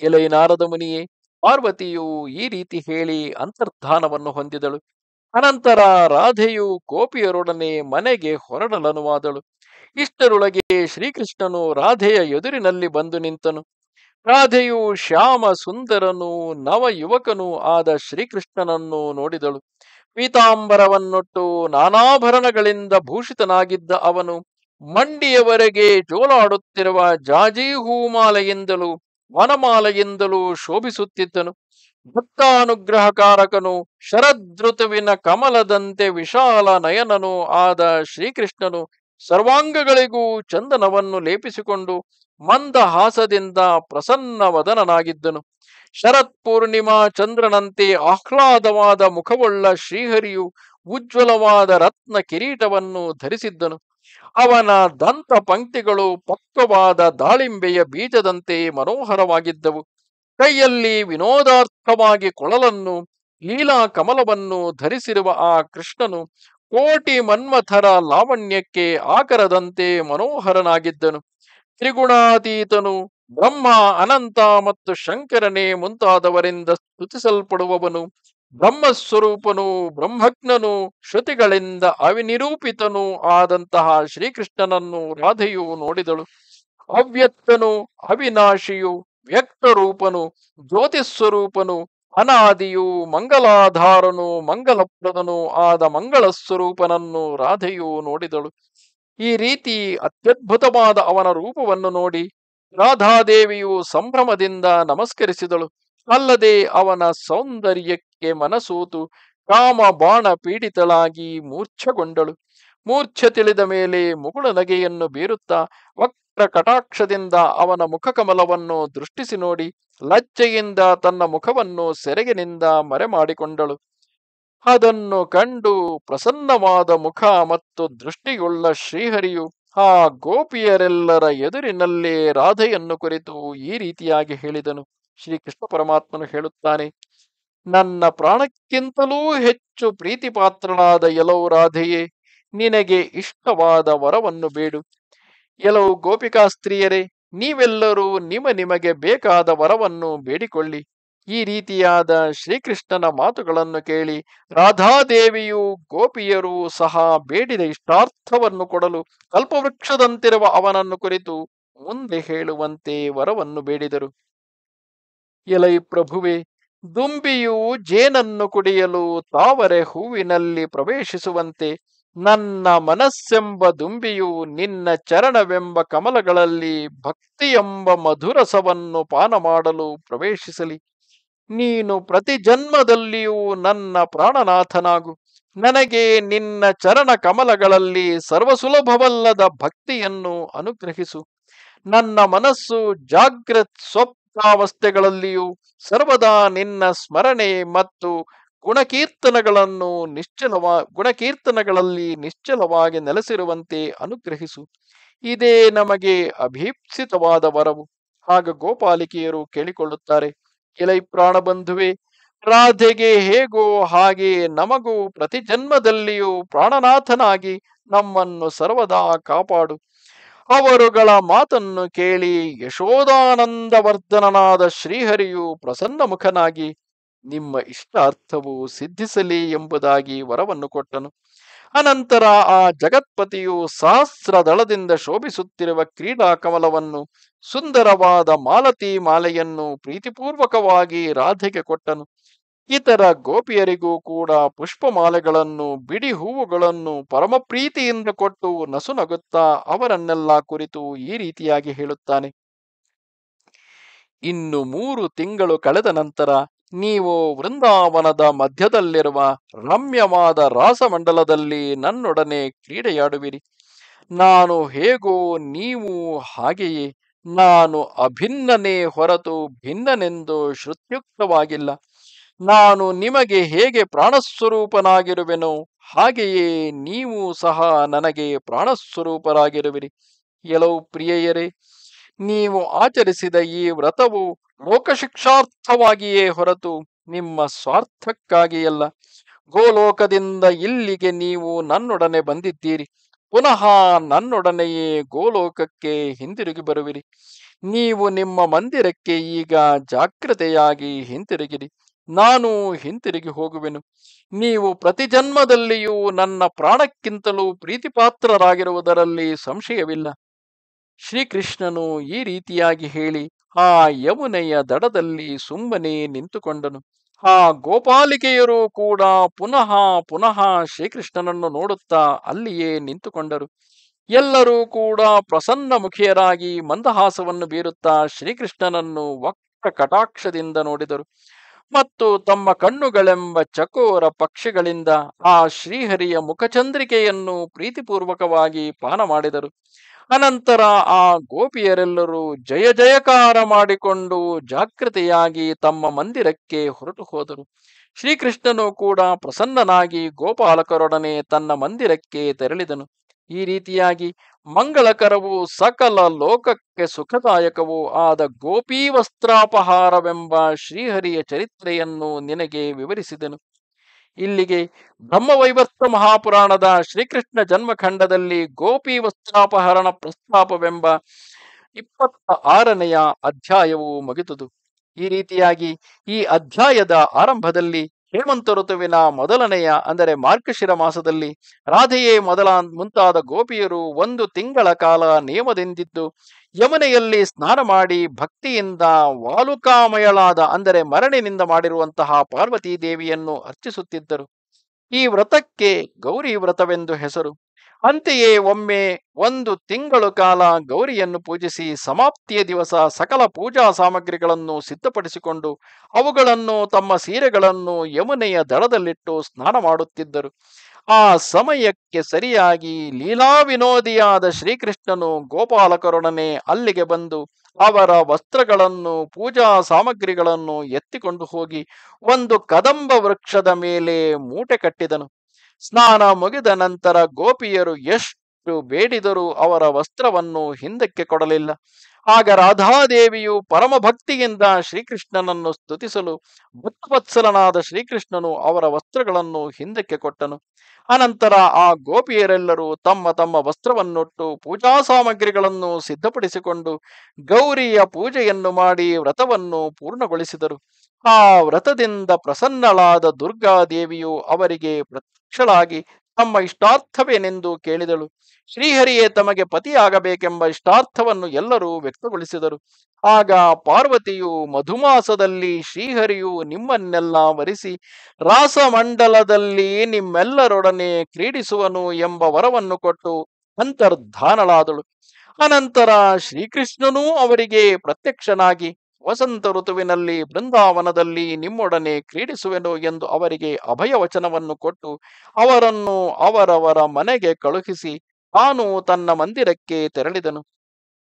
ಎಲೈ ನಾರದ ಮುನಿಯೇ, ಪಾರ್ವತಿಯು ಈ ರೀತಿ ಹೇಳಿ ಅಂತರ್ಧಾನವನ್ನು ಹೊಂದಿದಳು. ಅನಂತರ ರಾಧೆಯು ಕೋಪಿಯರೊಡನೆ ಮನೆಗೆ ಹೊರಡಲನುವಾದಳು. ಇಷ್ಟರೊಳಗೆ ಶ್ರೀಕೃಷ್ಣನು ರಾಧೆಯ ಎದುರಿನಲ್ಲಿ ಬಂದು ನಿಂತನು. ರಾಧೆಯು ಶ್ಯಾಮ ಸುಂದರನು ನವ ಯುವಕನೂ ಆದ ಶ್ರೀಕೃಷ್ಣನನ್ನು ನೋಡಿದಳು. ಪೀತಾಂಬರವನ್ನೊಟ್ಟು ನಾನಾಭರಣಗಳಿಂದ ಭೂಷಿತನಾಗಿದ್ದ ಅವನು ಮಂಡಿಯವರೆಗೆ ಜೋಲಾಡುತ್ತಿರುವ ಜಾಜಿ ಹೂಮಾಲೆಯಿಂದಲೂ ವನಮಾಲೆಯಿಂದಲೂ ಶೋಭಿಸುತ್ತಿದ್ದನು. ಭಕ್ತಾನುಗ್ರಹಕಾರಕನು, ಶರದೃತುವಿನ ಕಮಲದಂತೆ ವಿಶಾಲ ನಯನನು ಆದ ಶ್ರೀಕೃಷ್ಣನು ಸರ್ವಾಂಗಗಳಿಗೂ ಚಂದನವನ್ನು ಲೇಪಿಸಿಕೊಂಡು ಮಂದ ಹಾಸದಿಂದ ಪ್ರಸನ್ನವದನನಾಗಿದ್ದನು ಶರತ್ ಪೂರ್ಣಿಮಾ ಚಂದ್ರನಂತೆ ಆಹ್ಲಾದವಾದ ಮುಖವುಳ್ಳ ಶ್ರೀಹರಿಯು ಉಜ್ವಲವಾದ ರತ್ನ ಕಿರೀಟವನ್ನು ಧರಿಸಿದ್ದನು. ಅವನ ದಂತ ಪಂಕ್ತಿಗಳು ಪಕ್ವವಾದ ದಾಳಿಂಬೆಯ ಬೀಜದಂತೆ ಮನೋಹರವಾಗಿದ್ದವು. ಕೈಯಲ್ಲಿ ವಿನೋದಾರ್ಥವಾಗಿ ಕೊಳಲನ್ನು, ಲೀಲಾ ಕಮಲವನ್ನು ಧರಿಸಿರುವ ಆ ಕೃಷ್ಣನು ಕೋಟಿ ಮನ್ಮಥರ ಲಾವಣ್ಯಕ್ಕೆ ಆಕರದಂತೆ ಮನೋಹರನಾಗಿದ್ದನು. ತ್ರಿಗುಣಾತೀತನು, ಬ್ರಹ್ಮ ಅನಂತ ಮತ್ತು ಶಂಕರನೇ ಮುಂತಾದವರಿಂದ ಸ್ತುತಿಸಲ್ಪಡುವವನು. ಬ್ರಹ್ಮಸ್ವರೂಪನು, ಬ್ರಹ್ಮಜ್ಞನು, ಶ್ರುತಿಗಳಿಂದ ಅವಿನಿರೂಪಿತನೂ ಆದಂತಹ ಶ್ರೀಕೃಷ್ಣನನ್ನು ರಾಧೆಯು ನೋಡಿದಳು. ಅವ್ಯಕ್ತನು ಅವಿನಾಶಿಯು, ವ್ಯಕ್ತರೂಪನು, ಜ್ಯೋತಿಸ್ವರೂಪನು, ಅನಾದಿಯು, ಮಂಗಲಾಧಾರನು, ಮಂಗಲಪ್ರದನು ಆದ ಮಂಗಳ ಸ್ವರೂಪನನ್ನು ರಾಧೆಯು ನೋಡಿದಳು. ಈ ರೀತಿ ಅತ್ಯದ್ಭುತವಾದ ಅವನ ರೂಪವನ್ನು ನೋಡಿ ರಾಧಾದೇವಿಯು ಸಂಭ್ರಮದಿಂದ ನಮಸ್ಕರಿಸಿದಳು. ಅಲ್ಲದೆ ಅವನ ಸೌಂದರ್ಯಕ್ಕೆ ಮನಸೋತು ಕಾಮ ಬಾಣ ಪೀಡಿತಳಾಗಿ ಮೂರ್ಛಗೊಂಡಳು. ಮೂರ್ಛೆ ತಿಳಿದ ಮೇಲೆ ಮುಗುಳ ನಗೆಯನ್ನು ಬೀರುತ್ತಾ ವಕ್ರ ಕಟಾಕ್ಷದಿಂದ ಅವನ ಮುಖಕಮಲವನ್ನು ದೃಷ್ಟಿಸಿ ನೋಡಿ ಲಜ್ಜೆಯಿಂದ ತನ್ನ ಮುಖವನ್ನು ಸೆರಗಿನಿಂದ ಮರೆ ಮಾಡಿಕೊಂಡಳು ಅದನ್ನು ಕಂಡು ಪ್ರಸನ್ನವಾದ ಮುಖ ಮತ್ತು ದೃಷ್ಟಿಯುಳ್ಳ ಶ್ರೀಹರಿಯು ಆ ಗೋಪಿಯರೆಲ್ಲರ ಎದುರಿನಲ್ಲೇ ರಾಧೆಯನ್ನು ಕುರಿತು ಈ ರೀತಿಯಾಗಿ ಹೇಳಿದನು. ಶ್ರೀಕೃಷ್ಣ ಪರಮಾತ್ಮನು ಹೇಳುತ್ತಾನೆ ನನ್ನ ಪ್ರಾಣಕ್ಕಿಂತಲೂ ಹೆಚ್ಚು ಪ್ರೀತಿಪಾತ್ರನಾದ ಎಲವು ರಾಧೆಯೇ, ನಿನಗೆ ಇಷ್ಟವಾದ ವರವನ್ನು ಬೇಡು. ಎಲವು ಗೋಪಿಕಾ ಸ್ತ್ರೀಯರೇ, ನೀವೆಲ್ಲರೂ ನಿಮ ನಿಮಗೆ ಬೇಕಾದ ವರವನ್ನು ಬೇಡಿಕೊಳ್ಳಿ. ಈ ರೀತಿಯಾದ ಶ್ರೀಕೃಷ್ಣನ ಮಾತುಗಳನ್ನು ಕೇಳಿ ರಾಧಾದೇವಿಯು ಗೋಪಿಯರು ಸಹ ಬೇಡಿದ ಇಷ್ಟಾರ್ಥವನ್ನು ಕೊಡಲು ಕಲ್ಪವೃಕ್ಷದಂತಿರುವ ಅವನನ್ನು ಕುರಿತು ಮುಂದೆ ಹೇಳುವಂತೆ ವರವನ್ನು ಬೇಡಿದರು. ಎಲೈ ಪ್ರಭುವೆ ದುಂಬಿಯು ಜೇನನ್ನು ಕುಡಿಯಲು ತಾವರೆ ಹೂವಿನಲ್ಲಿ ಪ್ರವೇಶಿಸುವಂತೆ ನನ್ನ ಮನಸ್ಸೆಂಬ ದುಂಬಿಯು ನಿನ್ನ ಚರಣವೆಂಬ ಕಮಲಗಳಲ್ಲಿ ಭಕ್ತಿಯೆಂಬ ಮಧುರಸವನ್ನು ಪಾನ ಮಾಡಲು ಪ್ರವೇಶಿಸಲಿ. ನೀನು ಪ್ರತಿ ಜನ್ಮದಲ್ಲಿಯೂ ನನ್ನ ಪ್ರಾಣನಾಥನಾಗು. ನನಗೆ ನಿನ್ನ ಚರಣ ಕಮಲಗಳಲ್ಲಿ ಸರ್ವಸುಲಭವಲ್ಲದ ಭಕ್ತಿಯನ್ನು ಅನುಗ್ರಹಿಸು. ನನ್ನ ಮನಸ್ಸು ಜಾಗೃತ್ ಸ್ವಪ್ನಾವಸ್ಥೆಗಳಲ್ಲಿಯೂ ಸರ್ವದಾ ನಿನ್ನ ಸ್ಮರಣೆ ಮತ್ತು ಗುಣಕೀರ್ತನಗಳನ್ನು ನಿಶ್ಚಲವ, ಗುಣಕೀರ್ತನಗಳಲ್ಲಿ ನಿಶ್ಚಲವಾಗಿ ನೆಲೆಸಿರುವಂತೆ ಅನುಗ್ರಹಿಸು. ಇದೇ ನಮಗೆ ಅಭೀಪ್ಸಿತವಾದ ವರವು. ಹಾಗ ಗೋಪಾಲಿಕೆಯರು ಕೇಳಿಕೊಳ್ಳುತ್ತಾರೆ. ಎಲೈ ಪ್ರಾಣಬಂಧುವೆ ರಾಧೆಗೆ ಹೇಗೋ ಹಾಗೆ ನಮಗೂ ಪ್ರತಿ ಜನ್ಮದಲ್ಲಿಯೂ ಪ್ರಾಣನಾಥನಾಗಿ ನಮ್ಮನ್ನು ಸರ್ವದಾ ಕಾಪಾಡು. ಅವರುಗಳ ಮಾತನ್ನು ಕೇಳಿ ಯಶೋದಾನಂದವರ್ಧನನಾದ ಶ್ರೀಹರಿಯು ಪ್ರಸನ್ನ ಮುಖನಾಗಿ ನಿಮ್ಮ ಇಷ್ಟಾರ್ಥವು ಸಿದ್ಧಿಸಲಿ ಎಂಬುದಾಗಿ ವರವನ್ನು ಕೊಟ್ಟನು. ಅನಂತರ ಆ ಜಗತ್ಪತಿಯು ಸಹಸ್ರ ದಳದಿಂದ ಶೋಭಿಸುತ್ತಿರುವ ಕ್ರೀಡಾ ಕಮಲವನ್ನು ಸುಂದರವಾದ ಮಾಲತಿ ಮಾಲೆಯನ್ನು ಪ್ರೀತಿಪೂರ್ವಕವಾಗಿ ರಾಧೆಗೆ ಕೊಟ್ಟನು. ಇತರ ಗೋಪಿಯರಿಗೂ ಕೂಡ ಪುಷ್ಪಮಾಲೆಗಳನ್ನು, ಬಿಡಿ ಹೂವುಗಳನ್ನು ಪರಮಪ್ರೀತಿಯಿಂದ ಕೊಟ್ಟು ನಸುನಗುತ್ತಾ ಅವರನ್ನೆಲ್ಲ ಕುರಿತು ಈ ರೀತಿಯಾಗಿ ಹೇಳುತ್ತಾನೆ. ಇನ್ನು ಮೂರು ತಿಂಗಳು ಕಳೆದ ನಂತರ ನೀವು ವೃಂದಾವನದ ಮಧ್ಯದಲ್ಲಿರುವ ರಮ್ಯವಾದ ರಾಸಮಂಡಲದಲ್ಲಿ ನನ್ನೊಡನೆ ಕ್ರೀಡೆಯಾಡುವಿರಿ. ನಾನು ಹೇಗೋ ನೀವು ಹಾಗೆಯೇ, ನಾನು ಅಭಿನ್ನನೇ ಹೊರತು ಭಿನ್ನನೆಂದು ಶ್ರುತ್ಯುಕ್ತವಾಗಿಲ್ಲ. ನಾನು ನಿಮಗೆ ಹೇಗೆ ಪ್ರಾಣಸ್ವರೂಪನಾಗಿರುವೆನೋ, ಹಾಗೆಯೇ ನೀವು ಸಹ ನನಗೆ ಪ್ರಾಣಸ್ವರೂಪರಾಗಿರುವಿರಿ. ಎಲವು ಪ್ರಿಯೆಯರೇ, ನೀವು ಆಚರಿಸಿದ ಈ ವ್ರತವು ಲೋಕಶಿಕ್ಷಾರ್ಥವಾಗಿಯೇ ಹೊರತು ನಿಮ್ಮ ಸ್ವಾರ್ಥಕ್ಕಾಗಿಯಲ್ಲ. ಗೋಲೋಕದಿಂದ ಇಲ್ಲಿಗೆ ನೀವು ನನ್ನೊಡನೆ ಬಂದಿದ್ದೀರಿ. ಪುನಃ ನನ್ನೊಡನೆಯೇ ಗೋಲೋಕಕ್ಕೆ ಹಿಂದಿರುಗಿ ಬರುವಿರಿ. ನೀವು ನಿಮ್ಮ ಮಂದಿರಕ್ಕೆ ಈಗ ಜಾಗ್ರತೆಯಾಗಿ ಹಿಂತಿರುಗಿರಿ. ನಾನು ಹಿಂತಿರುಗಿ ಹೋಗುವೆನು. ನೀವು ಪ್ರತಿ ಜನ್ಮದಲ್ಲಿಯೂ ನನ್ನ ಪ್ರಾಣಕ್ಕಿಂತಲೂ ಪ್ರೀತಿಪಾತ್ರರಾಗಿರುವುದರಲ್ಲಿ ಸಂಶಯವಿಲ್ಲ. ಶ್ರೀಕೃಷ್ಣನು ಈ ರೀತಿಯಾಗಿ ಹೇಳಿ, ಆ ಯಮುನೆಯ ದಡದಲ್ಲಿ ಸುಮ್ಮನೆ ನಿಂತುಕೊಂಡನು. ಆ ಗೋಪಾಲಿಕೆಯರು ಕೂಡ ಪುನಃ ಪುನಃ ಶ್ರೀಕೃಷ್ಣನನ್ನು ನೋಡುತ್ತಾ ಅಲ್ಲಿಯೇ ನಿಂತುಕೊಂಡರು. ಎಲ್ಲರೂ ಕೂಡ ಪ್ರಸನ್ನ ಮುಖಿಯರಾಗಿ ಮಂದಹಾಸವನ್ನು ಬೀರುತ್ತಾ ಶ್ರೀಕೃಷ್ಣನನ್ನು ವಕ್ರ ಕಟಾಕ್ಷದಿಂದ ನೋಡಿದರು. ಮತ್ತು ತಮ್ಮ ಕಣ್ಣುಗಳೆಂಬ ಚಕೋರ ಪಕ್ಷಿಗಳಿಂದ ಆ ಶ್ರೀಹರಿಯ ಮುಖಚಂದ್ರಿಕೆಯನ್ನು ಪ್ರೀತಿಪೂರ್ವಕವಾಗಿ ಪಾನ ಮಾಡಿದರು. ಅನಂತರ ಆ ಗೋಪಿಯರೆಲ್ಲರೂ ಜಯ ಜಯಕಾರ ಮಾಡಿಕೊಂಡು ಜಾಗೃತಿಯಾಗಿ ತಮ್ಮ ಮಂದಿರಕ್ಕೆ ಹೊರಟು ಹೋದರು. ಶ್ರೀಕೃಷ್ಣನು ಕೂಡ ಪ್ರಸನ್ನನಾಗಿ ಗೋಪಾಲಕರೊಡನೆ ತನ್ನ ಮಂದಿರಕ್ಕೆ ತೆರಳಿದನು. ಈ ರೀತಿಯಾಗಿ ಮಂಗಳಕರವೂ ಸಕಲ ಲೋಕಕ್ಕೆ ಸುಖದಾಯಕವೂ ಆದ ಗೋಪೀ ವಸ್ತ್ರಾಪಹಾರವೆಂಬ ಶ್ರೀಹರಿಯ ಚರಿತ್ರೆಯನ್ನು ನಿನಗೆ ವಿವರಿಸಿದನು. ಇಲ್ಲಿಗೆ ಬ್ರಹ್ಮವೈವರ್ತ ಮಹಾಪುರಾಣದ ಶ್ರೀಕೃಷ್ಣ ಜನ್ಮಖಂಡದಲ್ಲಿ ಗೋಪಿ ವಸ್ತ್ರಾಪಹರಣ ಪ್ರಸ್ತಾಪವೆಂಬ ಇಪ್ಪತ್ತ ಆರನೆಯ ಅಧ್ಯಾಯವು ಮುಗಿದುದು. ಈ ರೀತಿಯಾಗಿ ಈ ಅಧ್ಯಾಯದ ಆರಂಭದಲ್ಲಿ ಹೇಮಂತ ಋತುವಿನ ಮೊದಲನೆಯ, ಅಂದರೆ ಮಾರ್ಗಶಿರ ಮಾಸದಲ್ಲಿ ರಾಧೆಯೇ ಮೊದಲ ಮುಂತಾದ ಗೋಪಿಯರು ಒಂದು ತಿಂಗಳ ಕಾಲ ನಿಯಮದಿಂದಿದ್ದು ಯಮುನೆಯಲ್ಲಿ ಸ್ನಾನ ಮಾಡಿ ಭಕ್ತಿಯಿಂದ ವಾಲುಕಾಮಯಳಾದ, ಅಂದರೆ ಮರಣಿನಿಂದ ಮಾಡಿರುವಂತಹ ಪಾರ್ವತೀ ದೇವಿಯನ್ನು ಅರ್ಚಿಸುತ್ತಿದ್ದರು. ಈ ವ್ರತಕ್ಕೆ ಗೌರಿ ವ್ರತವೆಂದು ಹೆಸರು. ಅಂತೆಯೇ ಒಮ್ಮೆ ಒಂದು ತಿಂಗಳು ಕಾಲ ಗೌರಿಯನ್ನು ಪೂಜಿಸಿ ಸಮಾಪ್ತಿಯ ದಿವಸ ಸಕಲ ಪೂಜಾ ಸಾಮಗ್ರಿಗಳನ್ನು ಸಿದ್ಧಪಡಿಸಿಕೊಂಡು ಅವುಗಳನ್ನು ತಮ್ಮ ಸೀರೆಗಳನ್ನು ಯಮುನೆಯ ದಡದಲ್ಲಿಟ್ಟು ಸ್ನಾನ ಮಾಡುತ್ತಿದ್ದರು. ಆ ಸಮಯಕ್ಕೆ ಸರಿಯಾಗಿ ಲೀಲಾ ವಿನೋದಿಯಾದ ಶ್ರೀಕೃಷ್ಣನು ಗೋಪಾಲಕರೊಡನೆ ಅಲ್ಲಿಗೆ ಬಂದು ಅವರ ವಸ್ತ್ರಗಳನ್ನು, ಪೂಜಾ ಸಾಮಗ್ರಿಗಳನ್ನು ಎತ್ತಿಕೊಂಡು ಹೋಗಿ ಒಂದು ಕದಂಬ ವೃಕ್ಷದ ಮೇಲೆ ಮೂಟೆ ಕಟ್ಟಿದನು. ಸ್ನಾನ ಮುಗಿದ ನಂತರ ಗೋಪಿಯರು ಎಷ್ಟು ಬೇಡಿದರೂ ಅವರ ವಸ್ತ್ರವನ್ನು ಹಿಂದಕ್ಕೆ ಕೊಡಲಿಲ್ಲ. ಆಗ ರಾಧಾದೇವಿಯು ಪರಮ ಭಕ್ತಿಯಿಂದ ಶ್ರೀಕೃಷ್ಣನನ್ನು ಸ್ತುತಿಸಲು ಭಕ್ತವತ್ಸಲನಾದ ಶ್ರೀಕೃಷ್ಣನು ಅವರ ವಸ್ತ್ರಗಳನ್ನು ಹಿಂದಕ್ಕೆ ಕೊಟ್ಟನು. ಅನಂತರ ಆ ಗೋಪಿಯರೆಲ್ಲರೂ ತಮ್ಮ ತಮ್ಮ ವಸ್ತ್ರವನ್ನುಟ್ಟು ಪೂಜಾ ಸಾಮಗ್ರಿಗಳನ್ನು ಸಿದ್ಧಪಡಿಸಿಕೊಂಡು ಗೌರಿಯ ಪೂಜೆಯನ್ನು ಮಾಡಿ ವ್ರತವನ್ನು ಪೂರ್ಣಗೊಳಿಸಿದರು. ಆ ವ್ರತದಿಂದ ಪ್ರಸನ್ನಳಾದ ದುರ್ಗಾದೇವಿಯು ಅವರಿಗೆ ಪ್ರತ್ಯಕ್ಷಳಾಗಿ ತಮ್ಮ ಇಷ್ಟಾರ್ಥವೇನೆಂದು ಕೇಳಿದಳು. ಶ್ರೀಹರಿಯೇ ತಮಗೆ ಪತಿಯಾಗಬೇಕೆಂಬ ಇಷ್ಟಾರ್ಥವನ್ನು ಎಲ್ಲರೂ ವ್ಯಕ್ತಗೊಳಿಸಿದರು. ಆಗ ಪಾರ್ವತಿಯು ಮಧುಮಾಸದಲ್ಲಿ ಶ್ರೀಹರಿಯು ನಿಮ್ಮನ್ನೆಲ್ಲ ವರಿಸಿ, ರಾಸಮಂಡಲದಲ್ಲಿ ನಿಮ್ಮೆಲ್ಲರೊಡನೆ ಕ್ರೀಡಿಸುವನು ಎಂಬ ವರವನ್ನು ಕೊಟ್ಟು ಅಂತರ್ಧಾನಳಾದಳು. ಅನಂತರ ಶ್ರೀಕೃಷ್ಣನೂ ಅವರಿಗೆ ಪ್ರತ್ಯಕ್ಷನಾಗಿ ವಸಂತ ಋತುವಿನಲ್ಲಿ ಬೃಂದಾವನದಲ್ಲಿ ನಿಮ್ಮೊಡನೆ ಕ್ರೀಡಿಸುವೆನು ಎಂದು ಅವರಿಗೆ ಅಭಯ ವಚನವನ್ನು ಕೊಟ್ಟು ಅವರನ್ನು ಅವರವರ ಮನೆಗೆ ಕಳುಹಿಸಿ ತಾನು ತನ್ನ ಮಂದಿರಕ್ಕೆ ತೆರಳಿದನು.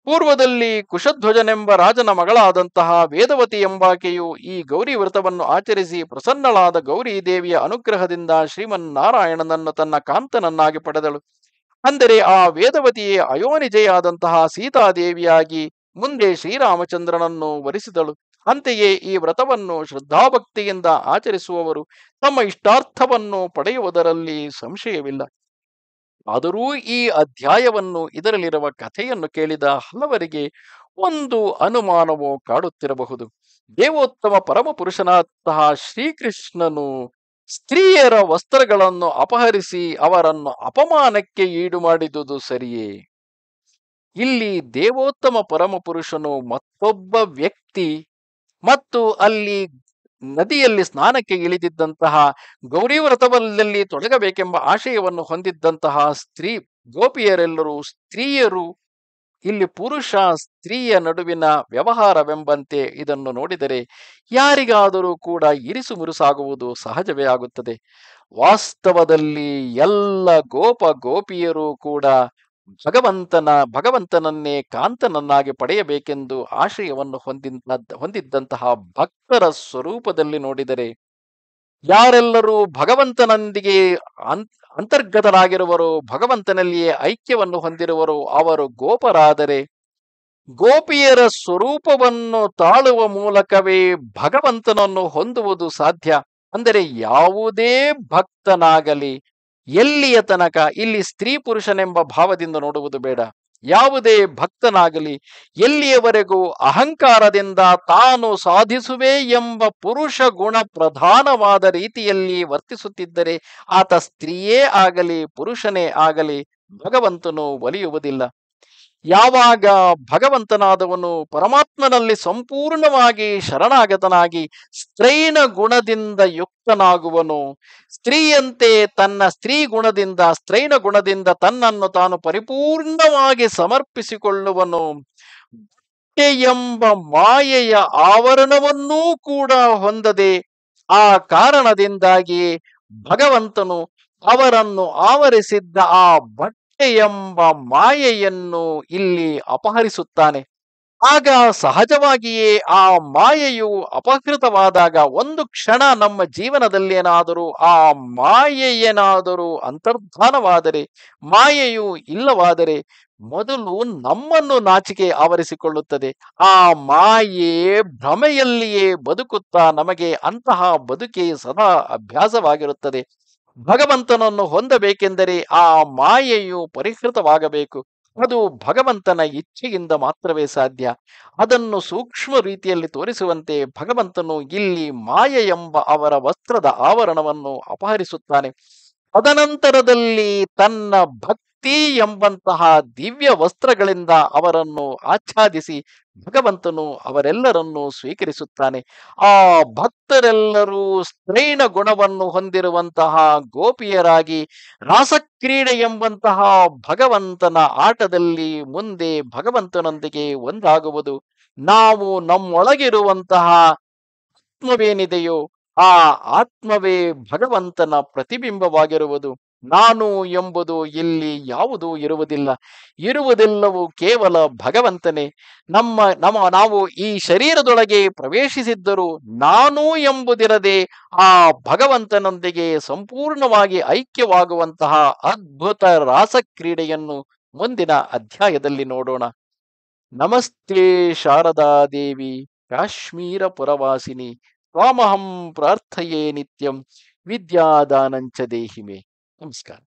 ಪೂರ್ವದಲ್ಲಿ ಕುಶಧ್ವಜನೆಂಬ ರಾಜನ ಮಗಳಾದಂತಹ ವೇದವತಿ ಎಂಬಾಕೆಯು ಈ ಗೌರಿ ವ್ರತವನ್ನು ಆಚರಿಸಿ ಪ್ರಸನ್ನಳಾದ ಗೌರಿ ದೇವಿಯ ಅನುಗ್ರಹದಿಂದ ಶ್ರೀಮನ್ನಾರಾಯಣನನ್ನು ತನ್ನ ಕಾಂತನನ್ನಾಗಿ ಪಡೆದಳು. ಅಂದರೆ ಆ ವೇದವತಿಯೇ ಅಯೋನಿಜೆಯಾದಂತಹ ಸೀತಾದೇವಿಯಾಗಿ ಮುಂದೆ ಶ್ರೀರಾಮಚಂದ್ರನನ್ನು ವರಿಸಿದಳು. ಅಂತೆಯೇ ಈ ವ್ರತವನ್ನು ಶ್ರದ್ಧಾಭಕ್ತಿಯಿಂದ ಆಚರಿಸುವವರು ತಮ್ಮ ಇಷ್ಟಾರ್ಥವನ್ನು ಪಡೆಯುವುದರಲ್ಲಿ ಸಂಶಯವಿಲ್ಲ. ಆದರೂ ಈ ಅಧ್ಯಾಯವನ್ನು ಇದರಲ್ಲಿರುವ ಕಥೆಯನ್ನು ಕೇಳಿದ ಹಲವರಿಗೆ ಒಂದು ಅನುಮಾನವು ಕಾಡುತ್ತಿರಬಹುದು. ದೇವೋತ್ತಮ ಪರಮಪುರುಷನಾದಂತಹ ಶ್ರೀಕೃಷ್ಣನು ಸ್ತ್ರೀಯರ ವಸ್ತ್ರಗಳನ್ನು ಅಪಹರಿಸಿ ಅವರನ್ನು ಅಪಮಾನಕ್ಕೆ ಈಡು ಮಾಡಿದುದು ಸರಿಯೇ? ಇಲ್ಲಿ ದೇವೋತ್ತಮ ಪರಮಪುರುಷನು ಮತ್ತೊಬ್ಬ ವ್ಯಕ್ತಿ ಮತ್ತು ಅಲ್ಲಿ ನದಿಯಲ್ಲಿ ಸ್ನಾನಕ್ಕೆ ಇಳಿದಿದ್ದಂತಹ ಗೌರಿ ತೊಡಗಬೇಕೆಂಬ ಆಶಯವನ್ನು ಹೊಂದಿದ್ದಂತಹ ಸ್ತ್ರೀ ಗೋಪಿಯರೆಲ್ಲರೂ ಸ್ತ್ರೀಯರು, ಇಲ್ಲಿ ಪುರುಷ ಸ್ತ್ರೀಯ ನಡುವಿನ ವ್ಯವಹಾರವೆಂಬಂತೆ ಇದನ್ನು ನೋಡಿದರೆ ಯಾರಿಗಾದರೂ ಕೂಡ ಇರಿಸು ಮುರುಸಾಗುವುದು ಸಹಜವೇ ಆಗುತ್ತದೆ. ವಾಸ್ತವದಲ್ಲಿ ಎಲ್ಲ ಗೋಪ ಗೋಪಿಯರು ಕೂಡ ಭಗವಂತನ, ಭಗವಂತನನ್ನೇ ಕಾಂತನನ್ನಾಗಿ ಪಡೆಯಬೇಕೆಂದು ಆಶಯವನ್ನು ಹೊಂದಿದ್ದ ಹೊಂದಿದ್ದಂತಹ ಭಕ್ತರ ಸ್ವರೂಪದಲ್ಲಿ ನೋಡಿದರೆ, ಯಾರೆಲ್ಲರೂ ಭಗವಂತನೊಂದಿಗೆ ಅಂತರ್ಗತರಾಗಿರುವರು, ಭಗವಂತನಲ್ಲಿಯೇ ಐಕ್ಯವನ್ನು ಹೊಂದಿರುವರು, ಅವರು ಗೋಪರಾದರೆ, ಗೋಪಿಯರ ಸ್ವರೂಪವನ್ನು ತಾಳುವ ಮೂಲಕವೇ ಭಗವಂತನನ್ನು ಹೊಂದುವುದು ಸಾಧ್ಯ. ಅಂದರೆ ಯಾವುದೇ ಭಕ್ತನಾಗಲಿ ಎಲ್ಲಿಯ ತನಕ ಇಲ್ಲಿ ಸ್ತ್ರೀ ಪುರುಷನೆಂಬ ಭಾವದಿಂದ ನೋಡುವುದು ಬೇಡ. ಯಾವುದೇ ಭಕ್ತನಾಗಲಿ, ಎಲ್ಲಿಯವರೆಗೂ ಅಹಂಕಾರದಿಂದ ತಾನು ಸಾಧಿಸುವೆ ಎಂಬ ಪುರುಷ ಗುಣ ಪ್ರಧಾನವಾದ ರೀತಿಯಲ್ಲಿ ವರ್ತಿಸುತ್ತಿದ್ದರೆ ಆತ ಸ್ತ್ರೀಯೇ ಆಗಲಿ, ಪುರುಷನೇ ಆಗಲಿ ಭಗವಂತನು ಒಲಿಯುವುದಿಲ್ಲ. ಯಾವಾಗ ಭಗವಂತನಾದವನು ಪರಮಾತ್ಮನಲ್ಲಿ ಸಂಪೂರ್ಣವಾಗಿ ಶರಣಾಗತನಾಗಿ ಸ್ತ್ರೈನ ಗುಣದಿಂದ ಯುಕ್ತನಾಗುವನು, ಸ್ತ್ರೀಯಂತೆ ತನ್ನ ಸ್ತ್ರೀ ಗುಣದಿಂದ ಸ್ತ್ರೈನ ಗುಣದಿಂದ ತನ್ನನ್ನು ತಾನು ಪರಿಪೂರ್ಣವಾಗಿ ಸಮರ್ಪಿಸಿಕೊಳ್ಳುವನು. ಎಂಬ ಮಾಯೆಯ ಆವರಣವನ್ನೂ ಕೂಡ ಹೊಂದದೆ, ಆ ಕಾರಣದಿಂದಾಗಿ ಭಗವಂತನು ಅವರನ್ನು ಆವರಿಸಿದ್ದ ಆ ಬಟ್ಟೆ ಎಂಬ ಮಾಯೆಯನ್ನು ಇಲ್ಲಿ ಅಪಹರಿಸುತ್ತಾನೆ. ಆಗ ಸಹಜವಾಗಿಯೇ ಆ ಮಾಯೆಯು ಅಪಹೃತವಾದಾಗ ಒಂದು ಕ್ಷಣ ನಮ್ಮ ಜೀವನದಲ್ಲಿ ಏನಾದರೂ ಆ ಮಾಯೆಯೇನಾದರೂ ಅಂತರ್ಧಾನವಾದರೆ, ಮಾಯೆಯು ಇಲ್ಲವಾದರೆ ಮೊದಲು ನಮ್ಮನ್ನು ನಾಚಿಕೆ ಆವರಿಸಿಕೊಳ್ಳುತ್ತದೆ. ಆ ಮಾಯೆ ಭ್ರಮೆಯಲ್ಲಿಯೇ ಬದುಕುತ್ತಾ ನಮಗೆ ಅಂತಹ ಬದುಕೇ ಸದಾ ಅಭ್ಯಾಸವಾಗಿರುತ್ತದೆ. ಭಗವಂತನನ್ನು ಹೊಂದಬೇಕೆಂದರೆ ಆ ಮಾಯೆಯು ಪರಿಹೃತವಾಗಬೇಕು. ಅದು ಭಗವಂತನ ಇಚ್ಛೆಯಿಂದ ಮಾತ್ರವೇ ಸಾಧ್ಯ. ಅದನ್ನು ಸೂಕ್ಷ್ಮ ರೀತಿಯಲ್ಲಿ ತೋರಿಸುವಂತೆ ಭಗವಂತನು ಇಲ್ಲಿ ಮಾಯ ಎಂಬ ಅವರ ವಸ್ತ್ರದ ಆವರಣವನ್ನು ಅಪಹರಿಸುತ್ತಾನೆ. ತದನಂತರದಲ್ಲಿ ತನ್ನ ಭಕ್ತಿ ಎಂಬಂತಹ ದಿವ್ಯ ವಸ್ತ್ರಗಳಿಂದ ಅವರನ್ನು ಆಚ್ಛಾದಿಸಿ ಭಗವಂತನು ಅವರೆಲ್ಲರನ್ನು ಸ್ವೀಕರಿಸುತ್ತಾನೆ. ಆ ಭಕ್ತರೆಲ್ಲರೂ ಸ್ತ್ರೈಣ ಗುಣವನ್ನು ಹೊಂದಿರುವಂತಹ ಗೋಪಿಯರಾಗಿ ರಾಸಕ್ರೀಡೆ ಎಂಬಂತಹ ಭಗವಂತನ ಆಟದಲ್ಲಿ ಮುಂದೆ ಭಗವಂತನೊಂದಿಗೆ ಒಂದಾಗುವುದು. ನಾವು ನಮ್ಮೊಳಗಿರುವಂತಹ ಆತ್ಮವೇನಿದೆಯೋ ಆ ಆತ್ಮವೇ ಭಗವಂತನ ಪ್ರತಿಬಿಂಬವಾಗಿರುವುದು. ನಾನು ಎಂಬುದು ಇಲ್ಲಿ ಯಾವುದೂ ಇರುವುದಿಲ್ಲ. ಇರುವುದೆಲ್ಲವೂ ಕೇವಲ ಭಗವಂತನೇ. ನಮ್ಮ ನಮ್ಮ, ನಾವು ಈ ಶರೀರದೊಳಗೆ ಪ್ರವೇಶಿಸಿದ್ದರೂ ನಾನು ಎಂಬುದಿರದೆ ಆ ಭಗವಂತನೊಂದಿಗೆ ಸಂಪೂರ್ಣವಾಗಿ ಐಕ್ಯವಾಗುವಂತಹ ಅದ್ಭುತ ರಾಸಕ್ರೀಡೆಯನ್ನು ಮುಂದಿನ ಅಧ್ಯಾಯದಲ್ಲಿ ನೋಡೋಣ. ನಮಸ್ತೆ ಶಾರದಾ ದೇವಿ ಕಾಶ್ಮೀರ ಪುರವಾಸಿನಿ ತ್ವಾಮಹಂ ಪ್ರಾರ್ಥಯೇ ನಿತ್ಯಂ, ವಿದ್ಯಾದಾನಂಚ ದೇಹಿಮೆ. ನಮಸ್ಕಾರ.